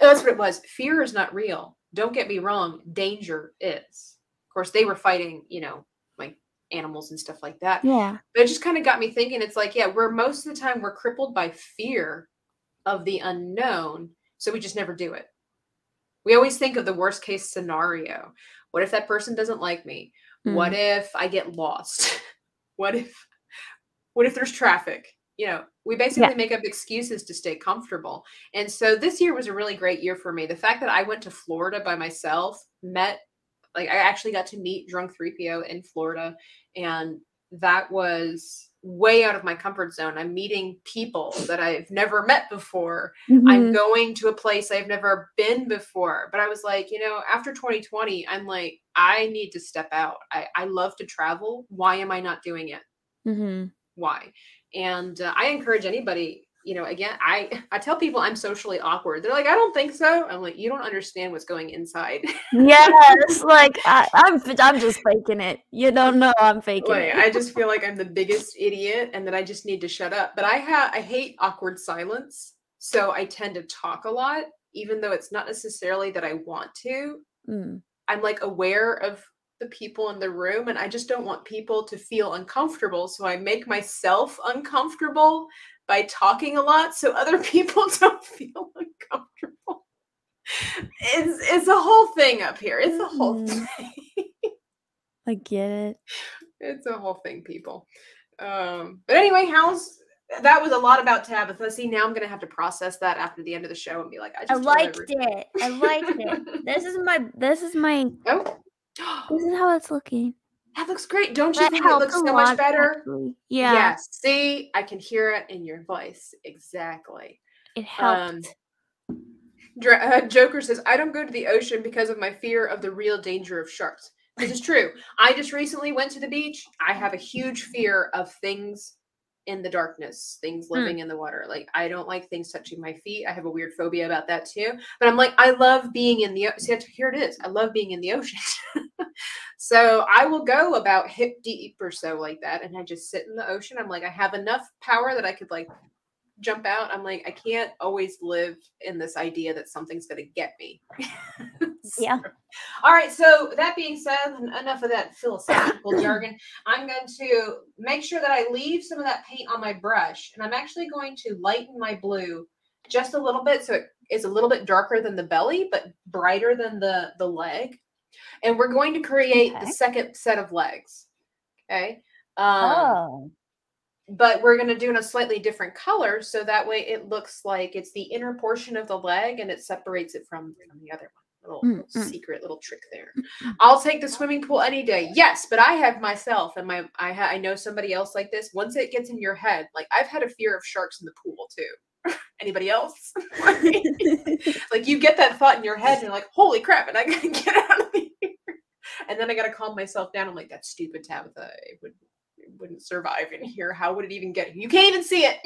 Speaker 3: that's what it was. Fear is not real. Don't get me wrong. Danger is. Of course, they were fighting, you know, like animals and stuff like that.
Speaker 4: Yeah.
Speaker 3: But it just kind of got me thinking. It's like, yeah, we're most of the time we're crippled by fear of the unknown, so we just never do it. We always think of the worst case scenario. What if that person doesn't like me? What hmm. if I get lost? what if what if there's traffic? You know, we basically make up excuses to stay comfortable. And so this year was a really great year for me. The fact that I went to Florida by myself, met like I actually got to meet Drunk 3PO in Florida and that was way out of my comfort zone. I'm meeting people that I've never met before. I'm
Speaker 4: Mhm.
Speaker 3: going to a place I've never been before. But I was like, you know, after 2020, I'm like, I need to step out. I, I love to travel. Why am I not doing it?
Speaker 4: Mhm.
Speaker 3: Why? And uh, I encourage anybody, you know, again, I I tell people I'm socially awkward. They're like, I don't think so. I'm like, you don't understand what's going inside.
Speaker 4: Yes, like I, I'm, f- I'm just faking it. You don't know I'm faking
Speaker 3: like,
Speaker 4: it.
Speaker 3: I just feel like I'm the biggest idiot and that I just need to shut up. But I have I hate awkward silence. So I tend to talk a lot, even though it's not necessarily that I want to.
Speaker 4: Mm.
Speaker 3: I'm like aware of the people in the room and I just don't want people to feel uncomfortable. So I make myself uncomfortable by talking a lot so other people don't feel uncomfortable. It's it's a whole thing up here. It's a whole
Speaker 4: Mm.
Speaker 3: thing.
Speaker 4: I get it.
Speaker 3: it's a whole thing, people. Um, but anyway, how's that was a lot about Tabitha. See, now I'm gonna have to process that after the end of the show and be like, I just
Speaker 4: I liked it. I liked it. This is my. This is my.
Speaker 3: Oh,
Speaker 4: This is how it's looking.
Speaker 3: that looks great. Don't you
Speaker 4: That
Speaker 3: think it looks so much better?
Speaker 4: actually. Yeah,
Speaker 3: Yes. See, I can hear it in your voice. Exactly.
Speaker 4: it helped.
Speaker 3: Um, uh, Joker says, I don't go to the ocean because of my fear of the real danger of sharks. This is true. I just recently went to the beach. I have a huge fear of things in the darkness, things
Speaker 4: Hmm.
Speaker 3: living in the water. Like, I don't like things touching my feet. I have a weird phobia about that too. But I'm like, I love being in the ocean. See, here it is. I love being in the ocean. so I will go about hip deep or so like that. And I just sit in the ocean. I'm like, I have enough power that I could like jump out. I'm like, I can't always live in this idea that something's going to get me.
Speaker 4: Yeah.
Speaker 3: All right. So that being said, enough of that philosophical jargon. I'm going to make sure that I leave some of that paint on my brush, and I'm actually going to lighten my blue just a little bit, so it is a little bit darker than the belly, but brighter than the the leg. And we're going to create
Speaker 4: Okay.
Speaker 3: the second set of legs. Okay. Um,
Speaker 4: oh,
Speaker 3: but we're going to do in a slightly different color so that way it looks like it's the inner portion of the leg and it separates it from, from the other one little,
Speaker 4: Mm,
Speaker 3: little
Speaker 4: mm.
Speaker 3: secret little trick there. I'll take the swimming pool any day. Yes but i have myself and my i ha- i know somebody else like this. Once it gets in your head like i've had a fear of sharks in the pool too. Anybody else? Like you get that thought in your head and you're like holy crap and i gotta get out of here. And then i gotta calm myself down. I'm like that's stupid tabitha it would it wouldn't survive in here. How would it even get you can't even see it.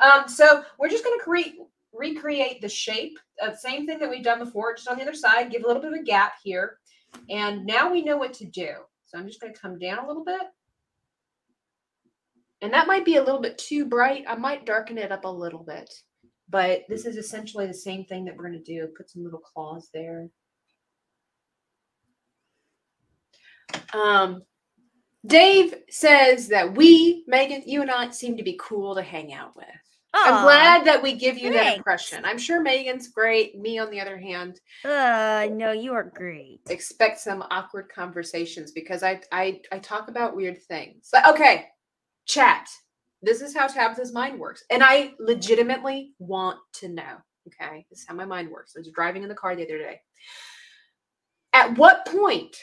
Speaker 3: Um so we're just gonna create recreate the shape of same thing that we've done before just on the other side give a little bit of a gap here. And now we know what to do. So i'm just gonna come down a little bit. And that might be a little bit too bright. I might darken it up a little bit. But this is essentially the same thing that we're going to do. Put some little claws there. Um dave says that we megan you and i seem to be cool to hang out with i'm glad that we give you that impression i'm sure megan's great me on the other hand
Speaker 4: Uh, no, you are great.
Speaker 3: expect some awkward conversations because I I I talk about weird things. Like, okay, chat. This is how Tabitha's mind works, and I legitimately want to know. Okay, this is how my mind works. I was driving in the car the other day. At what point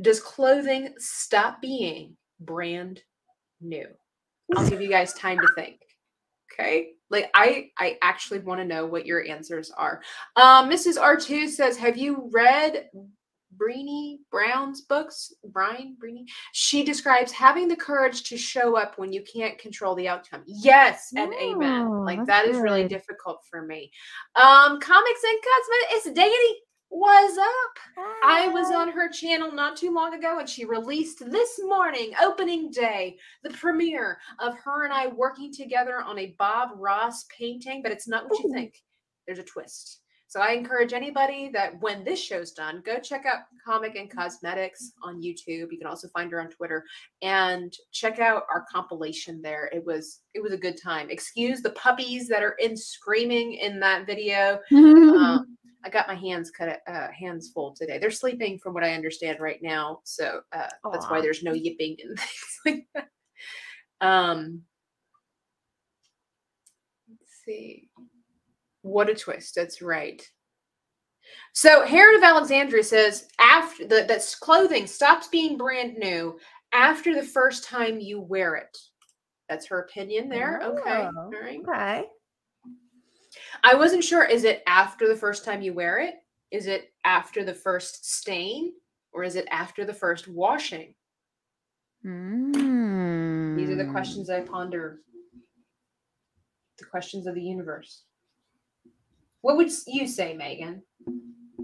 Speaker 3: does clothing stop being brand new? I'll give you guys time to think. Okay, like I I actually want to know what your answers are. Um, Mrs. R2 says, Have you read Brené Brown's books? Brian Brené? She describes having the courage to show up when you can't control the outcome. Yes, and amen.
Speaker 4: Oh,
Speaker 3: Like that is really difficult for me. Um, comics and cosmetics, it's Deity. What's up? I was on her channel not too long ago and she released this morning, opening day, the premiere of her and I working together on a Bob Ross painting, but it's not what you think. There's a twist. So I encourage anybody that when this show's done, go check out Comic and Cosmetics on YouTube. You can also find her on Twitter and check out our compilation there. It was it was a good time. Excuse the puppies that are in screaming in that video. Um, I got my hands cut uh, hands full today. They're sleeping, from what I understand, right now. So uh, that's why there's no yipping and things like that. Um, let's see. What a twist! That's right. So Herod of Alexandria says after the that clothing stops being brand new after the first time you wear it. That's her opinion there. Okay.
Speaker 4: Oh,
Speaker 3: All right.
Speaker 4: okay.
Speaker 3: I wasn't sure. Is it after the first time you wear it? Is it after the first stain? Or is it after the first washing?
Speaker 4: Mm.
Speaker 3: These are the questions I ponder. The questions of the universe. What would you say, Megan?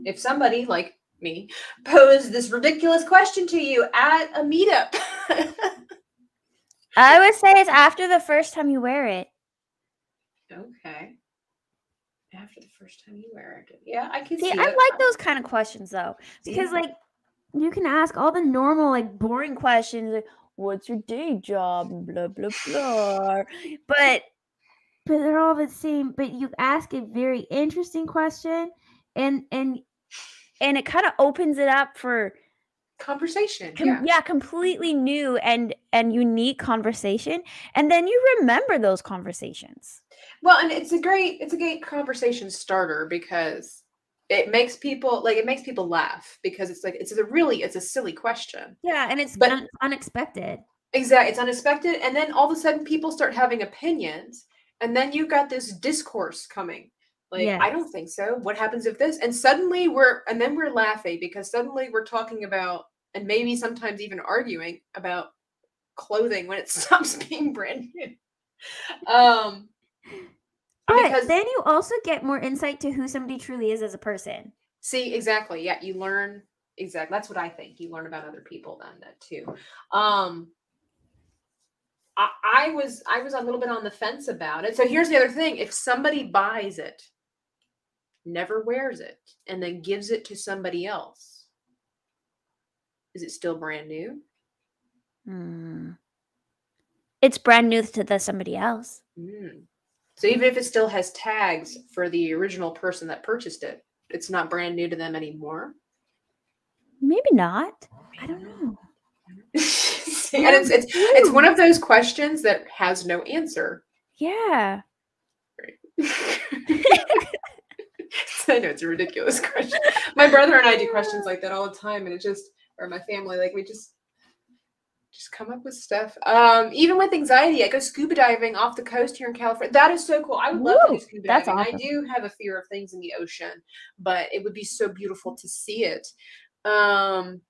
Speaker 3: If somebody like me posed this ridiculous question to you at a meetup.
Speaker 4: I would say it's after the first time you wear it.
Speaker 3: okay. After the first time you wear it. Yeah, I can
Speaker 4: See,
Speaker 3: see,
Speaker 4: I
Speaker 3: it.
Speaker 4: like those kind of questions though, because
Speaker 3: Yeah.
Speaker 4: like you can ask all the normal, like boring questions, like "What's your day job?" blah blah blah. But but they're all the same. But you ask a very interesting question, and and and it kind of opens it up for
Speaker 3: Conversation.
Speaker 4: com-
Speaker 3: yeah.
Speaker 4: yeah completely new and and unique conversation and then you remember those conversations
Speaker 3: Well, and it's a great it's a great conversation starter because it makes people like it makes people laugh because it's like it's a really it's a silly question.
Speaker 4: yeah and it's
Speaker 3: But-
Speaker 4: un- unexpected
Speaker 3: Exactly. It's unexpected. And then all of a sudden people start having opinions. And then you've got this discourse coming. Like, I don't think so. What happens if this? And suddenly we're and then we're laughing because suddenly we're talking about and maybe sometimes even arguing about clothing when it stops being brand new. Um
Speaker 4: but
Speaker 3: because
Speaker 4: then you also get more insight to who somebody truly is as a person
Speaker 3: See, exactly. Yeah, you learn exactly. That's what I think. You learn about other people then that too. Um I, I was I was a little bit on the fence about it. So here's the other thing. If somebody buys it, never wears it, and then gives it to somebody else, is it still brand new?
Speaker 4: Hmm. it's brand new to the somebody else
Speaker 3: Mm. So even if it still has tags for the original person that purchased it, it's not brand new to them anymore.
Speaker 4: maybe not i don't know
Speaker 3: and it's, it's it's one of those questions that has no answer.
Speaker 4: yeah
Speaker 3: I know it's a ridiculous question. My brother and I do questions like that all the time, and it just or my family like we just just come up with stuff. Um, even with anxiety, I go scuba diving off the coast here in California. That is so cool. I would love to do scuba diving. I do have a fear of things in the ocean, but it would be so beautiful to see it. Um,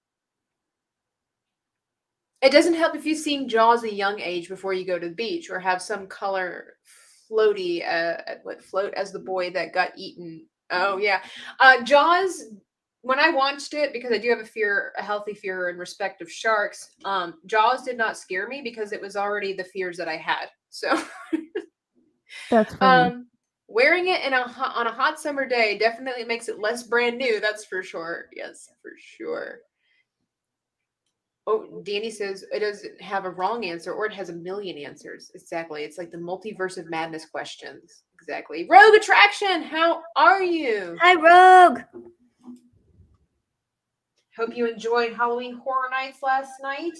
Speaker 3: it doesn't help if you've seen Jaws at a young age before you go to the beach, or have some color floaty, uh, what float as the boy that got eaten. Oh yeah, uh, Jaws. When I watched it, because I do have a fear, a healthy fear in respect of sharks, um, Jaws did not scare me because it was already the fears that I had. So,
Speaker 4: that's
Speaker 3: um, wearing it in a hot, on a hot summer day definitely makes it less brand new. That's for sure. Yes, for sure. Oh, Danny says it doesn't have a wrong answer or it has a million answers. Exactly. It's like the multiverse of madness questions. Exactly. Rogue Attraction, how are you?
Speaker 4: hi rogue
Speaker 3: Hope you enjoyed Halloween Horror Nights last night.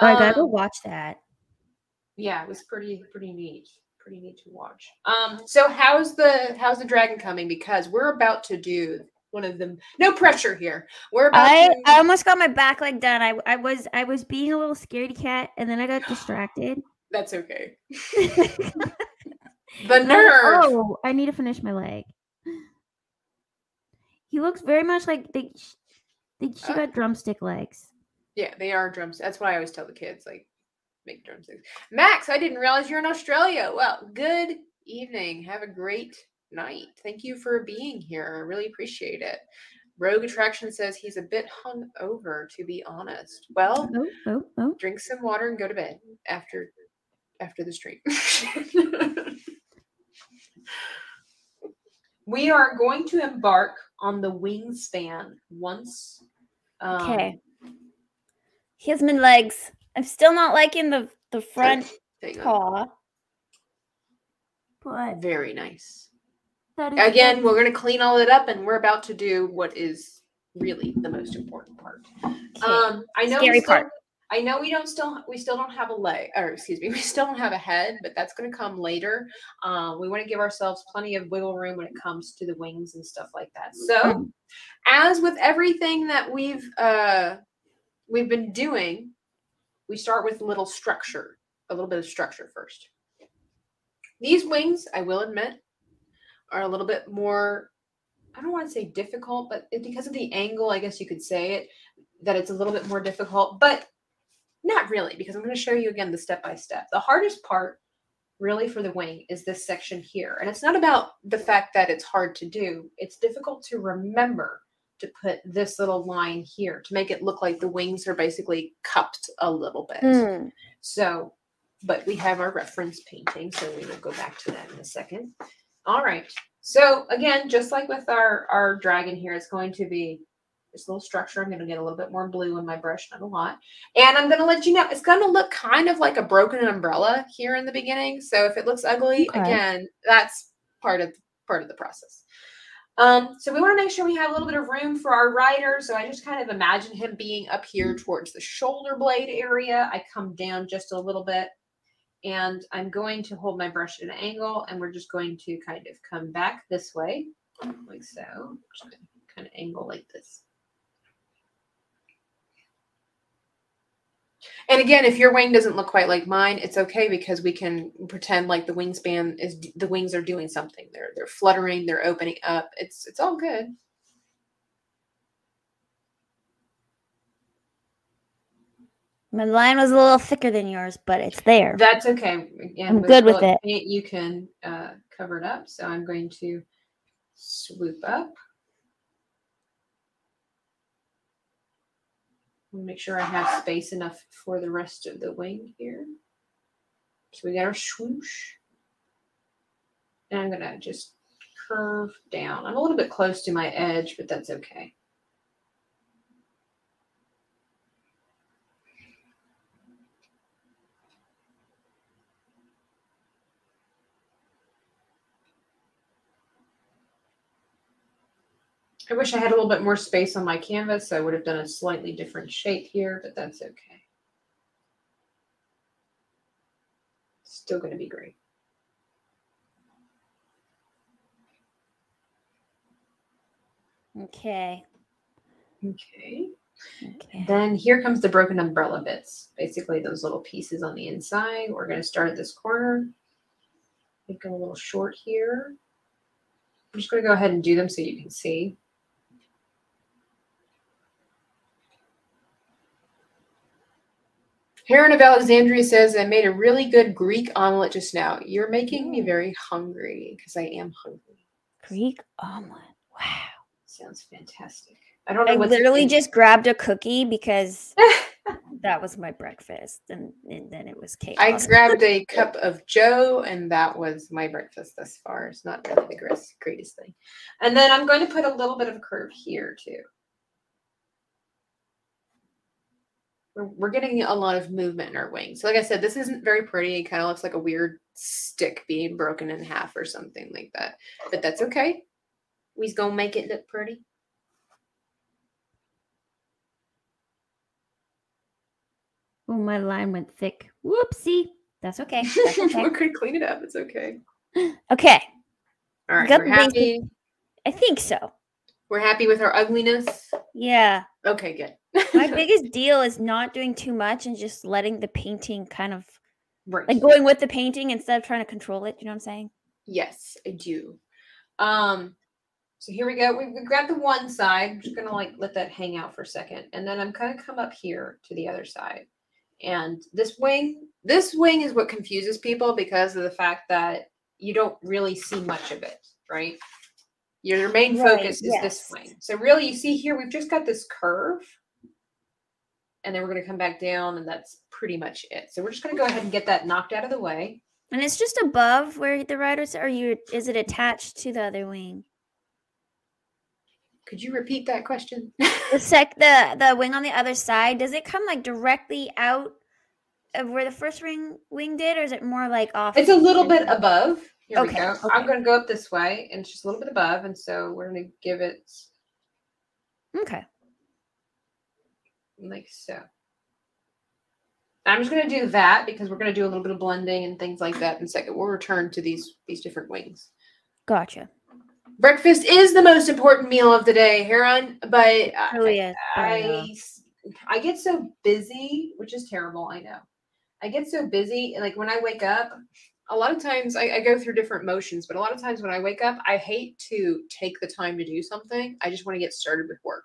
Speaker 4: oh, i gotta go
Speaker 3: Um,
Speaker 4: watch that
Speaker 3: yeah, it was pretty pretty neat. Pretty neat to watch. Um, so how's the how's the dragon coming? Because we're about to do one of them. No pressure here. We're about
Speaker 4: I,
Speaker 3: to.
Speaker 4: I almost got my back leg done. I, I was I was being a little scaredy cat, and then I got distracted.
Speaker 3: That's okay. The
Speaker 4: I was like,
Speaker 3: nerve.
Speaker 4: oh, I need to finish my leg. He looks very much like they. Sh- they she
Speaker 3: Uh,
Speaker 4: got drumstick legs.
Speaker 3: Yeah, they are drums. That's why I always tell the kids. Like, make drumsticks. Max, I didn't realize you're in Australia. Well, good evening. Have a great night. Thank you for being here. I really appreciate it. Rogue Attraction says he's a bit hung over, to be honest. Well,
Speaker 4: Oh, oh, oh.
Speaker 3: drink some water and go to bed after after the stream. we are going to embark on the wingspan once. um,
Speaker 4: Okay. Here's my legs. I'm still not liking the the front
Speaker 3: hang on.
Speaker 4: paw. But
Speaker 3: Very nice.
Speaker 4: that is
Speaker 3: Again, we're going to clean all it up, and we're about to do what is really the most important part. Um, I know we
Speaker 4: Scary
Speaker 3: still,
Speaker 4: part.
Speaker 3: I know we don't still we still don't have a leg, or excuse me, we still don't have a head, but that's going to come later. Um, we want to give ourselves plenty of wiggle room when it comes to the wings and stuff like that. So,
Speaker 4: Mm.
Speaker 3: as with everything that we've uh, we've been doing, we start with a little structure, a little bit of structure first. These wings, I will admit, are a little bit more I don't want to say difficult, but it, because of the angle, I guess you could say it that it's a little bit more difficult, but not really because I'm going to show you again the step by step. The hardest part really for the wing is this section here. And it's not about the fact that it's hard to do. It's difficult to remember to put this little line here to make it look like the wings are basically cupped a little bit.
Speaker 4: Mm.
Speaker 3: So, but we have our reference painting, so we will go back to that in a second. All right. So again, just like with our our dragon here, it's going to be A little structure. I'm going to get a little bit more blue in my brush, not a lot. And I'm going to let you know, it's going to look kind of like a broken umbrella here in the beginning. So if it looks ugly,
Speaker 4: Okay.
Speaker 3: again, that's part of part of the process. Um, so we want to make sure we have a little bit of room for our rider. So I just kind of imagine him being up here towards the shoulder blade area. I come down just a little bit and I'm going to hold my brush at an angle and we're just going to kind of come back this way like so. Just kind of angle like this. And again, if your wing doesn't look quite like mine, it's okay because we can pretend like the wingspan is the wings are doing something. They're they're fluttering, they're opening up. It's it's all good.
Speaker 4: My line was a little thicker than yours, but it's there.
Speaker 3: That's okay. Again,
Speaker 4: I'm good with it.
Speaker 3: you can uh, cover it up. So I'm going to swoop up. Make sure I have space enough for the rest of the wing here. So we got our swoosh. And I'm gonna just curve down. I'm a little bit close to my edge, but that's okay. I wish I had a little bit more space on my canvas. I would have done a slightly different shape here, but that's okay. Still going to be great.
Speaker 4: Okay.
Speaker 3: Okay.
Speaker 4: Okay.
Speaker 3: Then here comes the broken umbrella bits. Basically those little pieces on the inside. We're going to start at this corner. Make them a little short here. I'm just going to go ahead and do them so you can see. Heron of Alexandria says, I made a really good Greek omelet just now. You're making me very hungry because I am hungry.
Speaker 4: Greek omelet. Wow.
Speaker 3: Sounds fantastic. I don't know
Speaker 4: I literally just grabbed a cookie because that was my breakfast, and, and then it was chaos.
Speaker 3: I grabbed a cup of Joe, and that was my breakfast thus far. It's not really the greatest, greatest thing. And then I'm going to put a little bit of a curve here too. We're, we're getting a lot of movement in our wings. So like I said, this isn't very pretty. It kind of looks like a weird stick being broken in half or something like that. But that's okay. We's gonna make it look pretty.
Speaker 4: Oh, my line went thick. Whoopsie. That's okay. That's okay.
Speaker 3: we're gonna clean it up. It's okay.
Speaker 4: okay.
Speaker 3: All right,
Speaker 4: Got
Speaker 3: we're happy.
Speaker 4: I think so.
Speaker 3: We're happy with our ugliness.
Speaker 4: Yeah.
Speaker 3: Okay, good.
Speaker 4: My biggest deal is not doing too much and just letting the painting kind of
Speaker 3: right.
Speaker 4: like going with the painting instead of trying to control it. You know what I'm saying?
Speaker 3: Yes, I do. Um, so here we go. We, we grabbed the one side. I'm just gonna like let that hang out for a second, and then I'm gonna come up here to the other side. And this wing, this wing is what confuses people because of the fact that you don't really see much of it, right? Your main
Speaker 4: Right,
Speaker 3: focus is this
Speaker 4: yes.
Speaker 3: wing. So really, you see here, we've just got this curve, and then we're gonna come back down, and that's pretty much it. So we're just gonna go ahead and get that knocked out of the way.
Speaker 4: And it's just above where the riders are. You is it attached to the other wing?
Speaker 3: Could you repeat that question?
Speaker 4: The sec the the wing on the other side does it come like directly out of where the first ring wing did, or is it more like off?
Speaker 3: It's a little bit above. Here
Speaker 4: Okay,
Speaker 3: we go. I'm going to go up this way, and it's just a little bit above, and so we're going to give it
Speaker 4: Okay.
Speaker 3: like so. I'm just going to do that because we're going to do a little bit of blending and things like that in a second. We'll return to these these different wings.
Speaker 4: Gotcha.
Speaker 3: Breakfast is the most important meal of the day, Heron, but I,
Speaker 4: but, uh,
Speaker 3: I s- I get so busy, which is terrible. I know. I get so busy, like when I wake up, a lot of times I, I go through different motions, but a lot of times when I wake up, I hate to take the time to do something. I just want to get started with work.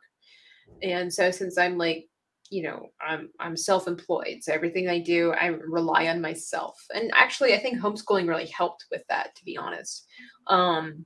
Speaker 3: And so since I'm like, you know, I'm I'm self-employed, so everything I do, I rely on myself. And actually, I think homeschooling really helped with that, to be honest. Um,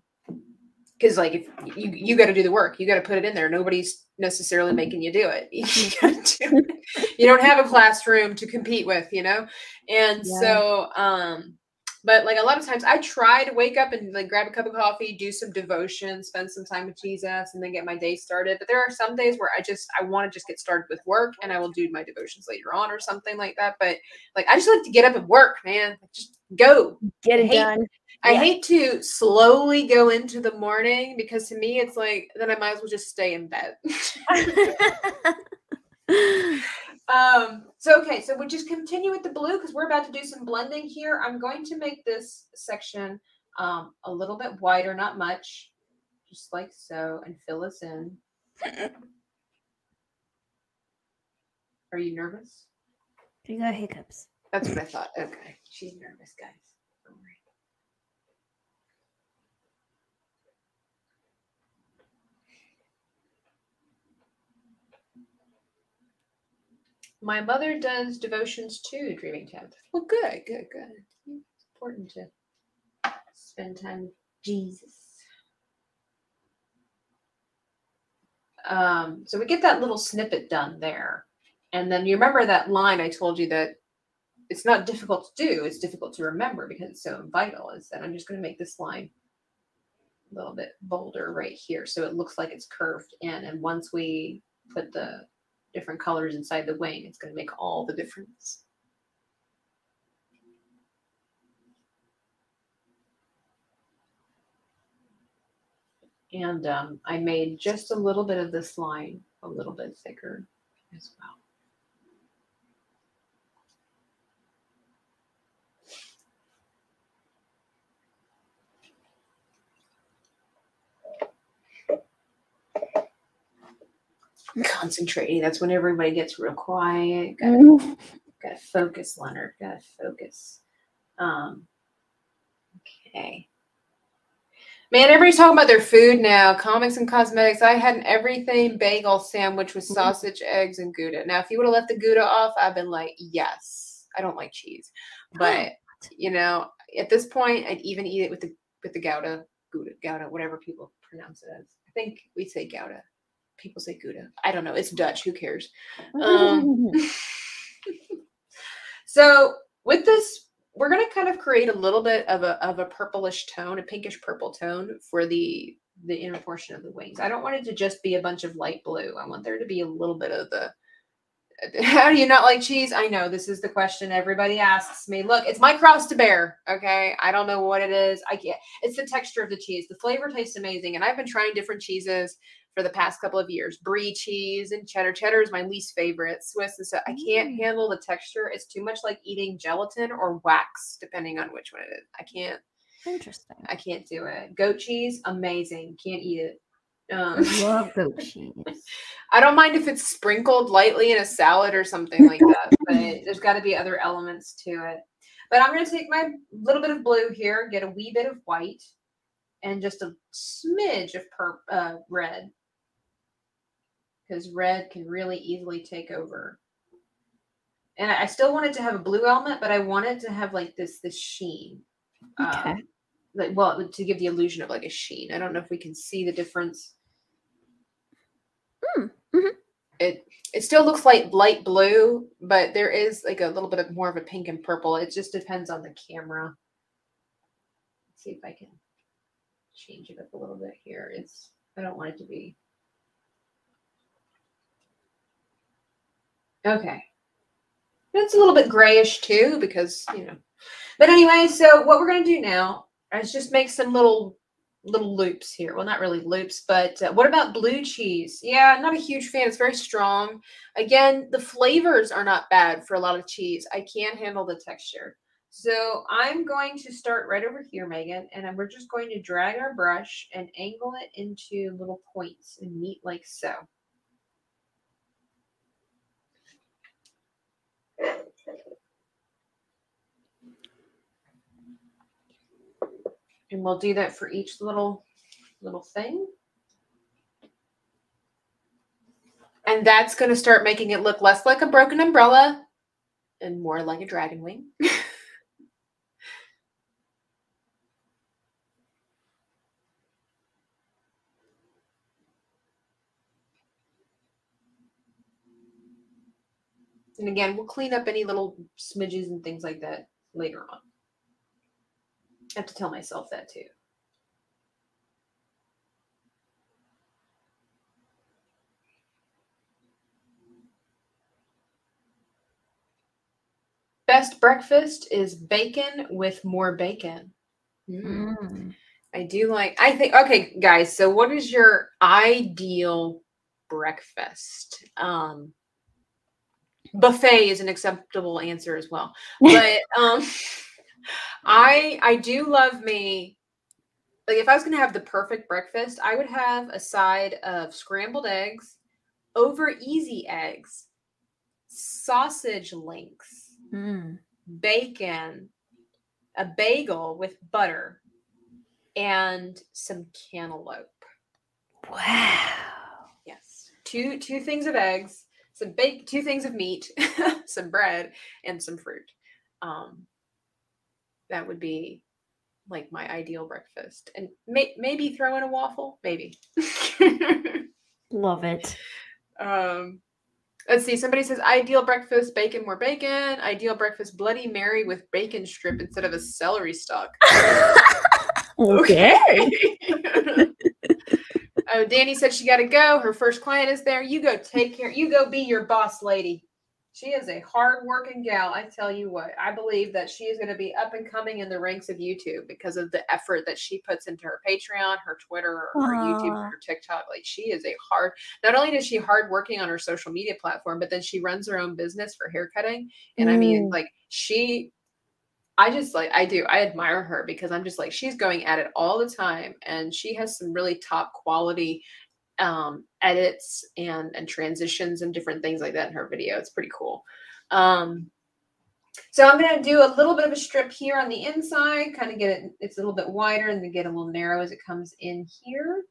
Speaker 3: because like if you you got to do the work you got to put it in there nobody's necessarily making you do it you, do it. you don't have a classroom to compete with you know and
Speaker 4: Yeah.
Speaker 3: so um But like a lot of times I try to wake up and like grab a cup of coffee, do some devotion, spend some time with Jesus, and then get my day started. But there are some days where I just I want to just get started with work and I will do my devotions later on or something like that. But like I just like to get up and work, man. Just go.
Speaker 4: Get it
Speaker 3: hate-
Speaker 4: done.
Speaker 3: I
Speaker 4: Yeah.
Speaker 3: hate to slowly go into the morning because to me it's like then I might as well just stay in bed. um so okay, so we'll just continue with the blue because we're about to do some blending here. I'm going to make this section um a little bit wider, not much, just like so, and fill this in. Are you nervous?
Speaker 4: you got hiccups.
Speaker 3: That's what I thought. Okay. She's nervous, guys. My mother does devotions too, Dreaming Tab. Well, good, good, good. It's important to spend time with Jesus. Um, so we get that little snippet done there. And then you remember that line I told you that it's not difficult to do, it's difficult to remember because it's so vital. Is that I'm just going to make this line a little bit bolder right here so it looks like it's curved in. And once we put the different colors inside the wing, it's going to make all the difference. And um, I made just a little bit of this line a little bit thicker as well. concentrating. That's when everybody gets real quiet. Gotta, gotta focus, Leonard. Gotta focus. Um, okay. Man, everybody's talking about their food now. Comics and cosmetics. I had an everything bagel sandwich with sausage, eggs, and Gouda. Now, if you would have left the Gouda off, I've been like, yes. I don't like cheese, but you know, at this point, I'd even eat it with the with the Gouda, Gouda, Gouda, whatever people pronounce it as. I think we say Gouda. People say Gouda. I don't know. It's Dutch. Who cares? Um, so with this, we're going to kind of create a little bit of a of a purplish tone, a pinkish purple tone for the the inner portion of the wings. I don't want it to just be a bunch of light blue. I want there to be a little bit of the. How do you not like cheese? I know this is the question everybody asks me. Look, it's my cross to bear. Okay, I don't know what it is. I can't. It's the texture of the cheese. The flavor tastes amazing, and I've been trying different cheeses for the past couple of years. Brie cheese and cheddar. Cheddar is my least favorite. Swiss and stuff. I can't mm. handle the texture. It's too much like eating gelatin or wax, depending on which one it is. I can't.
Speaker 4: Interesting.
Speaker 3: I can't do it. Goat cheese, amazing. Can't eat it. Um,
Speaker 4: Love goat cheese.
Speaker 3: I don't mind if it's sprinkled lightly in a salad or something like that, but there's got to be other elements to it. But I'm going to take my little bit of blue here, get a wee bit of white, and just a smidge of purp uh, red, because red can really easily take over. And I I still wanted to have a blue element, but I wanted to have like this this sheen.
Speaker 4: Okay.
Speaker 3: Um, like well, to give the illusion of like a sheen. I don't know if we can see the difference.
Speaker 4: Hmm, mhm.
Speaker 3: It it still looks like light blue, but there is like a little bit of more of a pink and purple. It just depends on the camera. Let's see if I can change it up a little bit here. It's I don't want it to be. Okay. It's a little bit grayish too because, you know. But anyway, so what we're going to do now is just make some little little loops here. Well, not really loops, but uh, what about blue cheese? Yeah, not a huge fan. It's very strong. Again, the flavors are not bad for a lot of cheese. I can't handle the texture. So I'm going to start right over here, Megan, and we're just going to drag our brush and angle it into little points and meet like so. And we'll do that for each little little thing. And that's going to start making it look less like a broken umbrella and more like a dragon wing. and again, we'll clean up any little smidges and things like that later on. I have to tell myself that too. Best breakfast is bacon with more bacon. Mm.
Speaker 4: Mm.
Speaker 3: I do like, I think, okay, guys, so what is your ideal breakfast? Um, buffet is an acceptable answer as well. But um, I I do love me. Like if I was gonna have the perfect breakfast, I would have a side of scrambled eggs, over easy eggs, sausage links,
Speaker 4: Mm.
Speaker 3: bacon, a bagel with butter, and some cantaloupe.
Speaker 4: Wow.
Speaker 3: Yes. Two two things of eggs, some bake two things of meat, some bread, and some fruit. Um that would be like my ideal breakfast. And may, maybe throw in a waffle, maybe.
Speaker 4: Love it.
Speaker 3: um let's see somebody says ideal breakfast bacon more bacon ideal breakfast bloody mary with bacon strip instead of a celery stalk
Speaker 4: okay.
Speaker 3: oh, Danny said she got to go. Her first client is there. You go take care. You go be your boss lady. She is a hard-working gal. I tell you what. I believe that she is going to be up and coming in the ranks of YouTube because of the effort that she puts into her Patreon, her Twitter, her YouTube,
Speaker 4: Aw.
Speaker 3: her TikTok. Like she is a hard. Not only is she hard working on her social media platform, but then she runs her own business for haircutting. And I mean,
Speaker 4: Mm.
Speaker 3: like she I just like I do. I admire her because I'm just like she's going at it all the time and she has some really top quality um edits and and transitions and different things like that in her video. It's pretty cool. Um so I'm going to do a little bit of a strip here on the inside, kind of get it it's a little bit wider and then get a little narrow as it comes in here.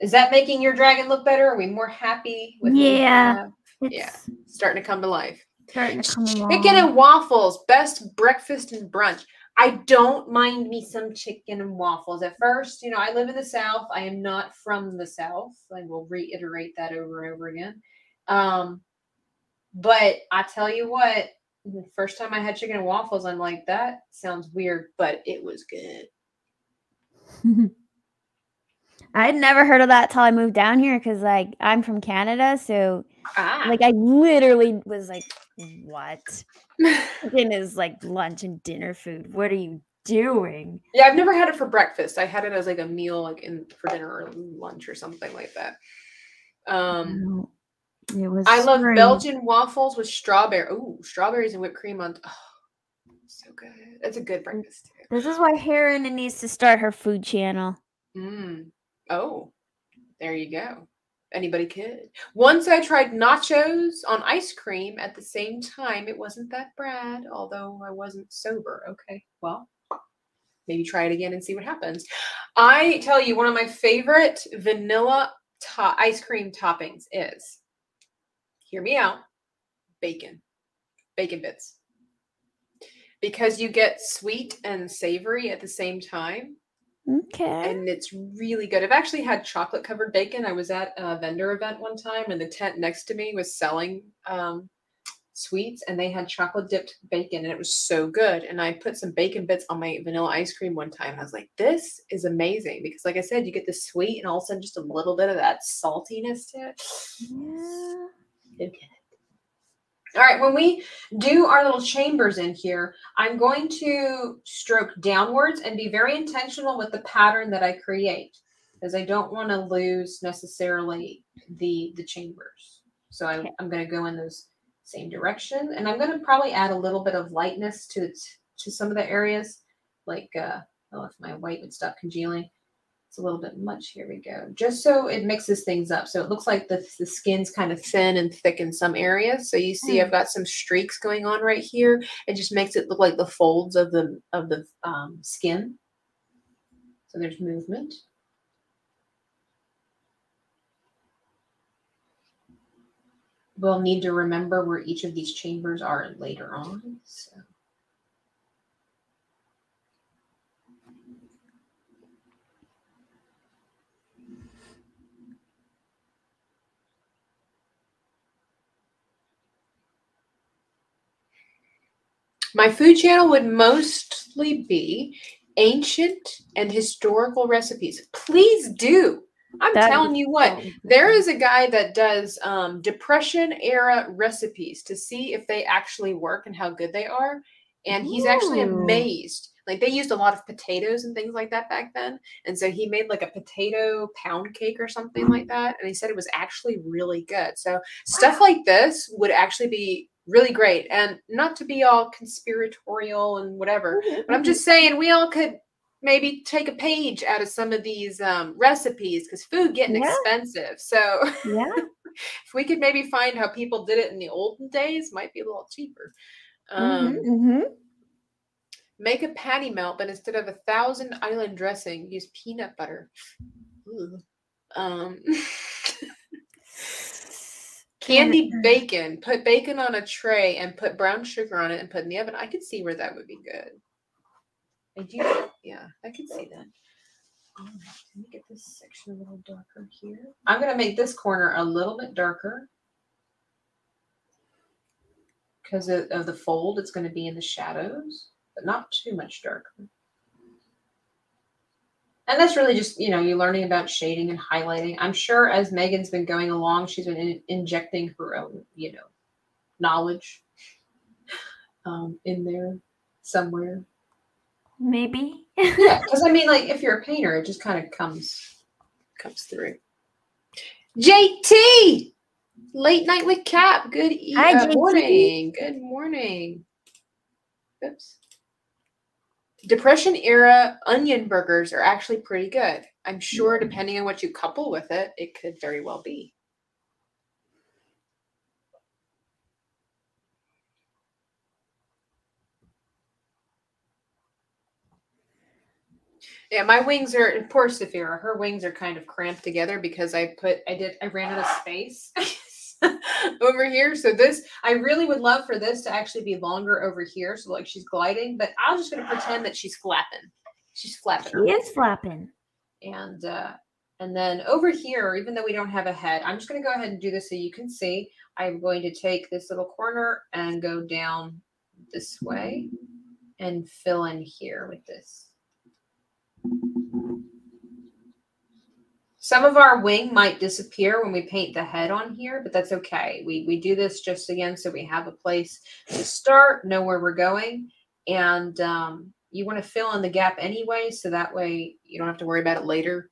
Speaker 3: Is that making your dragon look better? Are we more happy with
Speaker 4: Yeah.
Speaker 3: Yeah. starting to come to life.
Speaker 4: starting to come along.
Speaker 3: Chicken and waffles, best breakfast and brunch. I don't mind me some chicken and waffles. At first, you know, I live in the South. I am not from the South. I will reiterate that over and over again. Um, but I tell you what, the first time I had chicken and waffles, I'm like, that sounds weird, but it was good.
Speaker 4: I'd never heard of that till I moved down here because like I'm from Canada, so
Speaker 3: Ah,
Speaker 4: like I literally was like, "What? Chicken is like lunch and dinner food. What are you doing?"
Speaker 3: yeah, I've never had it for breakfast. I had it as like a meal, like in for dinner or lunch or something like that. Um,
Speaker 4: It was.
Speaker 3: I love
Speaker 4: strange.
Speaker 3: Belgian waffles with strawberry. Ooh, strawberries and whipped cream on. Oh, so good. That's a good breakfast too.
Speaker 4: This is why Heron needs to start her food channel.
Speaker 3: Mm. Oh, there you go. Anybody could. Once I tried nachos on ice cream at the same time. It wasn't that bad, although I wasn't sober. Okay, well, maybe try it again and see what happens. I tell you, one of my favorite vanilla to- ice cream toppings is, hear me out, bacon, bacon bits. Because you get sweet and savory at the same time
Speaker 4: Okay.
Speaker 3: and it's really good. I've actually had chocolate covered bacon. I was at a vendor event one time, and the tent next to me was selling um, sweets, and they had chocolate dipped bacon, and it was so good. And I put some bacon bits on my vanilla ice cream one time. And I was like, "This is amazing!" Because, like I said, you get the sweet, and all of a sudden, just a little bit of that saltiness to it.
Speaker 4: Yeah.
Speaker 3: Okay. All right, when we do our little chambers in here, I'm going to stroke downwards and be very intentional with the pattern that I create because I don't want to lose necessarily the the chambers. So I,
Speaker 4: Okay.
Speaker 3: I'm going to go in those same direction and I'm going to probably add a little bit of lightness to to some of the areas like uh, oh, if my white would stop congealing. It's a little bit much. Here we go. Just so it mixes things up. So it looks like the, the skin's kind of thin and thick in some areas. So you see
Speaker 4: Mm.
Speaker 3: I've got some streaks going on right here. It just makes it look like the folds of the of the um, skin. So there's movement. We'll need to remember where each of these chambers are later on. So. My food channel would mostly be ancient and historical recipes. Please do. I'm
Speaker 4: That
Speaker 3: telling you what, there a guy that does um, depression era recipes to see if they actually work and how good they are. And he's actually amazed. Like they used a lot of potatoes and things like that back then. And so he made like a potato pound cake or something like that. And he said it was actually really good. So stuff like this would actually be really great. And not to be all conspiratorial and whatever, but I'm just saying we all could maybe take a page out of some of these um, recipes because food getting
Speaker 4: Yeah.
Speaker 3: expensive. So
Speaker 4: Yeah.
Speaker 3: if we could maybe find how people did it in the olden days, might be a little cheaper. Um,
Speaker 4: hmm
Speaker 3: Make a patty melt, but instead of a thousand island dressing, use peanut butter. Um, candy bacon. Put bacon on a tray and put brown sugar on it and put in the oven. I could see where that would be good. I do. Yeah, I could see that. All right, let me get this section a little darker here. I'm going to make this corner a little bit darker because of, of the fold. It's going to be in the shadows, but not too much darker. And that's really just, you know, you're learning about shading and highlighting. I'm sure as Megan's been going along, she's been in, injecting her own, you know, knowledge um, in there somewhere.
Speaker 4: Maybe.
Speaker 3: Yeah, because I mean, like, if you're a painter, it just kind of comes comes through. JT, late night with Cap. Good e-
Speaker 4: Hi,
Speaker 3: uh, morning. Good morning. Oops. Depression era onion burgers are actually pretty good. I'm sure, mm-hmm. depending on what you couple with it, it could very well be. Yeah, my wings are poor Saphira. Her wings are kind of cramped together because I put I did I ran out of space over here. So this I really would love for this to actually be longer over here. So like she's gliding, but I'm just gonna pretend that she's flapping. She's flapping. her
Speaker 4: He is flapping.
Speaker 3: and uh, and then over here, even though we don't have a head, I'm just going to go ahead and do this so you can see. I'm going to take this little corner and go down this way and fill in here with this. Some of our wing might disappear when we paint the head on here, but that's okay. We, we do this just again so we have a place to start, know where we're going, and um, you want to fill in the gap anyway, so that way you don't have to worry about it later,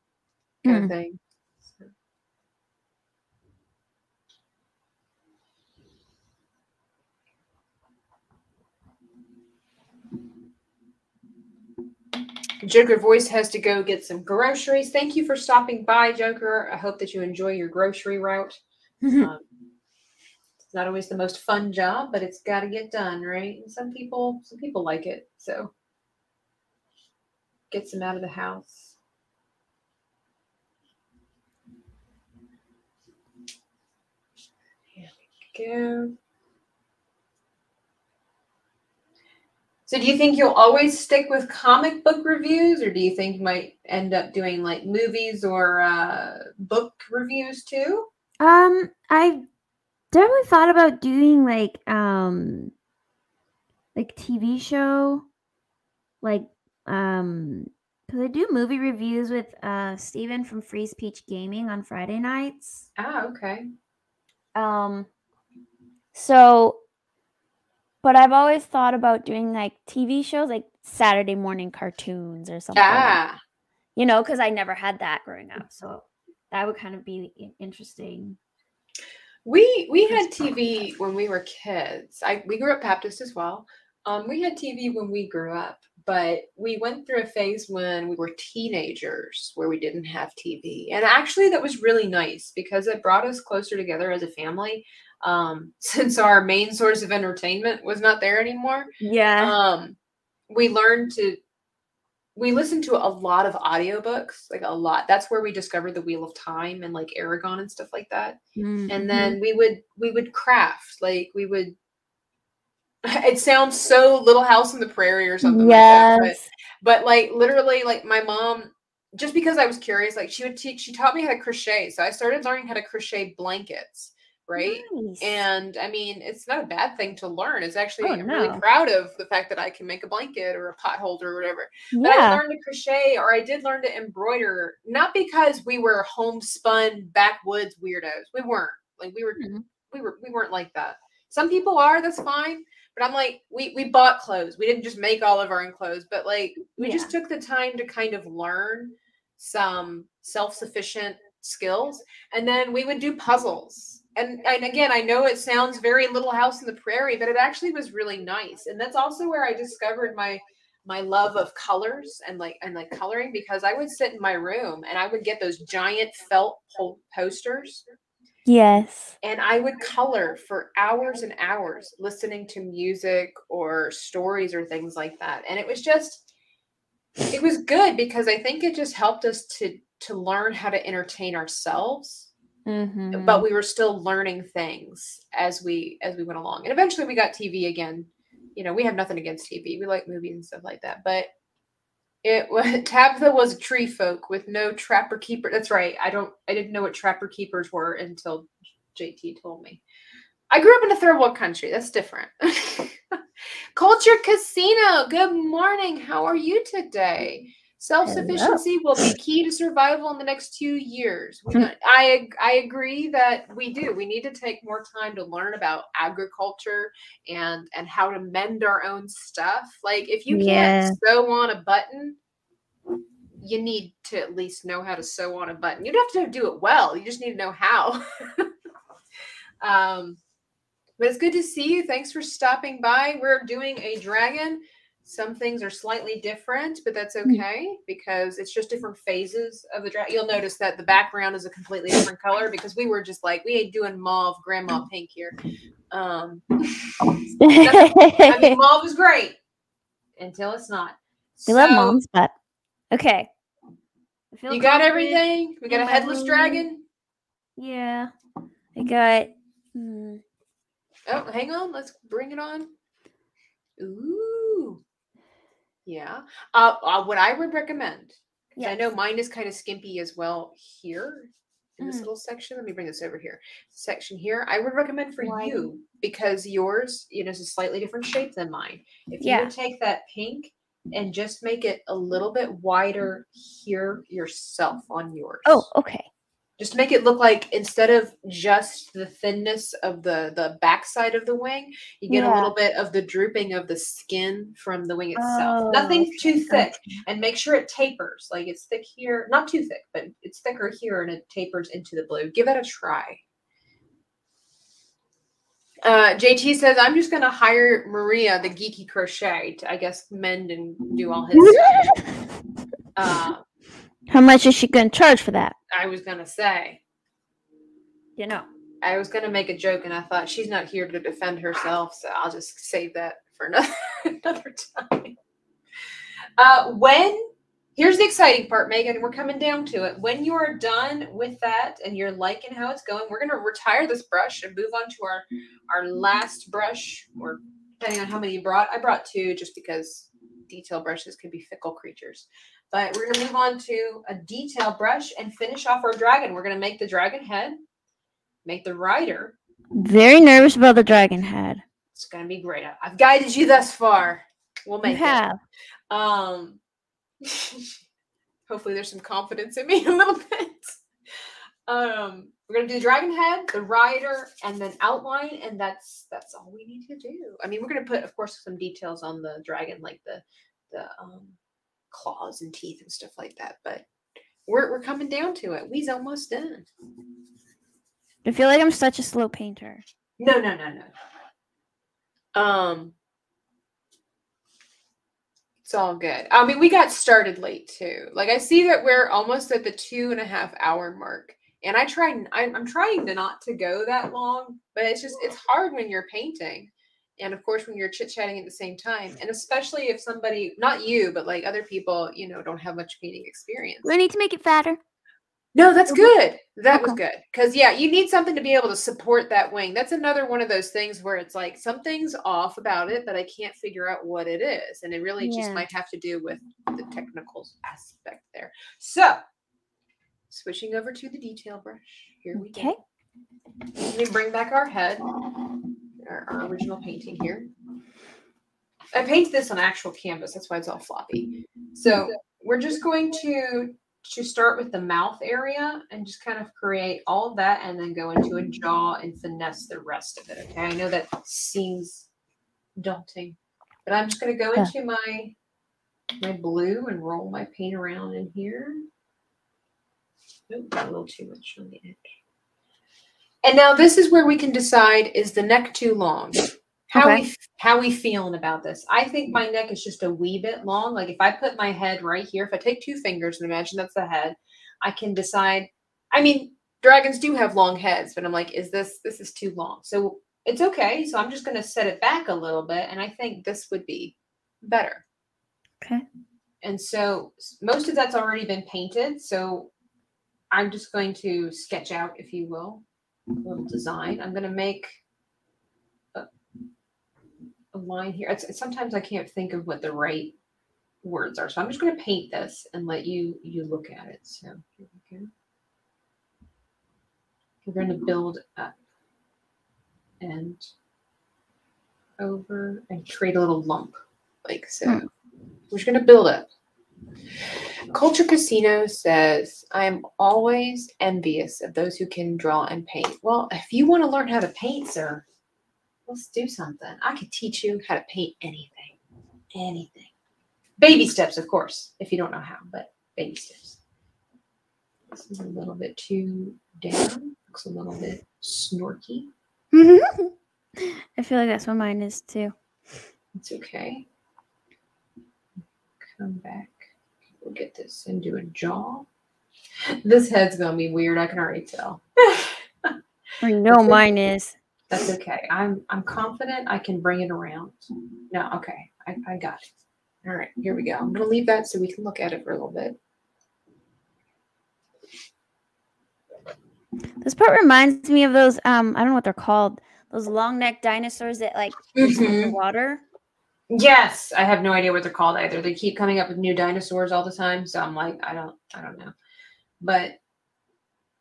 Speaker 3: kind of thing. Joker Voice has to go get some groceries. Thank you for stopping by, Joker. I hope that you enjoy your grocery route. Um, it's not always the most fun job, but it's got to get done, right? And some people, some people like it, so gets them out of the house. Here we go. So, do you think you'll always stick with comic book reviews, or do you think you might end up doing like movies or uh, book reviews too?
Speaker 4: Um, I've definitely thought about doing like um like TV show, like um because I do movie reviews with uh Steven from Free Speech Gaming on Friday nights.
Speaker 3: Ah, okay.
Speaker 4: Um, so, but I've always thought about doing like TV shows, like Saturday morning cartoons or something.
Speaker 3: Ah,
Speaker 4: You know, because I never had that growing up, so that would kind of be interesting.
Speaker 3: we we had TV when we were kids. I we grew up Baptist as well. Um, we had TV when we grew up, but we went through a phase when we were teenagers where we didn't have TV, and actually that was really nice because it brought us closer together as a family. Um, since our main source of entertainment was not there anymore,
Speaker 4: Yeah.
Speaker 3: um we learned to we listened to a lot of audiobooks like a lot that's where we discovered the wheel of time and like Eragon and stuff like that
Speaker 4: Mm,
Speaker 3: and then we would we would craft like we would it sounds so little house on the prairie or something like that but,
Speaker 4: yes.
Speaker 3: but like literally like my mom just because i was curious like she would teach she taught me how to crochet so i started learning how to crochet blankets right?
Speaker 4: Nice.
Speaker 3: And I mean, it's not a bad thing to learn. It's actually
Speaker 4: Oh,
Speaker 3: I'm really proud of the fact that I can make a blanket or a pot holder or whatever. But I learned to crochet or I did learn to embroider, not because we were homespun backwoods weirdos. We weren't. Like we were
Speaker 4: Mhm.
Speaker 3: we were we weren't like that. Some people are, that's fine. But I'm like, we we bought clothes. We didn't just make all of our own clothes, but like we just took the time to kind of learn some self-sufficient skills. And then we would do puzzles. And, and again, I know it sounds very little house in the prairie, but it actually was really nice. And that's also where I discovered my my love of colors and like and like coloring because I would sit in my room and I would get those giant felt po- posters
Speaker 4: Yes.
Speaker 3: and I would color for hours and hours listening to music or stories or things like that. And it was just it was good because I think it just helped us to to learn how to entertain ourselves,
Speaker 4: Mm-hmm.
Speaker 3: but we were still learning things as we as we went along. And eventually we got TV again. You know, we have nothing against TV. We like movies and stuff like that, but it was Tabitha was a tree folk with no trapper keeper. That's right. I don't I didn't know what trapper keepers were until JT told me. I grew up in a third world country. That's different. Culture Casino. Good morning. How are you today? Self sufficiency will be key to survival in the next two years. We I I agree that we do. We need to take more time to learn about agriculture and and how to mend our own stuff. Like if you
Speaker 4: Yeah.
Speaker 3: can't sew on a button, you need to at least know how to sew on a button. You don't have to do it well. You just need to know how. um, but it's good to see you. Thanks for stopping by. We're doing a dragon. Some things are slightly different, but that's okay because it's just different phases of the draft. You'll notice that the background is a completely different color because we were just like, we ain't doing mauve, grandma pink here. Um, I mean, mauve is great until it's not.
Speaker 4: we love
Speaker 3: So,
Speaker 4: moms, but okay.
Speaker 3: You got everything? We got a headless
Speaker 4: room.
Speaker 3: dragon?
Speaker 4: Yeah. I got. hmm,
Speaker 3: Oh, hang on. Let's bring it on. Ooh. Yeah. Uh, uh what I would recommend. 'cause I know mine is kind of skimpy as well here in this
Speaker 4: Mm.
Speaker 3: little section. Let me bring this over here. Section here. I would recommend for
Speaker 4: Widen.
Speaker 3: you because yours, you know, is a slightly different shape than mine. If you would take that pink and just make it a little bit wider here yourself on yours.
Speaker 4: Oh, okay.
Speaker 3: Just make it look like instead of just the thinness of the the backside of the wing you get a little bit of the drooping of the skin from the wing itself.
Speaker 4: Oh,
Speaker 3: nothing too thick and make sure it tapers. Like it's thick here not too thick but it's thicker here and it tapers into the blue. Give it a try. Uh, JT says, I'm just going to hire Maria, the geeky crochet, to, I guess, mend and do all his stuff. Uh,
Speaker 4: How much is she gonna charge for that?
Speaker 3: I was going to say,
Speaker 4: You know.
Speaker 3: I was gonna make a joke, and I thought she's not here to defend herself, so I'll just save that for another another time. Uh, when here's the exciting part, Megan. We're coming down to it. When you are done with that and you're liking how it's going, we're gonna retire this brush and move on to our our last brush, or depending on how many you brought. I brought two just because detail brushes can be fickle creatures. But we're gonna move on to a detail brush and finish off our dragon. We're gonna make the dragon head make the rider.
Speaker 4: Very nervous about the dragon head.
Speaker 3: It's gonna be great. I've guided you thus far. We'll
Speaker 4: You
Speaker 3: make
Speaker 4: have.
Speaker 3: it. Um, hopefully, there's some confidence in me a little bit. Um, we're gonna do the dragon head, the rider, and then outline, and that's that's all we need to do. I mean, we're gonna put, of course, some details on the dragon, like the the um, claws and teeth and stuff like that. But we're we're coming down to it. We's almost done.
Speaker 4: I feel like I'm such a slow painter.
Speaker 3: No, no, no, no. Um, it's all good. I mean, we got started late too. Like I see that we're almost at the two and a half hour mark, and I try. I'm, I'm trying to not to go that long, but it's just it's hard when you're painting, and of course when you're chit chatting at the same time, and especially if somebody, not you, but like other people, you know, don't have much painting experience.
Speaker 4: We need to make it fatter.
Speaker 3: No, that's mm-hmm. good. That was good. Because, yeah, you need something to be able to support that wing. That's another one of those things where it's like something's off about it, but I can't figure out what it is. And it really just might have to do with the technical aspect there. So, switching over to the detail brush. Here we
Speaker 4: Okay.
Speaker 3: go. Let me bring back our head, our, our original painting here. I painted this on actual canvas, that's why it's all floppy. So we're just going to to start with the mouth area and just kind of create all of that and then go into a jaw and finesse the rest of it. Okay, I know that seems daunting, but I'm just going to go
Speaker 4: Yeah.
Speaker 3: into my my blue and roll my paint around in here. Nope, a little too much on the edge. And now this is where we can decide is the neck too long? How
Speaker 4: Okay.
Speaker 3: we how we feeling about this? I think my neck is just a wee bit long. Like if I put my head right here, if I take two fingers and imagine that's the head, I can decide. I mean, dragons do have long heads, but I'm like, is this this is too long? So it's okay. So I'm just going to set it back a little bit, and I think this would be better.
Speaker 4: Okay.
Speaker 3: And so most of that's already been painted. So I'm just going to sketch out, if you will, little design. I'm going to make a, a line here. It's, sometimes I can't think of what the right words are. So I'm just going to paint this and let you you look at it. So here we go. We're going to build up and over and create a little lump like so.
Speaker 4: Hmm.
Speaker 3: We're just going to build up. Culture Casino says, I am always envious of those who can draw and paint. Well, if you want to learn how to paint, sir, let's do something. I could teach you how to paint anything. Anything. Baby steps, of course, if you don't know how, but baby steps. This is a little bit too down. Looks a little bit snorky.
Speaker 4: I feel like that's what mine is too.
Speaker 3: It's okay. Come back. We'll get this into a jaw. This head's gonna be weird. I can already tell.
Speaker 4: I know mine is.
Speaker 3: That's okay. I'm I'm confident I can bring it around. No, okay. I, I got it. All right, here we go. I'm gonna leave that so we can look at it for a little bit.
Speaker 4: This part reminds me of those um I don't know what they're called. Those long neck dinosaurs that like live in the
Speaker 3: Mhm.
Speaker 4: water.
Speaker 3: Yes, I have no idea what they're called either. They keep coming up with new dinosaurs all the time, so I'm like, I don't I don't know. But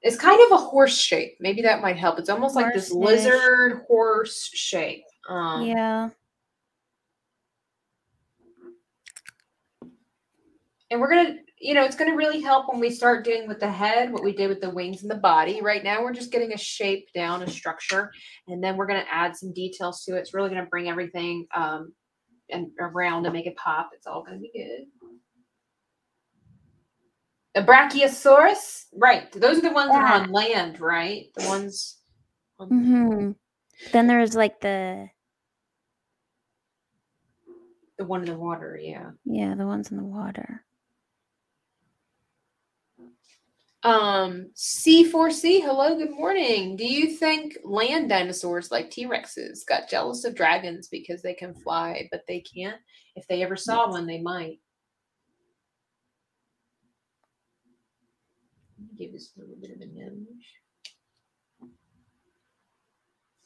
Speaker 3: it's kind of a horse shape. Maybe that might help. It's almost like this lizard horse shape. Um,
Speaker 4: Yeah.
Speaker 3: and we're gonna you know it's gonna really help when we start doing with the head what we did with the wings and the body right now we're just getting a shape down a structure and then we're gonna add some details to it it's really gonna bring everything um and around and make it pop it's all gonna be good. A brachiosaurus? Right those are the ones that are on land right? The ones on
Speaker 4: hmm Then there's like the
Speaker 3: the one in the water yeah.
Speaker 4: Yeah, the ones in the water.
Speaker 3: Um, C4C, hello, good morning. Do you think land dinosaurs like T Rexes got jealous of dragons because they can fly, but they can't? If they ever saw one, they might. Give this a little bit of a nudge.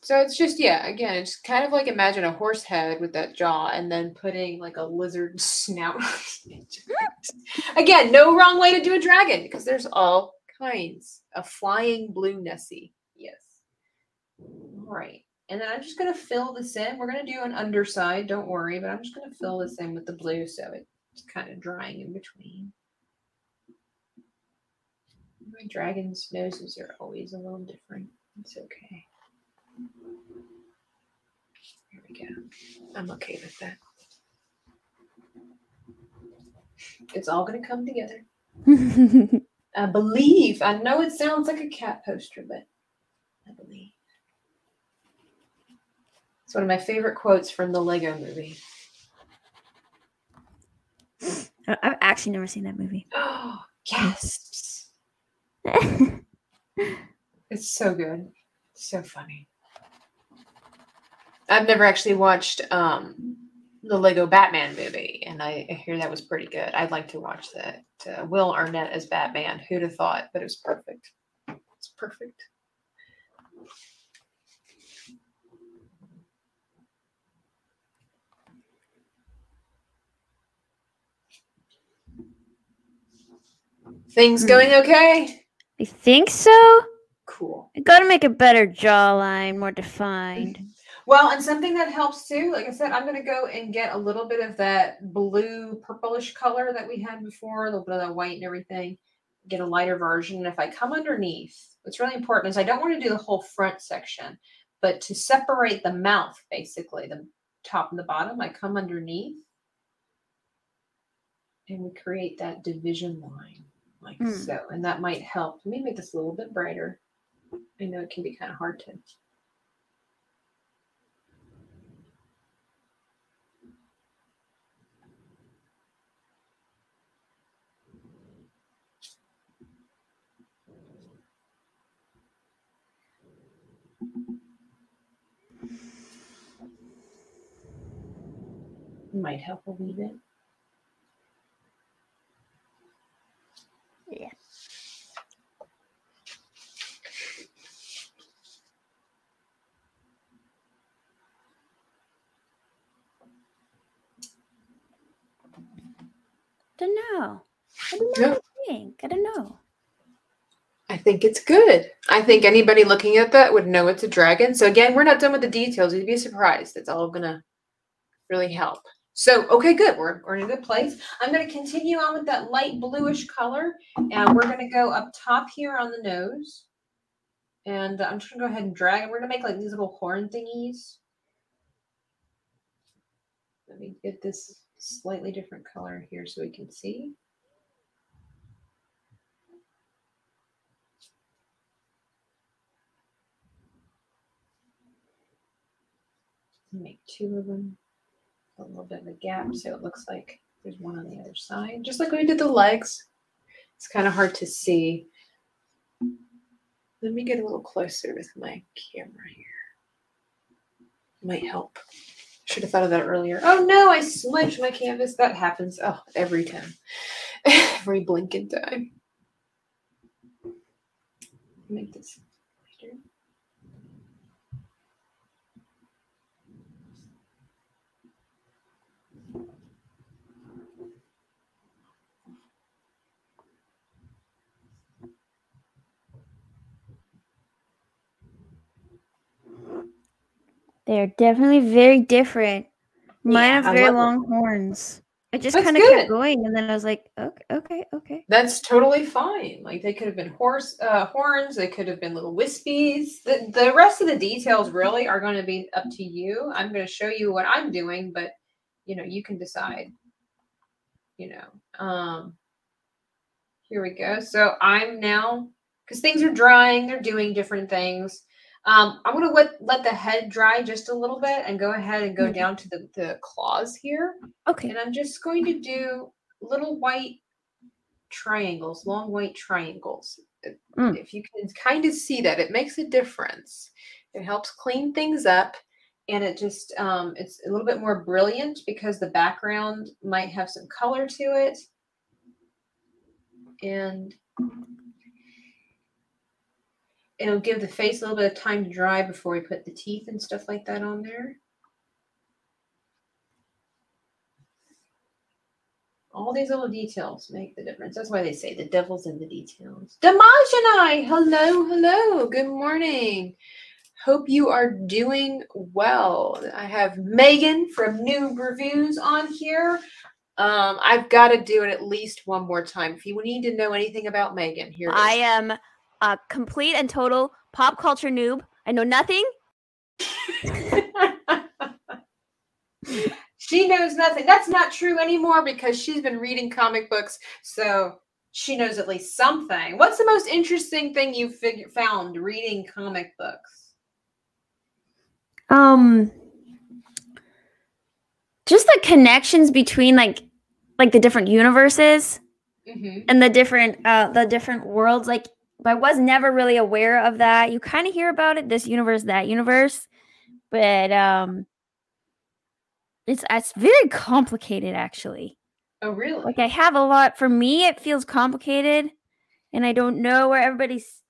Speaker 3: So it's just, yeah, again, it's kind of like imagine a horse head with that jaw and then putting like a lizard snout. again, no wrong way to do a dragon because there's all kinds. A flying blue Nessie. Yes. All right. And then I'm just going to fill this in. We're going to do an underside, don't worry, but I'm just going to fill this in with the blue so it's kind of drying in between. My dragon's noses are always a little different. It's okay. I'm okay with that. It's all going to come together. I believe. I know it sounds like a cat poster, but I believe. It's one of my favorite quotes from the Lego movie.
Speaker 4: I've actually never seen that movie.
Speaker 3: Oh, yes. It's so good. So funny. I've never actually watched um the Lego Batman movie, and I, I hear that was pretty good. I'd like to watch that. Uh, Will Arnett as Batman. Who'd have thought? But it was perfect. It's perfect. Things
Speaker 4: Hmm.
Speaker 3: going okay?
Speaker 4: I think so.
Speaker 3: cool.
Speaker 4: I gotta make a better jawline, more defined.
Speaker 3: Well, and something that helps too, like I said, I'm gonna go and get a little bit of that blue purplish color that we had before, a little bit of that white and everything. Get a lighter version. And if I come underneath, what's really important is I don't want to do the whole front section, but to separate the mouth, basically, the top and the bottom, I come underneath and we create that division line like
Speaker 4: Mm.
Speaker 3: so. And that might help. Let me make this a little bit brighter. I know it can be kind of hard to might help a wee bit.
Speaker 4: Yeah. Don't know. I don't know
Speaker 3: Yeah.
Speaker 4: what I think. I don't know.
Speaker 3: I think it's good. I think anybody looking at that would know it's a dragon. So again, we're not done with the details. You'd be surprised. It's all gonna really help. So okay, good. We're, we're in a good place. I'm gonna continue on with that light bluish color, and we're gonna go up top here on the nose. And I'm just gonna go ahead and drag. We're gonna make like these little horn thingies. Let me get this slightly different color here so we can see. Make two of them. A little bit of a gap so it looks like there's one on the other side. Just like we did the legs. It's kind of hard to see. Let me get a little closer with my camera here. Might help. Should have thought of that earlier. Oh no, I smudged my canvas. That happens. Oh, every time. every blinking time. Make this lighter.
Speaker 4: They're definitely very different. Mine
Speaker 3: Yeah,
Speaker 4: have very long horns. I just kind of kept going, and then I was like, okay, okay, okay.
Speaker 3: That's totally fine. Like they could have been horse uh, horns. They could have been little wispies. The the rest of the details really are going to be up to you. I'm going to show you what I'm doing, but you know you can decide. You know. Um. Here we go. So I'm now because things are drying. They're doing different things. Um, I'm going to let let the head dry just a little bit and go ahead and go
Speaker 4: Mhm.
Speaker 3: down to the the claws here.
Speaker 4: Okay.
Speaker 3: And I'm just going to do little white triangles, long white triangles.
Speaker 4: Mm.
Speaker 3: If you can kind of see that, it makes a difference. It helps clean things up and it just, um, it's a little bit more brilliant because the background might have some color to it. And it'll give the face a little bit of time to dry before we put the teeth and stuff like that on there. All these little details make the difference. That's why they say the devil's in the details. Damajani, hello, hello, good morning. Hope you are doing well. I have Megan from Noob Reviews on here. Um, I've got to do it at least one more time. If you need to know anything about Megan, here.
Speaker 4: I am a complete and total pop culture noob. I know nothing.
Speaker 3: she knows nothing. That's not true anymore because she's been reading comic books, so she knows at least something. What's the most interesting thing you figure found reading comic books?
Speaker 4: Um, just the connections between like, like the different universes
Speaker 3: Mm-hmm.
Speaker 4: and the different, uh, the different worlds. Like, I was never really aware of that. You kind of hear about it, this universe, that universe, but um, it's it's very complicated actually.
Speaker 3: Oh, really?
Speaker 4: Like I have a lot for me it feels complicated and I don't know where everybody's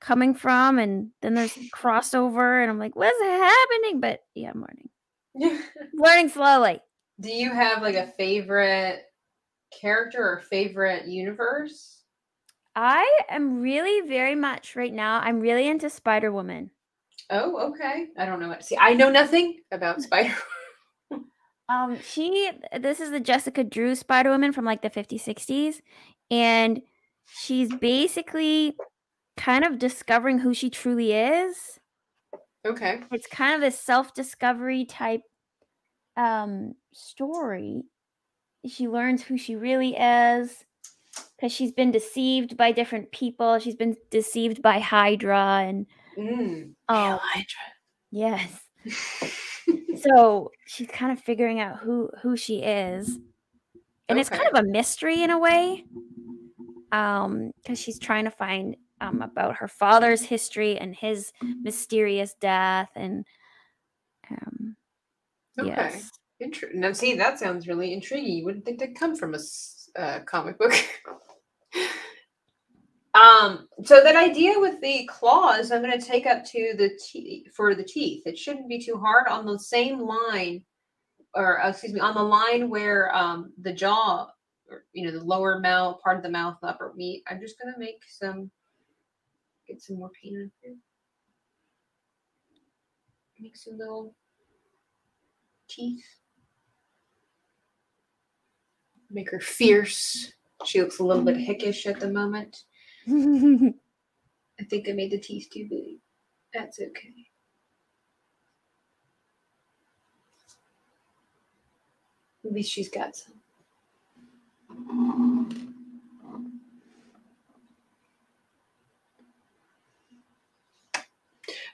Speaker 4: coming from and then there's crossover and I'm like what's happening but yeah I'm learning. Learning slowly.
Speaker 3: Do you have like a favorite character or favorite universe?
Speaker 4: I am really very much right now. I'm really into Spider Woman.
Speaker 3: Oh, okay. I don't know what. To see, I know nothing about Spider.
Speaker 4: Um, she this is the Jessica Drew Spider Woman from like the 50s, 60s, and she's basically kind of discovering who she truly is.
Speaker 3: okay.
Speaker 4: It's kind of a self-discovery type um story. She learns who she really is because she's been deceived by different people. She's been deceived by Hydra and
Speaker 3: Mm.
Speaker 4: um, yes. so she's kind of figuring out who who she is and it's kind of a mystery in a way um because she's trying to find um about her father's history and his mysterious death and um
Speaker 3: Okay.
Speaker 4: yes
Speaker 3: Inter- now, see, that sounds really intriguing. You wouldn't think they'd come from a s- uh, comic book. um, so that idea with the claws, I'm going to take up to the teeth for the teeth. It shouldn't be too hard on the same line, or uh, excuse me, on the line where um the jaw, or you know, the lower mouth part of the mouth, the upper meat. I'm just going to make some, get some more paint on here. Make some little teeth. Make her fierce. She looks a little bit hickish at the moment. I think I made the teeth too big. That's okay. At least she's got some.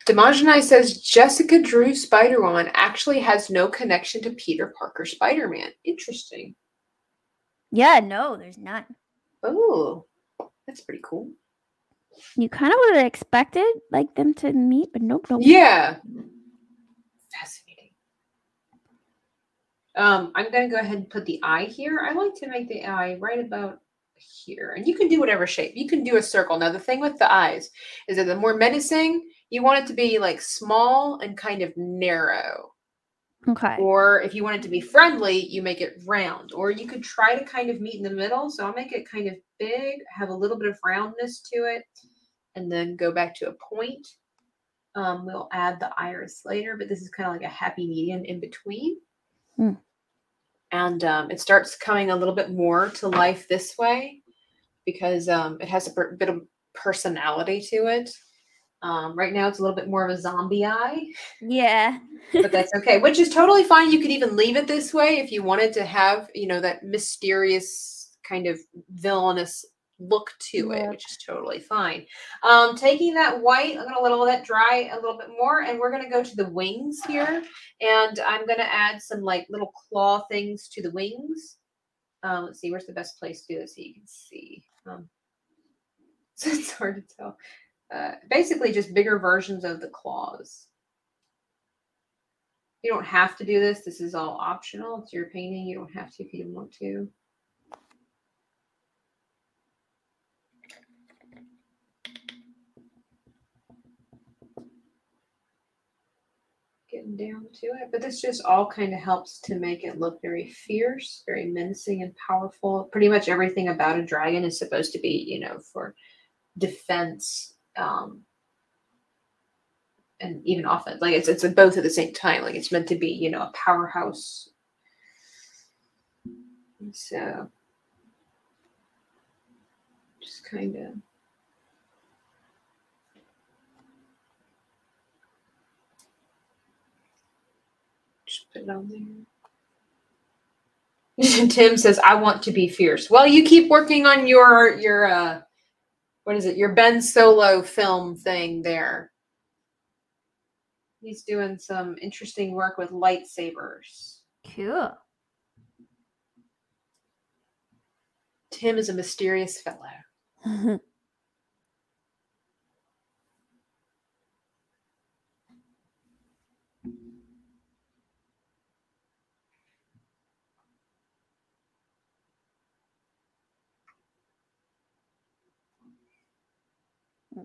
Speaker 3: Demogenai says Jessica Drew Spider Woman actually has no connection to Peter Parker Spider Man. Interesting.
Speaker 4: Yeah no there's none
Speaker 3: Oh, that's pretty cool.
Speaker 4: you kind of would have expected like them to meet but nope nope
Speaker 3: Yeah. Fascinating. Um, I'm gonna go ahead and put the eye here. I like to make the eye right about here. And you can do whatever shape. You can do a circle. Now the thing with the eyes is that the more menacing, you want it to be like small and kind of narrow.
Speaker 4: Okay
Speaker 3: Or if you want it to be friendly, you make it round. Or you could try to kind of meet in the middle. So I'll make it kind of big, have a little bit of roundness to it, and then go back to a point. Um, we'll add the iris later, but this is kind of like a happy medium in between.
Speaker 4: Hmm.
Speaker 3: And um, it starts coming a little bit more to life this way because um, it has a bit of personality to it. Um, right now, it's a little bit more of a zombie eye
Speaker 4: yeah.
Speaker 3: but that's okay which is totally fine. You could even leave it this way if you wanted to have you know that mysterious kind of villainous look to it which is totally fine. Um taking that white i'm going to let all that dry a little bit more and we're going to go to the wings here and i'm going to add some like little claw things to the wings. Um let's see where's the best place to do this? So you can see um so it's hard to tell uh, basically just bigger versions of the claws you don't have to do this. This is all optional. It's your painting. You don't have to if you don't want to. Getting down to it. But this just all kind of helps to make it look very fierce, very menacing and powerful. Pretty much everything about a dragon is supposed to be, you know, for defense. Um, and even offense. Like it's it's both at the same time. Like it's meant to be, you know, a powerhouse. So just kind of just put it on there. Tim says, "I want to be fierce." Well, you keep working on your your uh, what is it? Your Ben Solo film thing there. He's doing some interesting work with lightsabers.
Speaker 4: cool
Speaker 3: Tim is a mysterious fellow.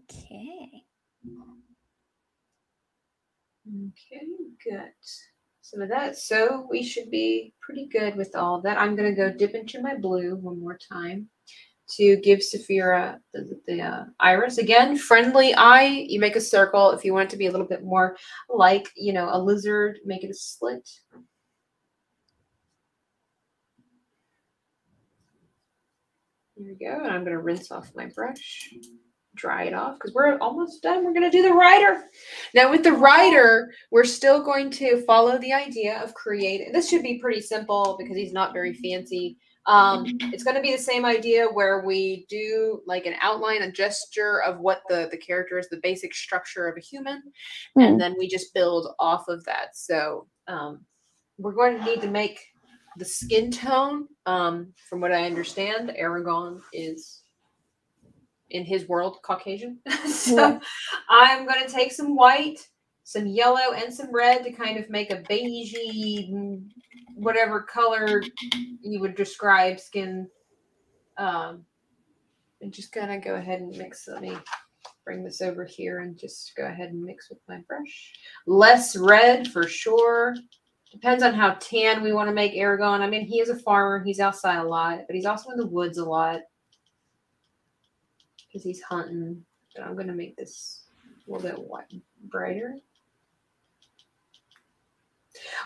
Speaker 4: okay
Speaker 3: Okay, good. Some of that. So we should be pretty good with all that. I'm going to go dip into my blue one more time. to give Saphira the, the uh, iris. Again, friendly eye, you make a circle. If you want it to be a little bit more like, you know, a lizard, make it a slit. There we go. And I'm going to rinse off my brush, dry it off because we're almost done. We're going to do the rider. Now, with the rider, we're still going to follow the idea of creating. This should be pretty simple because he's not very fancy. Um, it's going to be the same idea where we do like an outline, a gesture of what the the character is, the basic structure of a human, and then we just build off of that. So um, we're going to need to make the skin tone. Um, from what I understand, Eragon is in his world Caucasian. so
Speaker 4: Yeah.
Speaker 3: I'm going to take some white, some yellow, and some red to kind of make a beigey, whatever color you would describe skin. Um, and just gonna go ahead and mix. Let me bring this over here and just go ahead and mix with my brush. Less red for sure. Depends on how tan we want to make Eragon. I mean, he is a farmer. He's outside a lot, but he's also in the woods a lot because he's hunting. But I'm gonna make this a little bit white, brighter.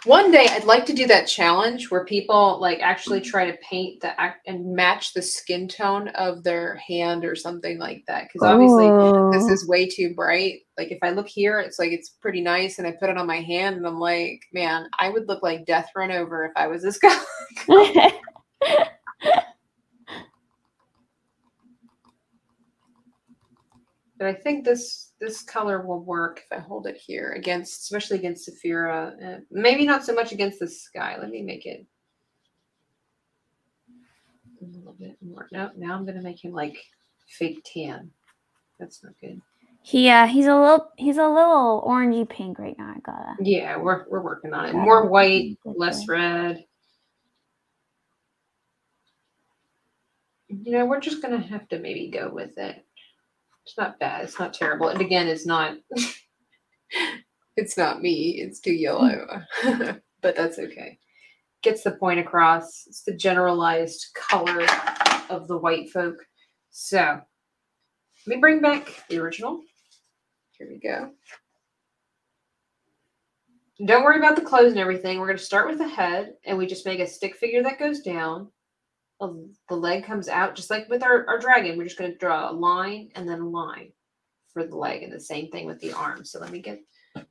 Speaker 3: One day I'd like to do that challenge where people like actually try to paint the act and match the skin tone of their hand or something like that. Because obviously this
Speaker 4: Oh.
Speaker 3: is way too bright. Like if I look here, it's like it's pretty nice, and I put it on my hand, and I'm like, man, I would look like death run over if I was this guy. But I think this this color will work if I hold it here against, especially against Saphira. Uh, maybe not so much against the sky. Let me make it a little bit more. No, now I'm gonna make him like fake tan. That's not good.
Speaker 4: he uh he's a little he's a little orangey pink right now. I gotta.
Speaker 3: Yeah, we're we're working on it. More white, less red. You know, we're just gonna have to maybe go with it. It's not bad. It's not terrible. And again, it's not. it's not me. It's too yellow, hmm. but that's okay. Gets the point across. It's the generalized color of the white folk. So, let me bring back the original. Here we go. Don't worry about the clothes and everything. We're going to start with the head and we just make a stick figure that goes down. Um, The leg comes out just like with our, our dragon. We're just going to draw a line and then a line for the leg and the same thing with the arm. So let me get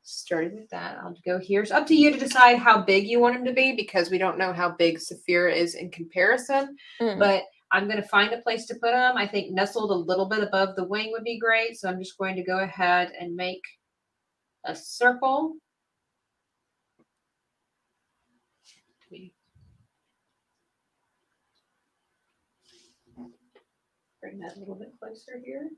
Speaker 3: started with that. I'll go here. It's up to you to decide how big you want him to be because we don't know how big Saphira is in comparison.
Speaker 4: Mm.
Speaker 3: But I'm going to find a place to put him. I think nestled a little bit above the wing would be great. So I'm just going to go ahead and make a circle. Bring that a little bit closer here.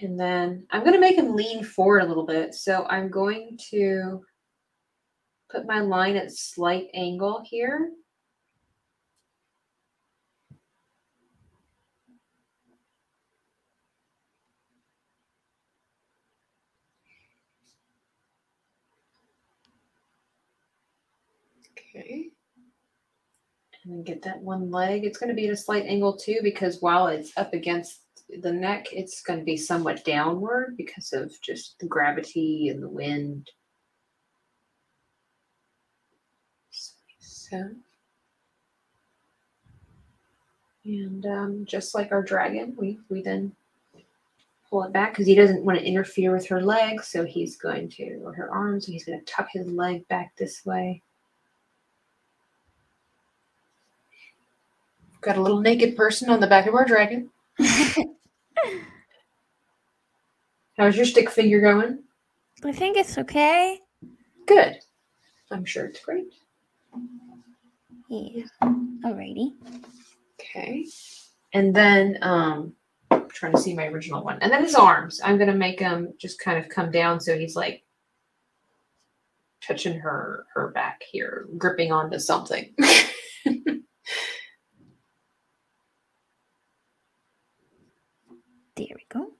Speaker 3: And then I'm going to make him lean forward a little bit. So I'm going to put my line at slight angle here. Okay. And then get that one leg. It's going to be at a slight angle too, because while it's up against the neck, it's going to be somewhat downward because of just the gravity and the wind. So, and um, just like our dragon, we, we then pull it back because he doesn't want to interfere with her legs. So he's going to, or her arms, so he's going to tuck his leg back this way. Got a little naked person on the back of our dragon. How's your stick figure going?
Speaker 4: I think it's okay.
Speaker 3: Good. I'm sure it's great.
Speaker 4: Yeah. Alrighty.
Speaker 3: Okay. And then um I'm trying to see my original one. And then his arms. I'm gonna make him just kind of come down so he's like touching her her back here, gripping onto something.
Speaker 4: There we go.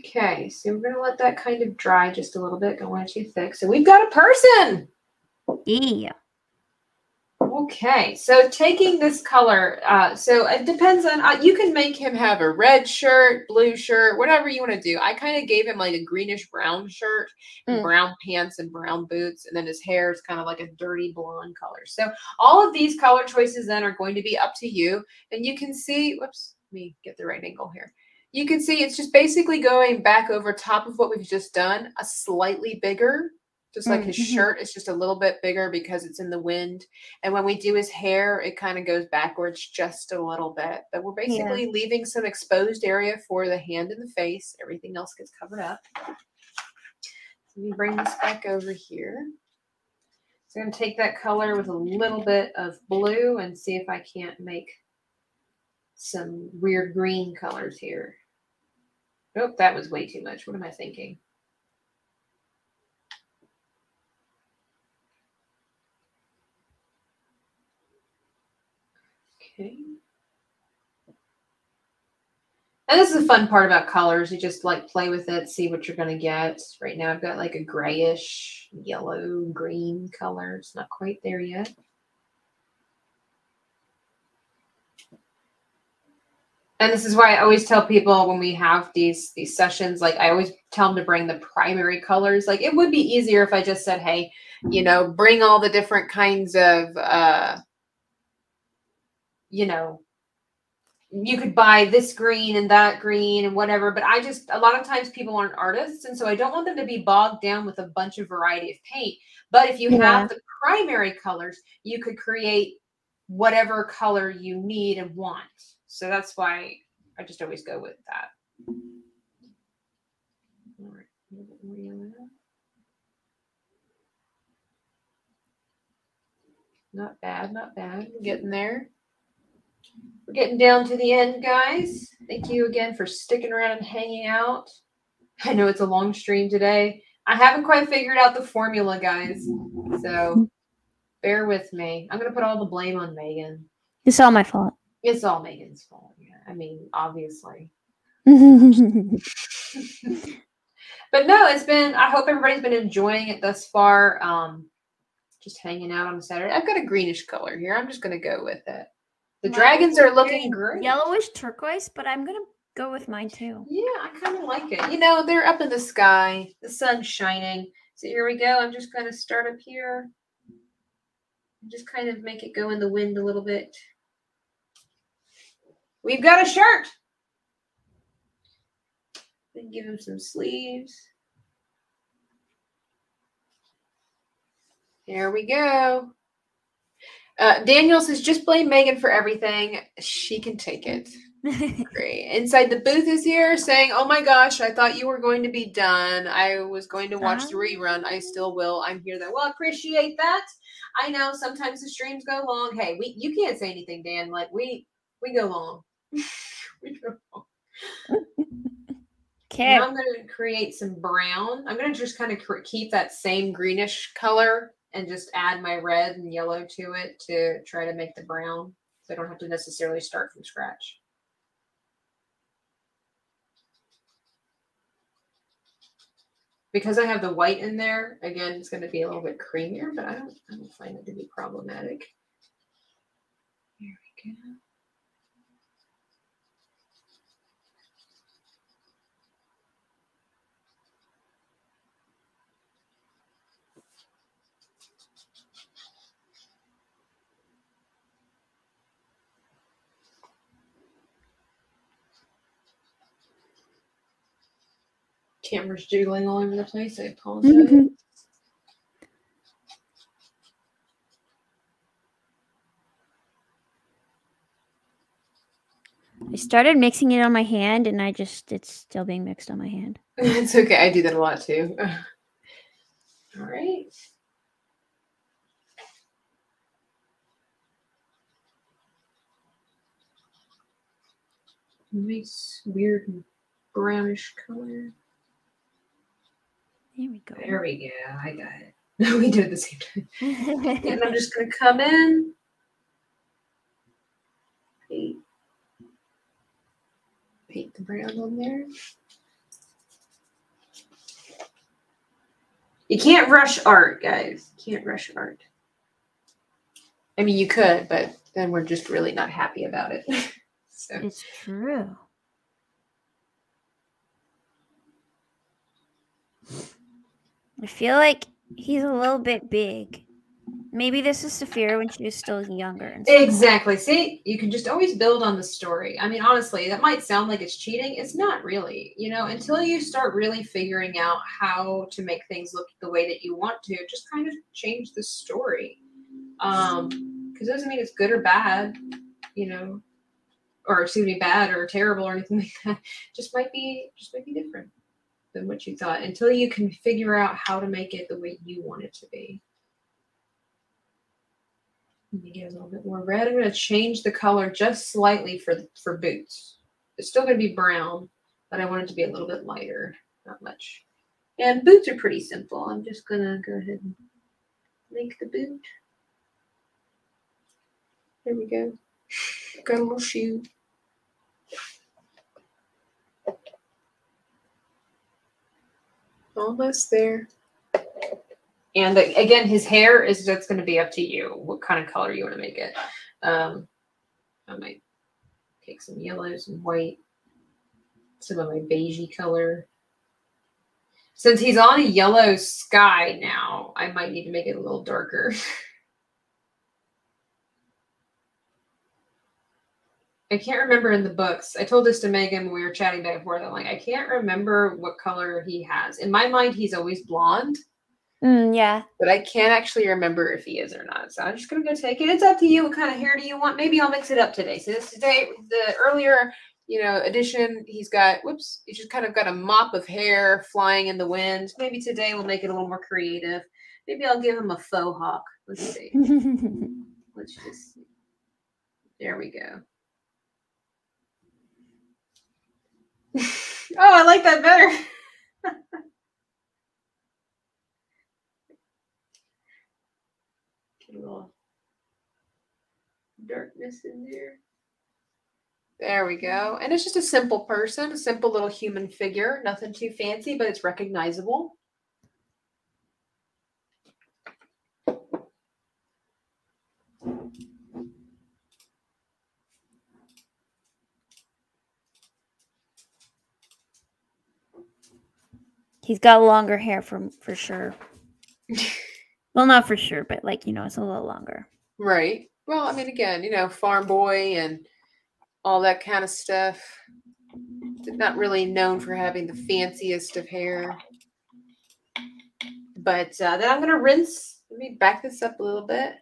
Speaker 3: okay, so we're gonna let that kind of dry just a little bit. Don't want it too thick. So we've got a person.
Speaker 4: Yeah.
Speaker 3: Okay, so taking this color, uh, so it depends on, uh, you can make him have a red shirt, blue shirt, whatever you want to do. I kind of gave him like a greenish brown shirt, and
Speaker 4: Mm.
Speaker 3: brown pants, and brown boots, and then his hair is kind of like a dirty blonde color. So all of these color choices then are going to be up to you, and you can see, whoops, let me get the right angle here. You can see it's just basically going back over top of what we've just done, a slightly bigger, just like his
Speaker 4: Mhm.
Speaker 3: shirt is just a little bit bigger because it's in the wind. And when we do his hair, it kind of goes backwards just a little bit. But we're basically leaving some exposed area for the hand and the face. Everything else gets covered up. Let me bring this back over here. So I'm going to take that color with a little bit of blue and see if I can't make some weird green colors here. Nope, that was way too much. What am I thinking? Okay. And this is the fun part about colors. You just like play with it, see what you're gonna get. Right now I've got like a grayish, yellow, green color. It's not quite there yet. And this is why I always tell people when we have these these sessions, like I always tell them to bring the primary colors. Like it would be easier if I just said, hey, you know, bring all the different kinds of uh you know, you could buy this green and that green and whatever. But I just, a lot of times people aren't artists. And so I don't want them to be bogged down with a bunch of variety of paint. But if you
Speaker 4: Yeah.
Speaker 3: have the primary colors, you could create whatever color you need and want. So that's why I just always go with that. Not bad, not bad. We're getting there. We're getting down to the end, guys. Thank you again for sticking around and hanging out. I know it's a long stream today. I haven't quite figured out the formula, guys. So bear with me. I'm going to put all the blame on Megan.
Speaker 4: It's all my fault.
Speaker 3: It's all Megan's fault. Yeah. I mean, obviously. But no, it's been, I hope everybody's been enjoying it thus far. Um, just hanging out on Saturday. I've got a greenish color here. I'm just going to go with it. The
Speaker 4: Mine
Speaker 3: dragons are looking great.
Speaker 4: Yellowish turquoise, but I'm gonna go with mine too.
Speaker 3: Yeah, I kind of like it. You know, they're up in the sky, the sun's shining. So here we go. I'm just going to start up here. Just kind of make it go in the wind a little bit. We've got a shirt. Then give him some sleeves. There we go. Uh, Daniel says, just blame Megan for everything. She can take it. Great. Inside the booth is here saying, Oh my gosh, I thought you were going to be done. I was going to watch the rerun. I still will. I'm here though. Well, appreciate that. I know sometimes the streams go long. Hey, we you can't say anything, Dan. Like we we go long. we go.
Speaker 4: Okay.
Speaker 3: Now I'm going to create some brown. I'm going to just kind of keep that same greenish color and just add my red and yellow to it to try to make the brown. So I don't have to necessarily start from scratch. Because I have the white in there, again, it's going to be a little bit creamier, but I don't, I don't find it to be problematic. Here we go. Camera's jiggling all over the place. I apologize. Mm-hmm.
Speaker 4: I started mixing it on my hand, and I just it's still being mixed on my hand.
Speaker 3: it's okay. I do that a lot too. All right. Nice, weird brownish color.
Speaker 4: There we go.
Speaker 3: There we go. I got it. we did it at the same time. And I'm just going to come in. Paint, paint the brown on there. You can't rush art, guys. You can't rush art. I mean, you could, but then we're just really not happy about it. so
Speaker 4: It's true. I feel like he's a little bit big. Maybe this is Saphira when she was still younger. And.
Speaker 3: Exactly. See, you can just always build on the story. I mean, honestly, that might sound like it's cheating. It's not really. You know, until you start really figuring out how to make things look the way that you want to, just kind of change the story. Um, because it doesn't mean it's good or bad, you know, or excuse me, bad or terrible or anything like that. Just might be just might be different than what you thought until you can figure out how to make it the way you want it to be. Let me get a little bit more red. I'm going to change the color just slightly for for boots. It's still going to be brown, but I want it to be a little bit lighter, not much. And boots are pretty simple. I'm just going to go ahead and make the boot. There we go. Got a little shoe. Almost there. And again, his hair is that's going to be up to you. What kind of color you want to make it? Um, I might take some yellow, some white, some of my beigey color. Since he's on a yellow sky now, I might need to make it a little darker. I can't remember in the books. I told this to Megan when we were chatting back and forth. I'm like, I can't remember what color he has. In my mind, he's always blonde,
Speaker 4: Mm, yeah.
Speaker 3: but I can't actually remember if he is or not. So I'm just gonna go take it. It's up to you. What kind of hair do you want? Maybe I'll mix it up today. So this today, the earlier, you know, edition, he's got whoops, he just kind of got a mop of hair flying in the wind. Maybe today we'll make it a little more creative. Maybe I'll give him a faux hawk. Let's see. Let's just see. There we go. oh, Oh, I like that better. Get a little darkness in there. There we go. And it's just a simple person, a simple little human figure. Nothing too fancy, but it's recognizable.
Speaker 4: He's got longer hair for for sure. well, not for sure, but like you know, it's a little longer.
Speaker 3: Right. Well, I mean, again, you know, farm boy and all that kind of stuff. Not really known for having the fanciest of hair. But uh, then I'm going to rinse. Let me back this up a little bit.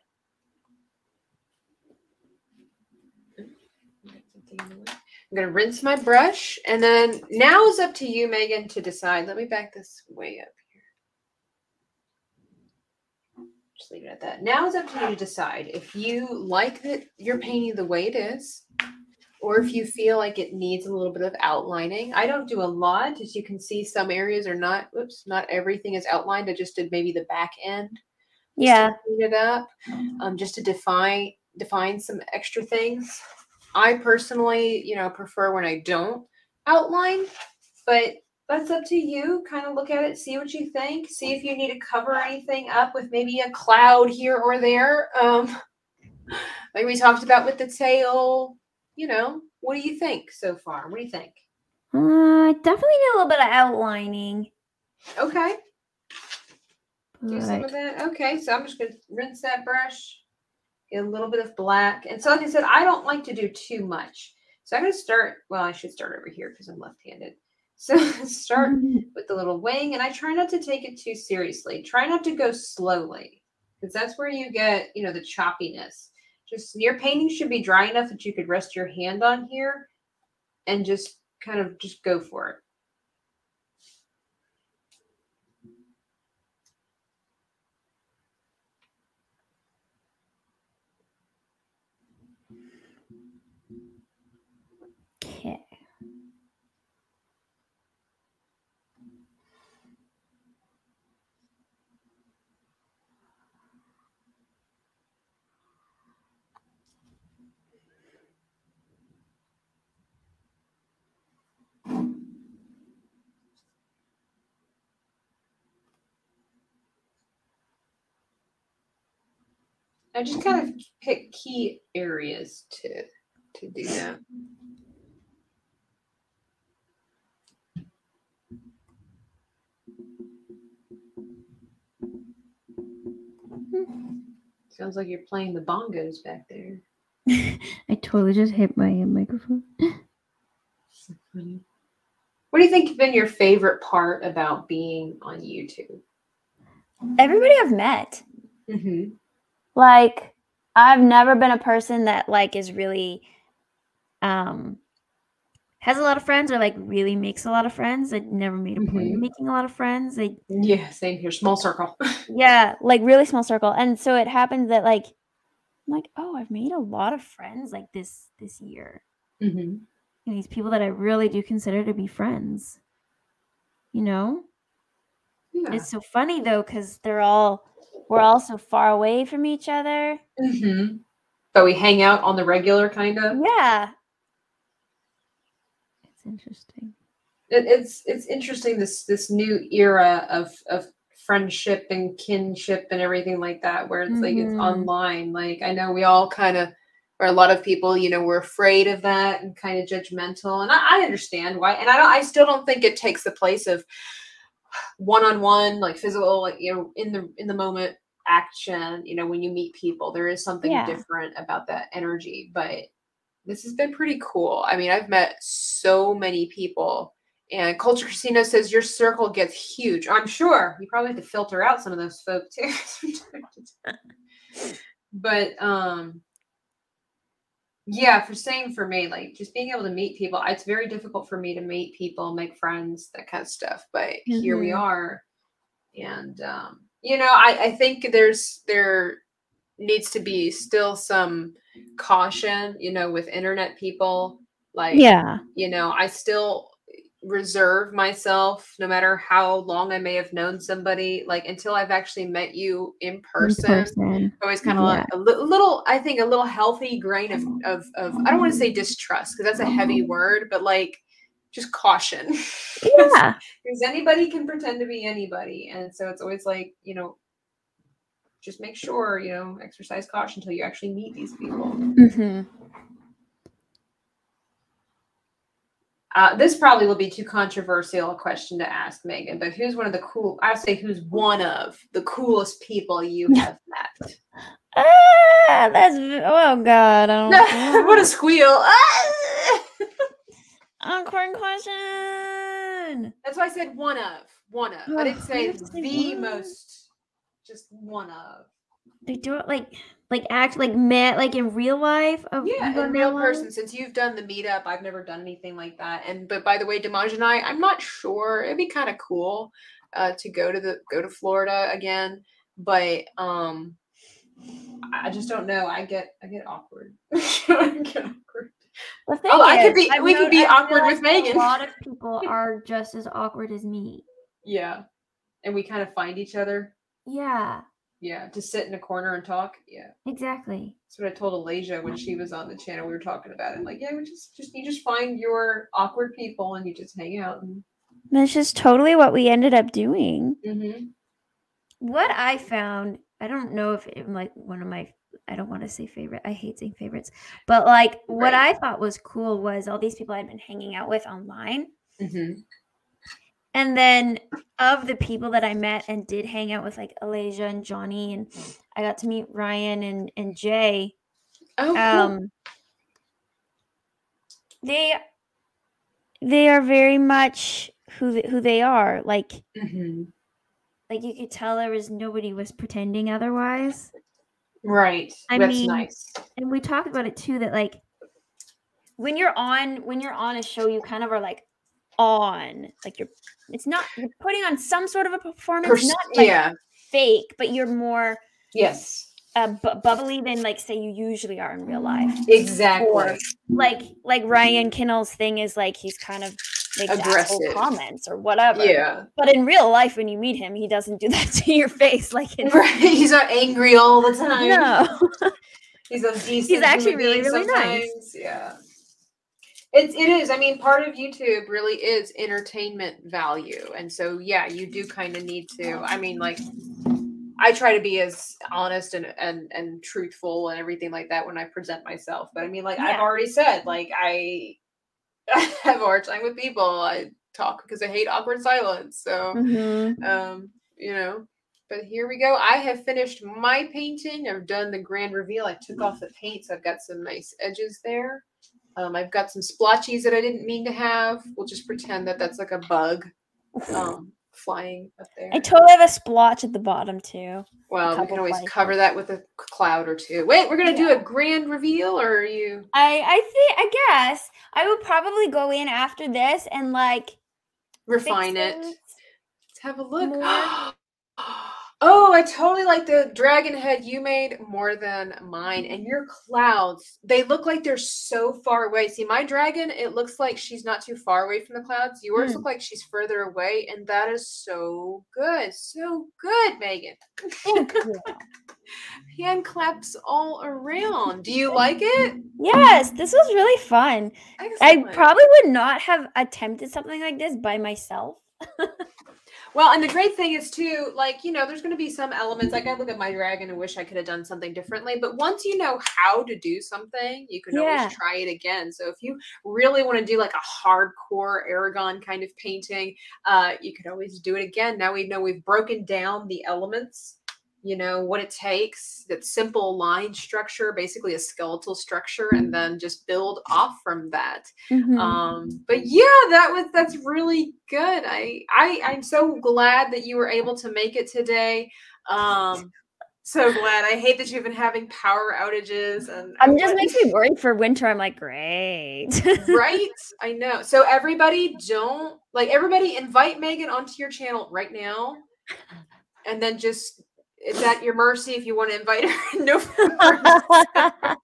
Speaker 3: I'm going to rinse my brush. And then now is up to you, Megan, to decide. Let me back this way up here. Just leave it at that. Now it's up to you to decide if you like that you're painting the way it is, or if you feel like it needs a little bit of outlining. I don't do a lot, as you can see. Some areas are not. oops, not everything is outlined. I just did maybe the back end.
Speaker 4: Yeah.
Speaker 3: clean it up, um, just to define define some extra things. I personally, you know, prefer when I don't outline, but that's up to you. Kind of look at it, see what you think, see if you need to cover anything up with maybe a cloud here or there. Um, like we talked about with the tail. You know, what do you think so far? What do you think?
Speaker 4: Uh, definitely need a little bit of outlining.
Speaker 3: Okay, do some of that. Okay, so I'm just gonna rinse that brush, a little bit of black. And so, like I said, I don't like to do too much. So I'm gonna start. Well, I should start over here because I'm left-handed. So start mm-hmm. with the little wing, and I try not to take it too seriously. Try not to go slowly, because that's where you get, you know, the choppiness. Just your painting should be dry enough that you could rest your hand on here, and just kind of just go for it.
Speaker 4: Okay.
Speaker 3: I just kind of pick key areas to to do that. Sounds like you're playing the bongos back there.
Speaker 4: I totally just hit my microphone.
Speaker 3: So funny. What do you think has been your favorite part about being on YouTube?
Speaker 4: Everybody I've met.
Speaker 3: Mm-hmm.
Speaker 4: Like i've never been a person that like is really um has a lot of friends or like really makes a lot of friends i never made a point of
Speaker 3: Mhm.
Speaker 4: making a lot of friends Like
Speaker 3: Yeah, same here. Small circle.
Speaker 4: yeah like really small circle and so it happened that like i'm like oh i've made a lot of friends like this this year
Speaker 3: mm-hmm.
Speaker 4: and these people that i really do consider to be friends you know
Speaker 3: Yeah.
Speaker 4: it's so funny though because they're all we're all so far away from each other
Speaker 3: Mm-hmm. But we hang out on the regular, kind of.
Speaker 4: yeah it's interesting
Speaker 3: It, it's it's interesting this this new era of of friendship and kinship and everything like that, where it's like it's
Speaker 4: Mhm.
Speaker 3: online. Like I know we all kind of, or a lot of people, you know, we're afraid of that and kind of judgmental, and I, I understand why. And I don't, I still don't think it takes the place of one on one, like physical, like you know, in the in the moment action. You know, when you meet people, there is something
Speaker 4: Yeah.
Speaker 3: different about that energy, but this has been pretty cool. I mean, I've met so many people, and Culture Casino says your circle gets huge. I'm sure you probably have to filter out some of those folk too. but um, yeah, for same for me, like just being able to meet people. It's very difficult for me to meet people, make friends, that kind of stuff. But here we
Speaker 4: Mhm.
Speaker 3: are, and um, you know, I I think there's there needs to be still some caution, you know, with internet people. Like,
Speaker 4: yeah
Speaker 3: you know, I still reserve myself, no matter how long I may have known somebody, like until I've actually met you in
Speaker 4: in
Speaker 3: person.
Speaker 4: person.
Speaker 3: Always kind of like a li- little, I think, a little healthy grain of of, of I don't want to say distrust because that's a heavy word, but like just caution.
Speaker 4: Yeah.
Speaker 3: because anybody can pretend to be anybody, and so it's always like you know, just make sure you know exercise caution until you actually meet these people.
Speaker 4: hmm
Speaker 3: Uh, this probably will be too controversial a question to ask Megan, but who's one of the cool? I say who's one of the coolest people you have met?
Speaker 4: Ah, that's oh god. I don't.
Speaker 3: what a squeal! Ah!
Speaker 4: Question.
Speaker 3: That's why I said one of, one of. I didn't say
Speaker 4: I have to say
Speaker 3: the
Speaker 4: one.
Speaker 3: most, just one of.
Speaker 4: They do it like like act like met like in real life. Of
Speaker 3: Yeah, a
Speaker 4: in
Speaker 3: real
Speaker 4: life?
Speaker 3: person. Since you've done the meetup, I've never done anything like that. And but by the way, Dimaj and I, I'm not sure. It'd be kind of cool uh, to go to the go to Florida again, but um, I I just don't know. I get I get awkward. I get awkward.
Speaker 4: The thing
Speaker 3: Oh, I could be-
Speaker 4: I've
Speaker 3: we could be
Speaker 4: I feel
Speaker 3: awkward with Megan.
Speaker 4: A lot of people are just as awkward as me.
Speaker 3: Yeah, and we kind of find each other.
Speaker 4: Yeah,
Speaker 3: Yeah, to sit in a corner and talk. Yeah.
Speaker 4: exactly.
Speaker 3: That's what I told Alasia when she was on the channel. We were talking about it. Like, yeah, we just, just you just find your awkward people and you just hang out. And,
Speaker 4: That's just totally what we ended up doing.
Speaker 3: mm-hmm.
Speaker 4: What I found, I don't know if it like one of my I don't want to say favorite. I hate saying favorites. But like what I thought was cool was all these people I'd been hanging out with online.
Speaker 3: Mm-hmm.
Speaker 4: And then of the people that I met and did hang out with like Alasia and Johnny and I got to meet Ryan and and Jay.
Speaker 3: Oh, cool.
Speaker 4: Um they they are very much who they, who they are. Like
Speaker 3: Mhm.
Speaker 4: like you could tell there was nobody was pretending otherwise.
Speaker 3: Right.
Speaker 4: I
Speaker 3: That's
Speaker 4: mean,
Speaker 3: nice.
Speaker 4: and we talked about it too that like when you're on when you're on a show you kind of are like on like you're it's not you're putting on some sort of a performance
Speaker 3: Pers-
Speaker 4: not like
Speaker 3: yeah.
Speaker 4: fake but you're more
Speaker 3: Yes.
Speaker 4: uh, bu- bubbly than like say you usually are in real life
Speaker 3: Exactly.
Speaker 4: Or- like like Ryan Kinnell's thing is like he's kind of makes
Speaker 3: Aggressive.
Speaker 4: comments or whatever
Speaker 3: yeah.
Speaker 4: but in real life when you meet him he doesn't do that to your face like in
Speaker 3: Right. He's not angry all the time.
Speaker 4: no
Speaker 3: He's a decent.
Speaker 4: He's
Speaker 3: actually
Speaker 4: really, really nice.
Speaker 3: Yeah. It's it is. I mean, part of YouTube really is entertainment value, and so yeah, you do kind of need to. I mean, like, I try to be as honest and and and truthful and everything like that when I present myself. But I mean, like I've already said, like I have a hard time with people. I talk because I hate awkward silence. So
Speaker 4: Mhm.
Speaker 3: um, you know. But here we go. I have finished my painting. I've done the grand reveal. I took off the paint, so I've got some nice edges there. Um, I've got some splotches that I didn't mean to have. We'll just pretend that that's like a bug um, flying up there.
Speaker 4: I totally have a splotch at the bottom too.
Speaker 3: well, we can always cover that with a cloud or two. Wait, we're gonna do a grand reveal, or are you?
Speaker 4: I I think I guess I would probably go in after this and like
Speaker 3: refine it. Let's have a look. oh, I totally like the dragon head you made more than mine. And your clouds, they look like they're so far away. See, my dragon, it looks like she's not too far away from the clouds. Yours
Speaker 4: Hmm.
Speaker 3: look like she's further away, and that is so good. So good, Megan.
Speaker 4: Thank you.
Speaker 3: Hand claps all around. Do you like it?
Speaker 4: Yes, this was really fun. I probably would not have attempted something like this by myself.
Speaker 3: Well, and the great thing is too, like, you know, there's going to be some elements. Like, I look at my dragon and wish I could have done something differently. But once you know how to do something, you can
Speaker 4: Yeah.
Speaker 3: always try it again. So if you really want to do like a hardcore Eragon kind of painting, uh, you could always do it again. Now we know we've broken down the elements. You know what it takes. That simple line structure, basically a skeletal structure, and then just build off from that
Speaker 4: Mhm.
Speaker 3: um but yeah that was that's really good i i i'm so glad that you were able to make it today um so glad i hate that you've been having power outages and
Speaker 4: I'm just makes me worried for winter. I'm like, great.
Speaker 3: right i know so everybody don't like everybody invite megan onto your channel right now and then just it's at your mercy if you want to invite her in November. uh,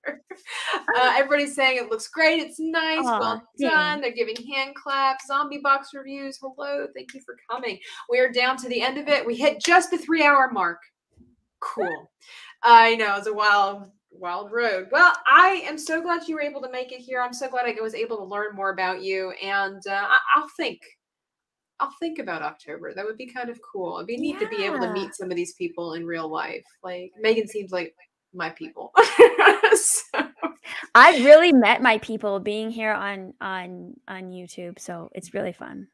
Speaker 3: everybody's saying it looks great. It's nice.
Speaker 4: Aw,
Speaker 3: well done. They're giving hand claps. Zombie box reviews. Hello. Thank you for coming. We are down to the end of it. We hit just the three hour mark. Cool. I know it's a wild, wild road. Well, I am so glad you were able to make it here. I'm so glad I was able to learn more about you. And uh, I- I'll think. I'll think about October. That would be kind of cool. It'd be neat to be able to meet some of these people in real life. Like Megan seems like my people. so,
Speaker 4: I've really met my people being here on on on YouTube, so it's really fun.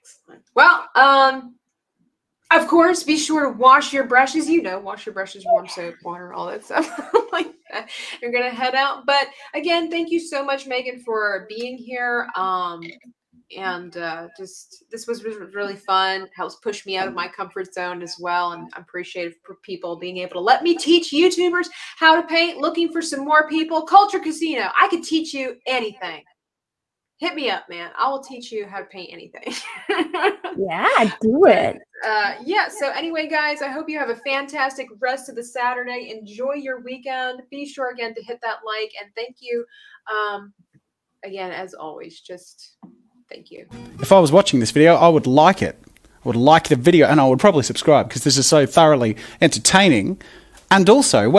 Speaker 3: excellent. Well, um, of course, be sure to wash your brushes. You know, wash your brushes, warm soap, water, all that stuff like that. You're gonna head out. But again, thank you so much, Megan, for being here. Um, and uh, just this was really fun. Helps push me out of my comfort zone as well, and I'm appreciative for people being able to let me teach YouTubers how to paint. Looking for some more people. Culture Casino. I could teach you anything. Hit me up, man. I will teach you how to paint anything.
Speaker 4: Yeah, do it.
Speaker 3: uh, yeah. So anyway, guys, I hope you have a fantastic rest of the Saturday. Enjoy your weekend. Be sure again to hit that like and thank you. Um, again, as always, just thank you.
Speaker 6: If I was watching this video, I would like it. I would like the video and I would probably subscribe because this is so thoroughly entertaining. And also,